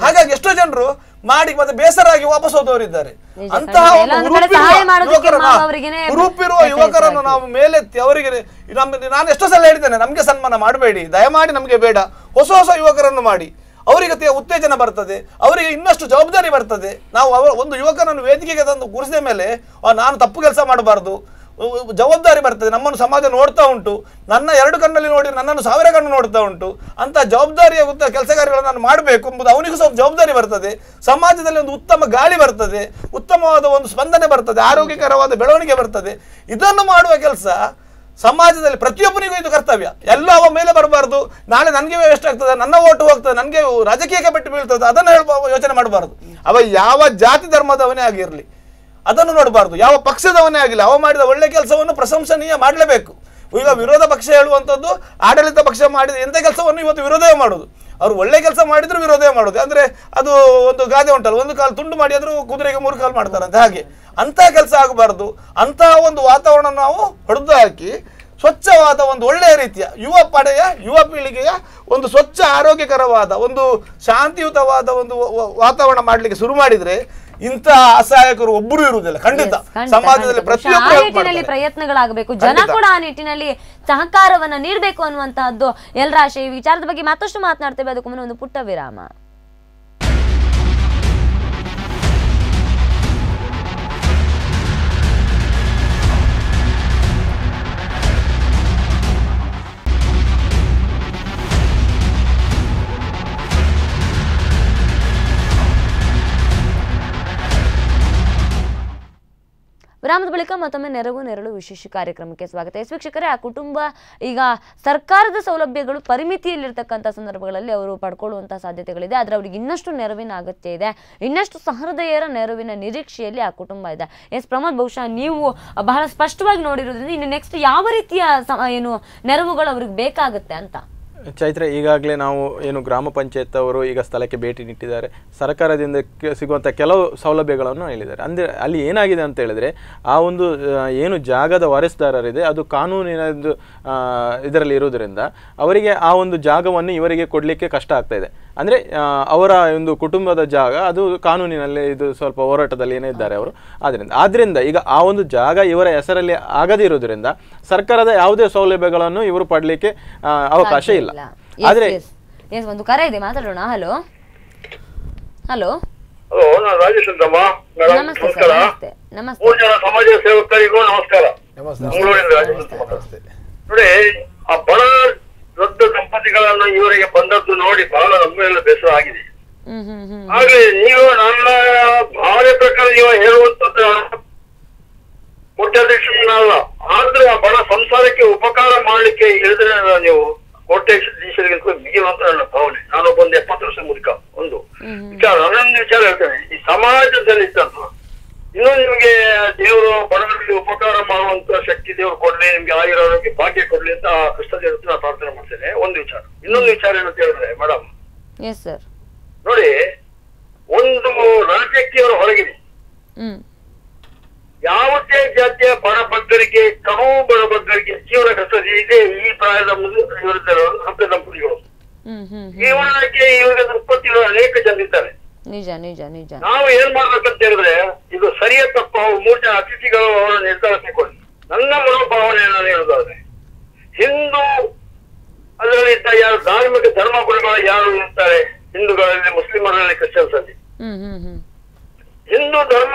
ಹಾಗಾಗಿ ಎಷ್ಟೋ ಜನರು ಮಾಡಿ ಮತ್ತೆ ಬೇಸರಾಗಿ ವಾಪಸ್ ಹೋದವರಿದ್ದಾರೆ. ಅಂತಹ ಗ್ರೂಪಿರುವ ಯುವಕರನ್ನ- ನಾವು ಮೇಲೆತ್ತಿ ಅವರಿಗೆ ನಮ್ಮ ನಾನು ಎಷ್ಟೋ ಸಲ ಹೇಳಿದ್ದೇನೆ ನಮಗೆ ಸನ್ಮಾನ ಮಾಡಬೇಡಿ. ದಯಮಾಡಿ ನಮಗೆ ಬೇಡ. ಹೊಸ ಹೊಸ ಯುವಕರನ್ನು ಮಾಡಿ. ಅವರಿಗೆ ಉತ್ತೇಜನ ಬರ್ತದೆ, ಅವರಿಗೆ ಇನ್ನಷ್ಟು ಜವಾಬ್ದಾರಿ ಬರ್ತದೆ. ನಾವು ಅವರ ಒಂದು ಯುವಕನನ್ನು ವೇದಿಕೆಗೆ ತಂದು ಕೂರಿಸಿದ ಮೇಲೆ ನಾನು ತಪ್ಪು ಕೆಲಸ ಮಾಡಬಾರ್ದು. ಜವಾಬ್ದಾರಿ ಬರ್ತದೆ, ನಮ್ಮನ್ನು ಸಮಾಜ ನೋಡ್ತಾ ಉಂಟು. ನನ್ನ ಎರಡು ಕಣ್ಣಲ್ಲಿ ನೋಡಿ, ನನ್ನನ್ನು ಸಾವಿರ ಕಣ್ಣು ನೋಡ್ತಾ ಉಂಟು. ಅಂತ ಜವಾಬ್ದಾರಿಯ ಉತ್ತ ಕೆಲಸ ನಾನು ಮಾಡಬೇಕು ಎಂಬುದು ಅವನಿಗೂ ಸ್ವಲ್ಪ ಜವಾಬ್ದಾರಿ ಬರ್ತದೆ. ಸಮಾಜದಲ್ಲಿ ಒಂದು ಉತ್ತಮ ಗಾಳಿ ಬರ್ತದೆ, ಉತ್ತಮವಾದ ಒಂದು ಸ್ಪಂದನೆ ಬರ್ತದೆ, ಆರೋಗ್ಯಕರವಾದ ಬೆಳವಣಿಗೆ ಬರ್ತದೆ. ಇದನ್ನು ಮಾಡುವ ಕೆಲಸ ಸಮಾಜದಲ್ಲಿ ಪ್ರತಿಯೊಬ್ಬನಿಗೂ ಇದು ಕರ್ತವ್ಯ. ಎಲ್ಲ ಅವ ಮೇಲೆ ಬರಬಾರ್ದು. ನಾಳೆ ನನಗೆ ವೇಸ್ಟ್ ಆಗ್ತದೆ, ನನ್ನ ಓಟು ಹೋಗ್ತದೆ, ನನಗೆ ರಾಜಕೀಯಕ್ಕೆ ಬಿಟ್ಟು ಬೀಳ್ತದೆ, ಅದನ್ನು ಯೋಚನೆ ಮಾಡಬಾರ್ದು. ಅವ ಯಾವ ಜಾತಿ ಧರ್ಮದವನೇ ಆಗಿರಲಿ, ಅದನ್ನು ನೋಡಬಾರ್ದು. ಯಾವ ಪಕ್ಷದವನೇ ಆಗಿಲ್ಲ ಅವ ಮಾಡಿದ ಒಳ್ಳೆ ಕೆಲಸವನ್ನು ಪ್ರಶಂಸನೀಯ ಮಾಡಲೇಬೇಕು. ಈಗ ವಿರೋಧ ಪಕ್ಷ ಹೇಳುವಂಥದ್ದು, ಆಡಳಿತ ಪಕ್ಷ ಮಾಡಿದ ಎಂಥ ಕೆಲಸವನ್ನು ಇವತ್ತು ವಿರೋಧವೇ ಮಾಡೋದು. ಅವ್ರು ಒಳ್ಳೆ ಕೆಲಸ ಮಾಡಿದ್ರು ವಿರೋಧವೇ ಮಾಡೋದು. ಅಂದರೆ ಅದು ಒಂದು ಗಾದೆ ಉಂಟಲ್ಲ, ಒಂದು ಕಾಲು ತುಂಡು ಮಾಡಿ ಆದರೂ ಕುದುರೆಗೆ ಮೂರು ಕಾಲು ಮಾಡ್ತಾರಂತೆ, ಹಾಗೆ. ಅಂಥ ಕೆಲಸ ಆಗಬಾರ್ದು. ಅಂತಹ ಒಂದು ವಾತಾವರಣ ನಾವು ಹೊಡೆದು ಹಾಕಿ ಸ್ವಚ್ಛವಾದ ಒಂದು ಒಳ್ಳೆಯ ರೀತಿಯ ಯುವ ಪಡೆಯ ಯುವ ಪೀಳಿಗೆಯ ಒಂದು ಸ್ವಚ್ಛ ಆರೋಗ್ಯಕರವಾದ ಒಂದು ಶಾಂತಿಯುತವಾದ ಒಂದು ವಾತಾವರಣ ಮಾಡಲಿಕ್ಕೆ ಶುರು ಮಾಡಿದ್ರೆ ಇಂತಹ ಅಸಹಾಯಕರು ಒಬ್ಬರು ಇರುವುದಿಲ್ಲ. ಖಂಡಿತ. ಸಮಾಜದಲ್ಲಿ ಪ್ರತಿಯೊಬ್ಬರು ಆ ನಿಟ್ಟಿನಲ್ಲಿ ಮಾಡ್ತಾರೆ. ಪ್ರಯತ್ನಗಳಾಗಬೇಕು. ಜನ ಕೂಡ ಆ ನಿಟ್ಟಿನಲ್ಲಿ ಸಹಕಾರವನ್ನ ನೀಡಬೇಕು ಅನ್ನುವಂತಹದ್ದು ಎಲ್ಲರ ಆಶಯ. ಈ ವಿಚಾರದ ಬಗ್ಗೆ ಮತ್ತಷ್ಟು ಮಾತನಾಡ್ತೇವೆ. ಅದಕ್ಕೂ ಮುನ್ನ ಒಂದು ಪುಟ್ಟ ವಿರಾಮ. ವಿರಾಮದ ಬಳಿಕ ಮತ್ತೊಮ್ಮೆ ನೆರವು, ನೆರಳು ವಿಶೇಷ ಕಾರ್ಯಕ್ರಮಕ್ಕೆ ಸ್ವಾಗತ. ಎಸ್ ವೀಕ್ಷಕರೇ, ಆ ಕುಟುಂಬ ಈಗ ಸರ್ಕಾರದ ಸೌಲಭ್ಯಗಳು ಪರಿಮಿತಿಯಲ್ಲಿರ್ತಕ್ಕಂಥ ಸಂದರ್ಭಗಳಲ್ಲಿ ಅವರು ಪಡ್ಕೊಳ್ಳುವಂಥ ಸಾಧ್ಯತೆಗಳಿದೆ. ಆದರೆ ಅವರಿಗೆ ಇನ್ನಷ್ಟು ನೆರವಿನ ಅಗತ್ಯ ಇದೆ. ಇನ್ನಷ್ಟು ಸಹೃದಯರ ನೆರವಿನ ನಿರೀಕ್ಷೆಯಲ್ಲಿ ಆ ಕುಟುಂಬ ಇದೆ. ಎಸ್ ಪ್ರಮೋದ್, ಬಹುಶಃ ನೀವು ಬಹಳ ಸ್ಪಷ್ಟವಾಗಿ ನೋಡಿರೋದ್ರಿಂದ ಇನ್ನು ನೆಕ್ಸ್ಟ್ ಯಾವ ರೀತಿಯ ಏನು ನೆರವುಗಳು ಅವ್ರಿಗೆ ಬೇಕಾಗುತ್ತೆ ಅಂತ? ಚೈತ್ರ ಈಗಾಗಲೇ ನಾವು ಏನು ಗ್ರಾಮ ಪಂಚಾಯತ್ ಅವರು ಈಗ ಸ್ಥಳಕ್ಕೆ ಭೇಟಿ ನೀಟ್ಟಿದ್ದಾರೆ. ಸರ್ಕಾರದಿಂದ ಸಿಗುವಂಥ ಕೆಲವು ಸೌಲಭ್ಯಗಳನ್ನು ಹೇಳಿದ್ದಾರೆ. ಅಂದರೆ ಅಲ್ಲಿ ಏನಾಗಿದೆ ಅಂತ ಹೇಳಿದ್ರೆ ಆ ಒಂದು ಏನು ಜಾಗದ ವಾರಸುದಾರರಿದೆ ಅದು ಕಾನೂನಿನ ಇದರಲ್ಲಿ ಇರುವುದರಿಂದ ಅವರಿಗೆ ಆ ಒಂದು ಜಾಗವನ್ನು ಇವರಿಗೆ ಕೊಡಲಿಕ್ಕೆ ಕಷ್ಟ ಆಗ್ತಾ ಇದೆ. ಅಂದರೆ ಅವರ ಒಂದು ಕುಟುಂಬದ ಜಾಗ ಅದು ಕಾನೂನಿನಲ್ಲಿ ಇದು ಸ್ವಲ್ಪ ಹೋರಾಟದಲ್ಲಿ ಏನೇ ಇದ್ದಾರೆ ಅವರು. ಆದ್ದರಿಂದ ಆದ್ದರಿಂದ ಈಗ ಆ ಒಂದು ಜಾಗ ಇವರ ಹೆಸರಲ್ಲಿ ಆಗದಿರುವುದರಿಂದ ಸರ್ಕಾರದ ಯಾವುದೇ ಸೌಲಭ್ಯಗಳನ್ನು ಇವರು ಪಡಲಿಕ್ಕೆ ಅವಕಾಶ ಇಲ್ಲ. ಆದರೆ ಎಸ್ ಒಂದು ಕರೆ ಇದೆ ಮಾತಾಡೋಣ. ಹಲೋ ಹಲೋ ಹಲೋ ನಾನು ರಾಜೇಶ್ ಅಂತಮ್ಮ. ನಮಸ್ತೆ ನಮಸ್ಕಾರ. ನಮಸ್ತೆ. ನಮಸ್ತೆ. ಮೂರು ಜನ ಸಮಾಜ ಸೇವಕರಿಗೂ ನಮಸ್ಕಾರ. ಮಂಗಳೂರಿಂದ ರಾಜೇಶ್ ನೋಡಿ ಆ ಬಡ ದೊಡ್ಡ ದಂಪತಿಗಳನ್ನು ಇವರಿಗೆ ಬಂದದ್ದು ನೋಡಿ ಬಹಳ ನಮ್ಮೆಲ್ಲ ಬೇಸರ ಆಗಿದೆ. ಹಾಗೆ ನೀವು ನನ್ನ ಭಾವನೆ ಪ್ರಕಾರ ನೀವು ಹೇಳುವಂತದ್ದು ಅಲ್ಲ ಆದ್ರೆ ಆ ಬಡ ಸಂಸಾರಕ್ಕೆ ಉಪಕಾರ ಮಾಡಲಿಕ್ಕೆ ಹೇಳಿದ್ರೆ ನೀವು ಮಿಗಿಲು ಅಂತ ನನ್ನ ಭಾವನೆ. ನಾನು ಒಂದು ಎಪ್ಪತ್ತು ವರ್ಷ ಮುದುಕ ಒಂದು. ವಿಚಾರ ಅದೊಂದು ವಿಚಾರ ಹೇಳ್ತೇನೆ. ಈ ಸಮಾಜದಲ್ಲಿ ಇದ್ದದ್ದು ಇನ್ನೂ ನಿಮಗೆ ದೇವರು ಬಡವರಿಗೆ ಉಪಕಾರ ಮಾಡುವಂತ ಶಕ್ತಿ ದೇವರು ಕೊಡ್ಲಿ ನಿಮ್ಗೆ ಆಗಿರೋರಿಗೆ ಭಾಗ್ಯ ಕೊಡ್ಲಿ ಅಂತ ಕೃಷ್ಣ ನಾನು ಪ್ರಾರ್ಥನೆ ಮಾಡ್ತೇನೆ. ಒಂದು ವಿಚಾರ. ಇನ್ನೊಂದು ವಿಚಾರ ಏನಂತ ಹೇಳಿದ್ರೆ ಮೇಡಮ್. ನೋಡಿ ಒಂದು ರಾಜ್ಯಕ್ಕೆ ಅವರು ಹೊರಗಿದೆ ಯಾವುದೇ ಜಾತಿಯ ಬಡಬಗ್ಗರಿಗೆ ಕಡು ಬಡಬಗ್ಗರಿಗೆ ಜೀವನ ಕಷ್ಟ ಇದೆ. ಈ ಪ್ರಾಯದ ಮುದು- ಇವರಿದ್ದಾರೆ ಹಬ್ಬ ದಂಪತಿಗಳು. ಜೀವನಕ್ಕೆ ಇವರಿಗೆ ಉತ್ಪತ್ತಿಗಳು ಅನೇಕ ಜನ ಇದ್ದಾರೆ. ನಿಜ ನಿಜ ನಿಜ. ನಾವು ಏನ್ ಮಾಡ್ಬೇಕಂತ ಹೇಳಿದ್ರೆ ಇದು ಸರಿಯ ತಪ್ಪ ಮೂರ್ಜ ಅತಿಥಿಗಳು ಅವರ ನಿರ್ಧಾರ ತಿಳ್ಕೊಳ್ಳಿ ನನ್ನ ಮನೋಭಾವನೆ ನಾನು ಹೇಳುದಾದ್ರೆ ಹಿಂದೂ ಅದರಲ್ಲಿ ಇದ್ದ ಯಾರು ಧಾರ್ಮಿಕ ಧರ್ಮ ಗುರುಗಳು ಯಾರು ಇರ್ತಾರೆ? ಹಿಂದೂಗಳಲ್ಲಿ ಮುಸ್ಲಿಮರಲ್ಲಿ ಕ್ರಿಶ್ಚಿಯನ್ಸ್ ಅಲ್ಲಿ ಹಿಂದೂ ಧರ್ಮ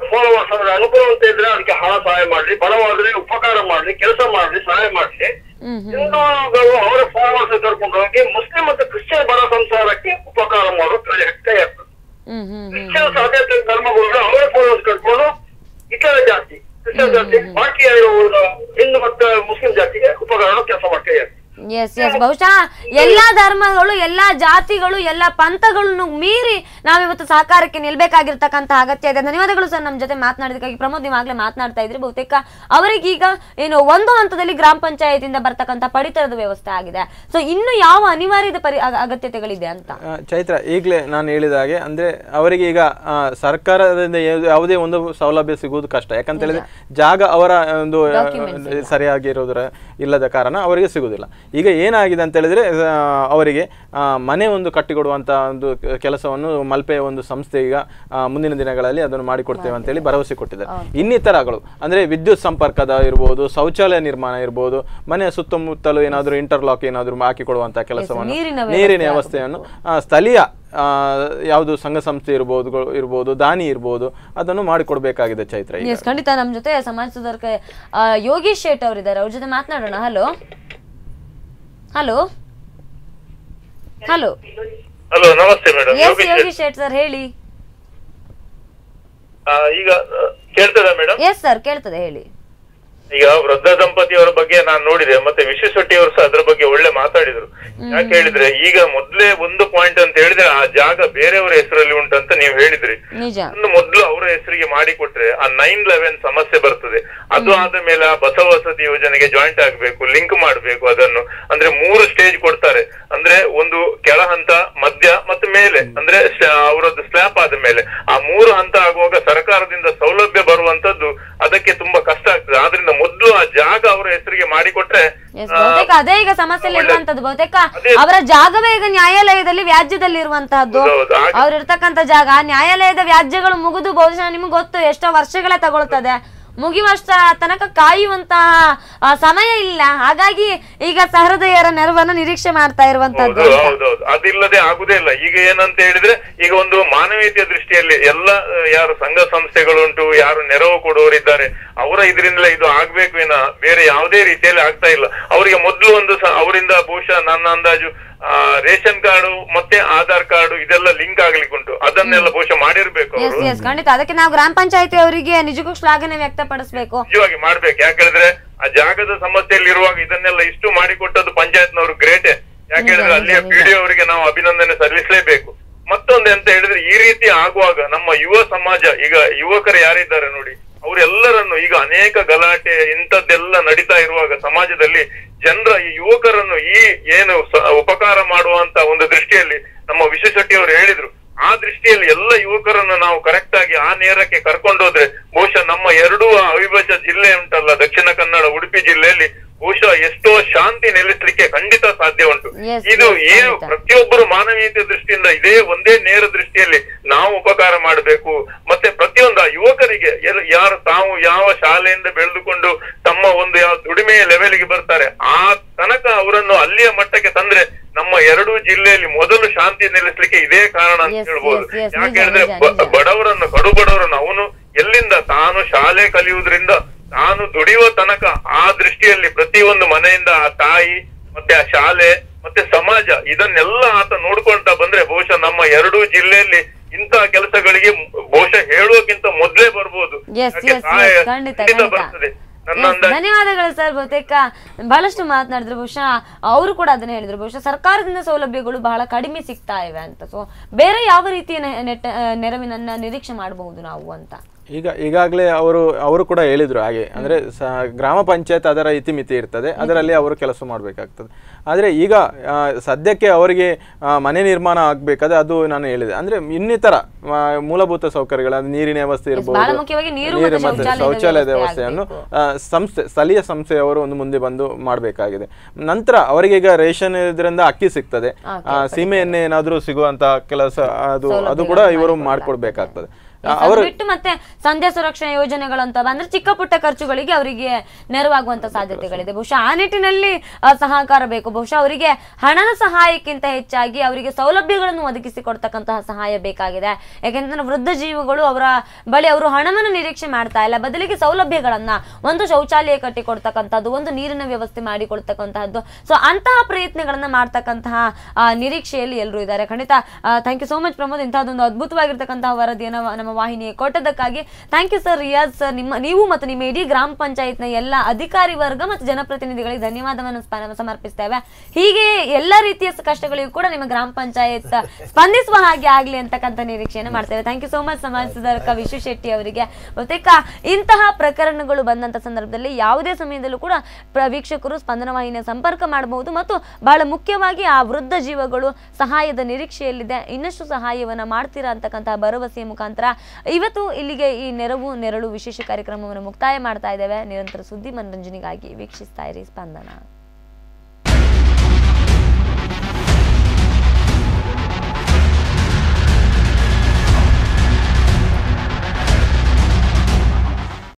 ಫಾಲೋವರ್ಸ್ ಅಂದ್ರೆ ಅನುಕೂಲ ಅಂತ ಇದ್ರೆ ಅದಕ್ಕೆ ಹಣ ಸಹಾಯ ಮಾಡ್ಲಿ ಬಡವಾದ್ರೆ ಉಪಕಾರ ಮಾಡ್ಲಿ ಕೆಲಸ ಮಾಡ್ಲಿ ಸಹಾಯ ಮಾಡ್ಲಿ. ಹಿಂದೂಗಳು ಅವರ ಫಾಲೋವರ್ಸ್ ಕರ್ಕೊಂಡು ಹೋಗಿ ಮುಸ್ಲಿಂ ಮತ್ತು ಕ್ರಿಶ್ಚಿಯನ್ ಬಡ ಸಂಸಾರಕ್ಕೆ ಉಪಕಾರ ಮಾಡೋ ಕೈ ಕ್ರಿಶ್ಚಿಯನ್ ಸಾಧ್ಯತೆ ಧರ್ಮಗಳು ಅವರ ಫಾಲೋವರ್ಸ್ ಕರ್ಕೊಂಡು ಇತರ ಜಾತಿ ಕ್ರಿಶ್ಚಿಯನ್ ಜಾತಿ ಬಾಕಿ ಇರುವ ಹಿಂದೂ ಮತ್ತು ಮುಸ್ಲಿಂ ಜಾತಿಗೆ ಉಪಕಾರ ಕೆಲಸ ಮಾಡ್ತಾ ಇದ್ದಾರೆ. ಎಸ್ ಎಸ್ ಬಹುಶಃ ಎಲ್ಲಾ ಧರ್ಮಗಳು ಎಲ್ಲಾ ಜಾತಿಗಳು ಎಲ್ಲಾ ಪಂಥಗಳನ್ನು ಮೀರಿ ನಾವಿವತ್ತು ಸಹಕಾರಕ್ಕೆ ನಿಲ್ಬೇಕಾಗಿರ್ತಕ್ಕಂತಹ ಅಗತ್ಯ ಇದೆ. ಧನ್ಯವಾದಗಳು ಸರ್ ನಮ್ಮ ಜೊತೆ ಮಾತನಾಡಿದಕ್ಕಾಗಿ ಪ್ರಮೋದ್ ನೀವು ಆಗ್ಲೇ ಮಾತನಾಡ್ತಾ ಇದ್ರಿ. ಬಹುತೇಕ ಅವರಿಗೀಗ ಏನು ಒಂದು ಹಂತದಲ್ಲಿ ಗ್ರಾಮ ಪಂಚಾಯತಿಯಿಂದ ಬರ್ತಕ್ಕಂತ ಪಡಿತರದ ವ್ಯವಸ್ಥೆ ಆಗಿದೆ. ಸೊ ಇನ್ನು ಯಾವ ಅನಿವಾರ್ಯದ ಪರಿ ಅಗ- ಅಗತ್ಯತೆಗಳಿದೆ ಅಂತ? ಚೈತ್ರ ಈಗಲೇ ನಾನು ಹೇಳಿದ ಹಾಗೆ ಅಂದ್ರೆ ಅವರಿಗೆ ಈಗ ಆ, ಸರ್ಕಾರದಿಂದ ಯಾವುದೇ ಒಂದು ಸೌಲಭ್ಯ ಸಿಗುವುದು ಕಷ್ಟ. ಯಾಕಂತ ಹೇಳಿದ್ರೆ ಜಾಗ ಅವರ ಒಂದು ಸರಿಯಾಗಿರೋದ್ರ ಇಲ್ಲದ ಕಾರಣ ಅವರಿಗೆ ಸಿಗುವುದಿಲ್ಲ. ಈಗ ಏನಾಗಿದೆ ಅಂತ ಹೇಳಿದ್ರೆ ಅವರಿಗೆ ಮನೆ ಒಂದು ಕಟ್ಟಿಕೊಡುವಂಥ ಒಂದು ಕೆಲಸವನ್ನು ಮಲ್ಪೆಯ ಒಂದು ಸಂಸ್ಥೆ ಈಗ ಮುಂದಿನ ದಿನಗಳಲ್ಲಿ ಅದನ್ನು ಮಾಡಿಕೊಡ್ತೇವೆ ಅಂತೇಳಿ ಭರವಸೆ ಕೊಟ್ಟಿದ್ದಾರೆ. ಇನ್ನಿತರಗಳು ಅಂದ್ರೆ ವಿದ್ಯುತ್ ಸಂಪರ್ಕದ ಇರ್ಬೋದು ಶೌಚಾಲಯ ನಿರ್ಮಾಣ ಇರ್ಬೋದು ಮನೆಯ ಸುತ್ತಮುತ್ತಲು ಏನಾದರೂ ಇಂಟರ್ಲಾಕ್ ಏನಾದರೂ ಹಾಕಿಕೊಡುವಂಥ ಕೆಲಸವನ್ನು ನೀರಿನ ವ್ಯವಸ್ಥೆಯನ್ನು ಸ್ಥಳೀಯ ಆ, ಯಾವುದು ಸಂಘ ಸಂಸ್ಥೆ ಇರ್ಬೋದು ಇರ್ಬೋದು ದಾನಿ ಇರ್ಬೋದು ಅದನ್ನು ಮಾಡಿಕೊಡ್ಬೇಕಾಗಿದೆ ಚೈತ್ರ ಖಂಡಿತ. ನಮ್ಮ ಜೊತೆ ಸಮಾಜ ಸುಧಾರಕ ಯೋಗೀಶ್ ಶೇಟ್ ಅವರಿದ್ದಾರೆ. ಅವ್ರ ಜೊತೆ ಮಾತನಾಡೋಣ. ಹಲೋ ಹಲೋ ಹಲೋ ಹಲೋ ನಮಸ್ತೆ madam yes Yogish Shet sir ಹೇಳಿ. ಈಗ ಕೇಳ್ತದ ಮೇಡಮ್ ಎಸ್ ಸರ್ ಕೇಳ್ತದೆ ಹೇಳಿ. ಈಗ ವೃದ್ಧ ದಂಪತಿಯವರ ಬಗ್ಗೆ ನಾನು ನೋಡಿದೆ ಮತ್ತೆ ವಿಶ್ವಶೆಟ್ಟಿ ಅವರು ಸಹ ಅದ್ರ ಬಗ್ಗೆ ಒಳ್ಳೆ ಮಾತಾಡಿದ್ರು. ಯಾಕೆ ಹೇಳಿದ್ರೆ ಈಗ ಮೊದ್ಲೇ ಒಂದು ಪಾಯಿಂಟ್ ಅಂತ ಹೇಳಿದ್ರೆ ಆ ಜಾಗ ಬೇರೆಯವರ ಹೆಸರಲ್ಲಿ ಉಂಟಂತ ನೀವು ಹೇಳಿದ್ರಿ. ಒಂದು ಮೊದ್ಲು ಅವರ ಹೆಸರಿಗೆ ಮಾಡಿಕೊಟ್ರೆ ಆ ನೈನ್ ಲೆವೆನ್ ಸಮಸ್ಯೆ ಬರ್ತದೆ. ಅದು ಆದ ಮೇಲೆ ಆ ಬಸವ ವಸತಿ ಯೋಜನೆಗೆ ಜಾಯಿಂಟ್ ಆಗ್ಬೇಕು ಲಿಂಕ್ ಮಾಡ್ಬೇಕು ಅದನ್ನು. ಅಂದ್ರೆ ಮೂರು ಸ್ಟೇಜ್ ಕೊಡ್ತಾರೆ. ಅಂದ್ರೆ ಒಂದು ಕೆಳ ಹಂತ ಮಧ್ಯ ಮತ್ತು ಮೇಲೆ. ಅಂದ್ರೆ ಅವರದ್ದು ಸ್ಲ್ಯಾಪ್ ಆದ ಮೇಲೆ. ಆ ಮೂರು ಹಂತ ಆಗುವಾಗ ಸರ್ಕಾರದಿಂದ ಸೌಲಭ್ಯ ಬರುವಂತದ್ದು ಅದಕ್ಕೆ ತುಂಬಾ ಕಷ್ಟ ಆಗ್ತದೆ. ಆದ್ರಿಂದ ಮೊದ್ಲು ಆ ಜಾಗ ಅವರ ಹೆಸರಿಗೆ ಮಾಡಿಕೊಟ್ರೆ ಬಹುತೇಕ ಅದೇ ಈಗ ಸಮಸ್ಯೆ ಇರುವಂತದ್ದು. ಬಹುತೇಕ ಅವರ ಜಾಗವೇ ಈಗ ನ್ಯಾಯಾಲಯದಲ್ಲಿ ವ್ಯಾಜ್ಯದಲ್ಲಿ ಇರುವಂತಹದ್ದು. ಅವ್ರ ಇರ್ತಕ್ಕಂತ ಜಾಗ ನ್ಯಾಯಾಲಯದ ವ್ಯಾಜ್ಯಗಳು ಮುಗಿದು ಬಹುಶಃ ನಿಮ್ಗೆ ಗೊತ್ತು ಎಷ್ಟೋ ವರ್ಷಗಳೇ ತಗೊಳ್ತದೆ. ಮುಗಿಯುವಷ್ಟ ತನಕ ಕಾಯುವಂತಹ ಸಮಯ ಇಲ್ಲ. ಹಾಗಾಗಿ ಈಗ ಸಹೃದಯರ ನೆರವನ್ನು ನಿರೀಕ್ಷೆ ಮಾಡ್ತಾ ಇರುವಂತದ್ದು. ಅದಿಲ್ಲದೆ ಆಗುದೇ ಇಲ್ಲ. ಈಗ ಏನಂತ ಹೇಳಿದ್ರೆ, ಈಗ ಒಂದು ಮಾನವೀಯತೆಯ ದೃಷ್ಟಿಯಲ್ಲಿ ಎಲ್ಲ ಯಾರು ಸಂಘ ಸಂಸ್ಥೆಗಳುಂಟು, ಯಾರು ನೆರವು ಕೊಡುವವರಿದ್ದಾರೆ, ಅವರ ಇದರಿಂದಲೇ ಇದು ಆಗ್ಬೇಕು. ಏನ ಬೇರೆ ಯಾವುದೇ ರೀತಿಯಲ್ಲಿ ಆಗ್ತಾ ಇಲ್ಲ. ಅವರಿಗೆ ಮೊದಲು ಒಂದು ಅವರಿಂದ ಬಹುಶಃ ನನ್ನ ಅಂದಾಜು ರೇಷನ್ ಕಾರ್ಡು ಮತ್ತೆ ಆಧಾರ್ ಕಾರ್ಡ್ ಇದೆಲ್ಲ ಲಿಂಕ್ ಆಗ್ಲಿಕ್ಕೆ ಉಂಟು. ಅದನ್ನೆಲ್ಲ ಬಹುಶಃ ಮಾಡಿರ್ಬೇಕು ಖಂಡಿತ. ಅದಕ್ಕೆ ನಾವು ಗ್ರಾಮ ಪಂಚಾಯತಿ ಅವರಿಗೆ ನಿಜಕ್ಕೂ ಶ್ಲಾಘನೆ ವ್ಯಕ್ತಪಡಿಸಬೇಕು. ನಿಜವಾಗಿ ಮಾಡ್ಬೇಕು. ಯಾಕಂದ್ರೆ ಆ ಜಾಗದ ಸಮಸ್ಯೆಯಲ್ಲಿ ಇರುವಾಗ ಇದನ್ನೆಲ್ಲ ಇಷ್ಟು ಮಾಡಿಕೊಟ್ಟದ್ದು ಪಂಚಾಯತ್ನವರು ಗ್ರೇಟೆ. ಯಾಕೆಂದ್ರೆ ಅಲ್ಲಿಯ ಪಿಡಿಒ ಅವರಿಗೆ ನಾವು ಅಭಿನಂದನೆ ಸಲ್ಲಿಸಲೇಬೇಕು. ಮತ್ತೊಂದು ಎಂತ ಹೇಳಿದ್ರೆ ಈ ರೀತಿ ಆಗುವಾಗ ನಮ್ಮ ಯುವ ಸಮಾಜ ಈಗ ಯುವಕರು ಯಾರಿದ್ದಾರೆ ನೋಡಿ ಅವರೆಲ್ಲರನ್ನು ಈಗ ಅನೇಕ ಗಲಾಟೆ ಇಂಥದ್ದೆಲ್ಲ ನಡೀತಾ ಇರುವಾಗ ಸಮಾಜದಲ್ಲಿ ಜನರ ಈ ಯುವಕರನ್ನು ಈ ಏನು ಉಪಕಾರ ಮಾಡುವಂತ ಒಂದು ದೃಷ್ಟಿಯಲ್ಲಿ ನಮ್ಮ ವಿಶ್ವಶೆಟ್ಟಿ ಅವರು ಹೇಳಿದ್ರು. ಆ ದೃಷ್ಟಿಯಲ್ಲಿ ಎಲ್ಲ ಯುವಕರನ್ನು ನಾವು ಕರೆಕ್ಟ್ ಆಗಿ ಆ ನೇರಕ್ಕೆ ಕರ್ಕೊಂಡೋದ್ರೆ ಬಹುಶಃ ನಮ್ಮ ಎರಡೂ ಅವಿಭಾಜ್ಯ ಜಿಲ್ಲೆ ಉಂಟಲ್ಲ ದಕ್ಷಿಣ ಕನ್ನಡ ಉಡುಪಿ ಜಿಲ್ಲೆಯಲ್ಲಿ ಬಹುಶಃ ಎಷ್ಟೋ ಶಾಂತಿ ನೆಲೆಸಲಿಕ್ಕೆ ಖಂಡಿತ ಸಾಧ್ಯ ಉಂಟು. ಇದು ಏನು ಪ್ರತಿಯೊಬ್ಬರು ಮಾನವೀಯತೆ ದೃಷ್ಟಿಯಿಂದ ಇದೇ ಒಂದೇ ನೇರ ದೃಷ್ಟಿಯಲ್ಲಿ ನಾವು ಉಪಕಾರ ಮಾಡಬೇಕು ಮತ್ತೆ ಪ್ರತಿಯೊಂದು ಆ ಯುವಕರಿಗೆ ಯಾರು ತಾವು ಯಾವ ಶಾಲೆಯಿಂದ ಬೆಳೆದುಕೊಂಡು ತಮ್ಮ ಒಂದು ಯಾವ ದುಡಿಮೆಯ ಲೆವೆಲ್ಗೆ ಬರ್ತಾರೆ ಆ ತನಕ ಅವರನ್ನು ಅಲ್ಲಿಯ ಮಟ್ಟಕ್ಕೆ ತಂದ್ರೆ ನಮ್ಮ ಎರಡೂ ಜಿಲ್ಲೆಯಲ್ಲಿ ಮೊದಲು ಶಾಂತಿ ನೆಲೆಸಲಿಕ್ಕೆ ಇದೇ ಕಾರಣ ಅಂತ ಹೇಳ್ಬೋದು. ಯಾಕೆ ಹೇಳಿದ್ರೆ ಬಡವರನ್ನು ಕಡು ಬಡವರನ್ನು ಅವನು ಎಲ್ಲಿಂದ ತಾನು ಶಾಲೆ ಕಲಿಯುವುದರಿಂದ ತಾನು ದುಡಿಯುವ ತನಕ ಆ ದೃಷ್ಟಿಯಲ್ಲಿ ಪ್ರತಿಯೊಂದು ಮನೆಯಿಂದ ಆ ತಾಯಿ ಮತ್ತೆ ಆ ಶಾಲೆ ಮತ್ತೆ ಸಮಾಜ ಇದನ್ನೆಲ್ಲ ಆತ ನೋಡ್ಕೊಳ್ತಾ ಬಂದ್ರೆ ಬಹುಶಃ ನಮ್ಮ ಎರಡೂ ಜಿಲ್ಲೆಯಲ್ಲಿ ಇಂತಹ ಕೆಲಸಗಳಿಗೆ ಬಹುಶಃ ಹೇಳುವಕ್ಕಿಂತ ಮೊದಲೇ ಬರ್ಬೋದು. ಬರ್ತದೆ. ಧನ್ಯವಾದಗಳು ಸರ್ ಬಹುತೇಕ. ಬಹಳಷ್ಟು ಮಾತನಾಡಿದ್ರು ಬಹುಶಃ ಅವರು ಕೂಡ ಅದನ್ನ ಹೇಳಿದ್ರು. ಬಹುಶಃ ಸರ್ಕಾರದಿಂದ ಸೌಲಭ್ಯಗಳು ಬಹಳ ಕಡಿಮೆ ಸಿಗ್ತಾ ಇವೆ ಅಂತ. ಸೊ ಬೇರೆ ಯಾವ ರೀತಿಯ ನೆರವಿನನ್ನ ನಿರೀಕ್ಷೆ ಮಾಡಬಹುದು ನಾವು ಅಂತ? ಈಗ ಈಗಾಗಲೇ ಅವರು ಅವರು ಕೂಡ ಹೇಳಿದರು ಹಾಗೆ. ಅಂದ್ರೆ ಸ ಗ್ರಾಮ ಪಂಚಾಯತ್ ಅದರ ಇತಿಮಿತಿ ಇರ್ತದೆ ಅದರಲ್ಲಿ ಅವರು ಕೆಲಸ ಮಾಡಬೇಕಾಗ್ತದೆ. ಆದರೆ ಈಗ ಸದ್ಯಕ್ಕೆ ಅವರಿಗೆ ಮನೆ ನಿರ್ಮಾಣ ಆಗಬೇಕಾದ್ರೆ ಅದು ನಾನು ಹೇಳಿದೆ. ಅಂದ್ರೆ ಇನ್ನಿತರ ಮೂಲಭೂತ ಸೌಕರ್ಯಗಳು ನೀರಿನ ವ್ಯವಸ್ಥೆ ಇರ್ಬೋದು ನೀರು ಮತ್ತು ಶೌಚಾಲಯದ ಶೌಚಾಲಯದ ವ್ಯವಸ್ಥೆ ವ್ಯವಸ್ಥೆಯನ್ನು ಸಂಸ್ಥೆ ಸ್ಥಳೀಯ ಸಂಸ್ಥೆಯವರು ಒಂದು ಮುಂದೆ ಬಂದು ಮಾಡಬೇಕಾಗಿದೆ. ನಂತರ ಅವರಿಗೆ ಈಗ ರೇಷನ್ ಇದರಿಂದ ಅಕ್ಕಿ ಸಿಗ್ತದೆ. ಸೀಮೆ ಎಣ್ಣೆ ಏನಾದರೂ ಸಿಗುವಂತ ಕೆಲಸ ಅದು ಅದು ಕೂಡ ಇವರು ಮಾಡಿಕೊಡ್ಬೇಕಾಗ್ತದೆ. ಅವರು ಬಿಟ್ಟು ಮತ್ತೆ ಸಂಧ್ಯಾ ಯೋಜನೆಗಳು ಯೋಜನೆಗಳಂತ ಬಂದ್ರೆ ಚಿಕ್ಕ ಪುಟ್ಟ ಖರ್ಚುಗಳಿಗೆ ಅವರಿಗೆ ನೆರವಾಗುವಂತ ಸಾಧ್ಯತೆಗಳಿದೆ. ಬಹುಶಃ ಆ ನಿಟ್ಟಿನಲ್ಲಿ ಸಹಕಾರ ಬೇಕು. ಬಹುಶಃ ಅವರಿಗೆ ಹಣದ ಸಹಾಯಕ್ಕಿಂತ ಹೆಚ್ಚಾಗಿ ಅವರಿಗೆ ಸೌಲಭ್ಯಗಳನ್ನು ಒದಗಿಸಿ ಕೊಡ್ತಕ್ಕಂತಹ ಸಹಾಯ ಬೇಕಾಗಿದೆ. ಯಾಕೆಂದ್ರೆ ವೃದ್ಧ ಜೀವಿಗಳು ಅವರ ಬಳಿ ಅವರು ಹಣವನ್ನು ನಿರೀಕ್ಷೆ ಮಾಡ್ತಾ ಇಲ್ಲ. ಬದಲಿಗೆ ಸೌಲಭ್ಯಗಳನ್ನ ಒಂದು ಶೌಚಾಲಯ ಕಟ್ಟಿ ಕೊಡ್ತಕ್ಕಂಥದ್ದು ಒಂದು ನೀರಿನ ವ್ಯವಸ್ಥೆ ಮಾಡಿಕೊಡ್ತಕ್ಕಂತಹದ್ದು ಸೊ ಅಂತಹ ಪ್ರಯತ್ನಗಳನ್ನ ಮಾಡ್ತಕ್ಕಂತಹ ನಿರೀಕ್ಷೆಯಲ್ಲಿ ಎಲ್ಲರೂ ಇದ್ದಾರೆ. ಖಂಡಿತ thank you so much Pramod. ಇಂತಹದೊಂದು ಅದ್ಭುತವಾಗಿರ್ತಕ್ಕಂತಹ ವರದಿಯನ್ನು ನಮ್ಮ ವಾಹಿನಿಗೆ ಕೊಟ್ಟದಕ್ಕಾಗಿ thank you sir Riyaz sir ನಿಮ್ಮ, ನೀವು ಮತ್ತು ನಿಮ್ಮ ಇಡೀ ಗ್ರಾಮ ಪಂಚಾಯತ್ನ ಎಲ್ಲ ಅಧಿಕಾರಿ ವರ್ಗ ಮತ್ತು ಜನಪ್ರತಿನಿಧಿಗಳಿಗೆ ಧನ್ಯವಾದವನ್ನು ಸಮರ್ಪಿಸ್ತೇವೆ. ಹೀಗೆ ಎಲ್ಲ ರೀತಿಯ ಕಷ್ಟಗಳಿಗೂ ಕೂಡ ನಿಮ್ಮ ಗ್ರಾಮ ಪಂಚಾಯತ್ ಸ್ಪಂದಿಸುವ ಹಾಗೆ ಆಗಲಿ ಅಂತಕ್ಕಂಥ ನಿರೀಕ್ಷೆಯನ್ನು ಮಾಡ್ತೇವೆ. ಥ್ಯಾಂಕ್ ಯು ಸೋ ಮಚ್ ಸಮಾಜ ಸುಧಾರಕ ವಿಶ್ವ ಶೆಟ್ಟಿ ಅವರಿಗೆ. ಬಹುತೇಕ ಇಂತಹ ಪ್ರಕರಣಗಳು ಬಂದಂಥ ಸಂದರ್ಭದಲ್ಲಿ ಯಾವುದೇ ಸಮಯದಲ್ಲೂ ಕೂಡ ಪ್ರವೀಕ್ಷಕರು ಸ್ಪಂದನ ವಾಹಿನಿಯ ಸಂಪರ್ಕ ಮಾಡಬಹುದು ಮತ್ತು ಬಹಳ ಮುಖ್ಯವಾಗಿ ಆ ವೃದ್ಧ ಜೀವಗಳು ಸಹಾಯದ ನಿರೀಕ್ಷೆಯಲ್ಲಿದೆ. ಇನ್ನಷ್ಟು ಸಹಾಯವನ್ನು ಮಾಡ್ತೀರಾ ಅಂತಕ್ಕಂತಹ ಭರವಸೆಯ ಮುಖಾಂತರ ಇವತ್ತು ಇಲ್ಲಿಗೆ ಈ ನೆರವು, ನೆರಳು ವಿಶೇಷ ಕಾರ್ಯಕ್ರಮವನ್ನು ಮುಕ್ತಾಯ ಮಾಡ್ತಾ ಇದ್ದೇವೆ. ನಿರಂತರ ಸುದ್ದಿ ಮನರಂಜನೆಗಾಗಿ ವೀಕ್ಷಿಸ್ತಾ ಇರಿ ಸ್ಪಂದನ.